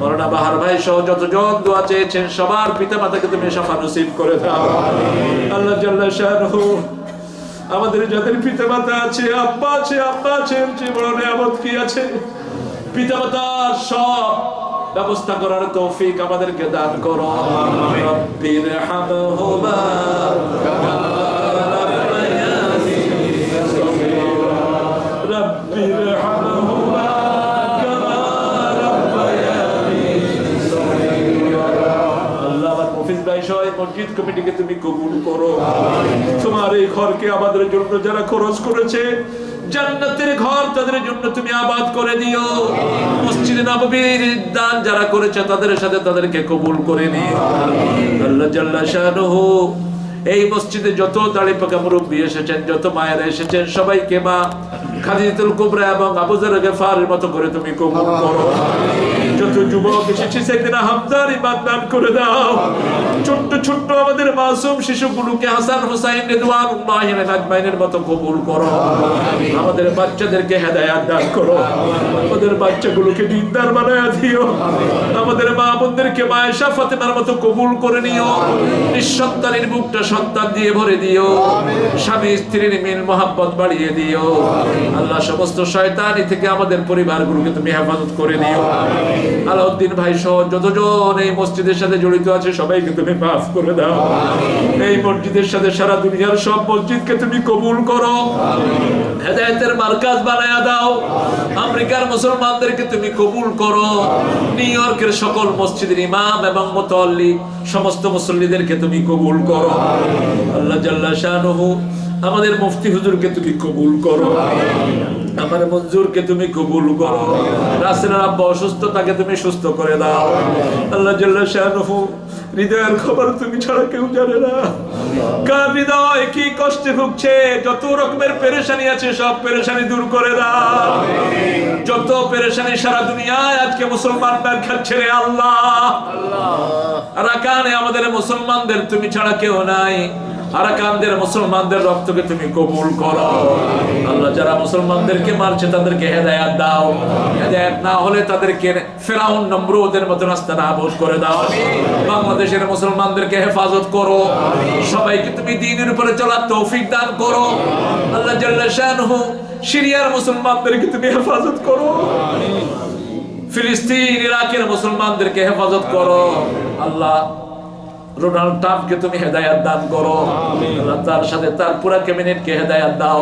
মরনা বাহার ভাই সহ যতজন দোয়া চেয়েছেন সবার পিতা মাতাকে তুমি সাফা নসিব করে দাও। আল্লাহ জাল্লা শাহরু আমাদের যাদের পিতা মাতা আছে, আব্বা আছে আব্বা আছে, যে বড় নিয়ামত কি আছে? পিতা মাতা সব ব্যবস্থা করার তৌফিক আমাদেরকে দান করো। রব্বির হামহুমা। মসজিদ কমিটিকে তুমি কবুল করো। তোমার এই ঘরকে আমাদের জন্য যারা খরচ করেছে, জান্নাতের ঘর তাদের জন্য তুমি আবাদ করে দিও। মসজিদে নববীর দান যারা করেছে, তাদের সাথে তাদেরকে কবুল করে নিও। আল্লাহ জাল্লা শানুহু এই মসজিদে যত দাড়ি পাকা মুরব্বী এসেছেন, যত মায়েরা এসেছেন, সবাইকে মা খাদিজাতুল কুবরা এবং আবু জার গফারের মতো করে তুমি কবুল করো। যত যুবক এসেছে, সেদিন হামদার ইমান দান করে দাও। ছোট্ট ছোট্ট আমাদের মাসুম শিশুগুলোকে হাসান হুসাইন রিদওয়ানুল্লাহি আলাইহিম আজমাইনের মতো কবুল করো। আমাদের বাচ্চাদেরকে হেদায়েত দান করো। আমাদের বাচ্চাগুলোকে দিনদার বানায়া দিও। আমাদের মা বোনদেরকে মায়েশা ফাতেমার মতো কবুল করে নিও। নিঃসন্তানের বুকটা সন্তান দিয়ে ভরে দিও। স্বামী স্ত্রীর মিল মোহাব্বত বাড়িয়ে দিও। আল্লাহ সমস্ত শয়তানি থেকে আমাদের পরিবারগুলোকে তুমি হেফাজত করে দিও। আলাউদ্দিন ভাই সহ যতজন এই মসজিদের সাথে জড়িত আছে সবাইকে তুমি মাফ করে দাও। এই মসজিদের সাথে সারা দুনিয়ার সব মসজিদকে তুমি কবুল করো। হেদায়েতের মার্কাজ বানায়া দাও। আমেরিকার মুসলমানদেরকে তুমি কবুল করো। নিউ ইয়র্কের সকল মসজিদের ইমাম এবং মুতাল্লি সমস্ত মুসল্লিদেরকে তুমি কবুল করো। আল্লাহ জাল্লা শানুহু আমাদের মুফতি হুজুরকে তুমি কবুল করো। আমার মঞ্জুরকে তুমি কবুল করো। রাসেলের আব্বা অসুস্থ তাকে তুমি সুস্থ করে দাও। আল্লাহ জাল্লা শানুহু হৃদয়ের খবর তুমি ছাড়া কেউ জানে না। কার হৃদয় কি কষ্টে ভুগছে, যত রকমের পেরেশানি আছে, সব পেরেশানি দূর করে দাও। যত পেরেশানি সারা দুনিয়ায় আজকে মুসলমানদের খাচ্ছে রে আল্লাহ। রাকানে আমাদের মুসলমানদের তুমি ছাড়া কেউ নাই। আরাকানদের মুসলমানদের রক্তকে তুমি কবুল করো। আল্লাহ যারা মুসলমানদেরকে মারছে, তাদেরকে হেদায়াত দাও। হেদায়াত না হলে তাদেরকে ফেরাউন, নমরুদের মতো রাস্তা নাবুদ করে দাও। বাংলাদেশের মুসলমানদেরকে হেফাজত করো। সবাইকে তুমি দিনের উপরে চলার তৌফিক দান করো। আল্লাহ জাল্লা শানহু, সিরিয়ার মুসলমানদেরকে তুমি হেফাজত করো। ফিলিস্তিন, ইরাকের মুসলমানদেরকে হেফাজত করো। আল্লাহ রোনাল্ড ট্রাম্পকে তুমি হেদায়াত দান করো। তার সাথে তার পুরা ক্যাবিনেটকে হেদায়াত দাও।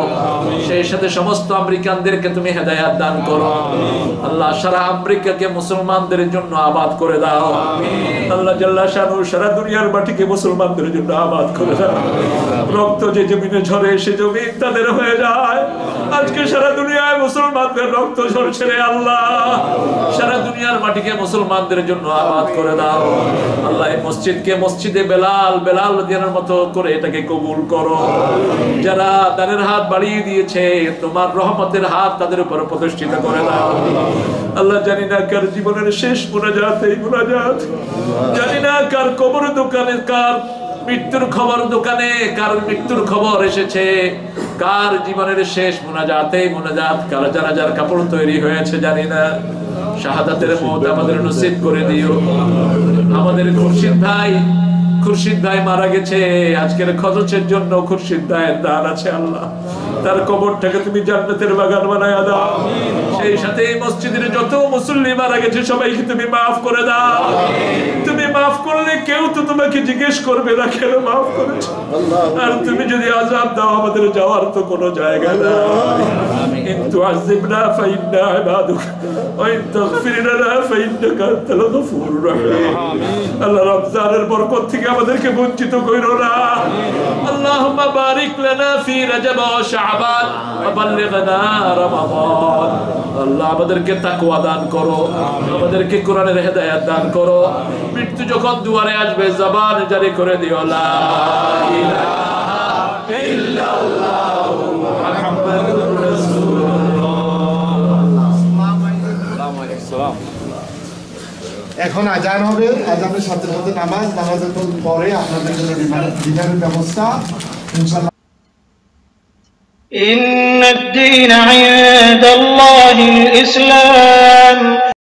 সেই সাথে সমস্ত আমেরিকানদেরকে তুমি হেদায়াত দান করো। আল্লাহ সারা আমেরিকাকে মুসলমানদের জন্য আবাদ করে দাও। আল্লাহ জাল্লা সারা দুনিয়ার মাটিকে মুসলমানদের জন্য আবাদ করে দাও। রক্ত যে জমিনে ঝরে সে জমি তাদের হয়ে যায়। আজকে সারা দুনিয়ায় মুসলমানদের রক্ত ঝরছে রে আল্লাহ। সারা দুনিয়ার মাটিকে মুসলমানদের জন্য আবাদ করে দাও। আল্লাহ এই মসজিদকে মসজিদে বেলাল বেলাল দিনের মতো করে এটাকে কবুল করো। যারা দানের হাত বাড়িয়ে দিয়েছে, তোমার রহমতের হাত তাদের উপর প্রতিষ্ঠিত করে দাও। আল্লাহ জানি না কার জীবনের শেষ মোনাজাত, এই মোনাজাত। জানি না কার কবর দোকানে কার মৃত্যুর খবর দোকানে, কার মৃত্যুর খবর এসেছে। কার জীবনের শেষ মোনাজাতে মোনাজাত, কার জানাজার কাপড় তৈরি হয়েছে জানি না। শাহাদাতের মত আমাদের নসিব করে দিও। আমাদের খুরশিদ ভাই খুরশিদ দায় মারা গেছে। আজকের খরচের জন্য খুরশিদ দায়ের দান আছে আল্লাহ। তার কবরটাকে তুমি জান্নাতের বাগান বানায় দাও। সেই সাথে এই মসজিদের যত মুসল্লি মারা গেছে, সবাইকে তুমি মাফ করে দাও। তুমি মাফ করলে কেউ তো তোমাকে জিজ্ঞেস করবে না কেন মাফ করেছে। আর তুমি যদি আজাব দাও, আমাদের যাওয়ার তো কোনো জায়গা না কিন্তু আজিবনা ফাইন্না ইবাদুক, ওয়া ইন তাগফির লানা ফাইন্নাকা আনতাল গফুরুর রহিম। আল্লাহ রমজানের বরকত থেকে আমাদেরকে বঞ্চিত কইরো না اللهم بارك لنا في رجب وشعبان وبلغنا رمضان আল্লাহ আমাদেরকে তাকওয়া দান করো আমাদেরকে কোরআনের হেদায়েত দান করো মৃত্যু যখন দুয়ারে আসবে জবান জারি করে দিও লা ইলাহা ইল্লাল্লাহ এখন আজান হবে আজানের সাথে সাথে নামাজ নামাজের পরে আপনাদের জন্য ডিনারের ব্যবস্থা ইনশাল্লাহ إن الدين عند الله الإسلام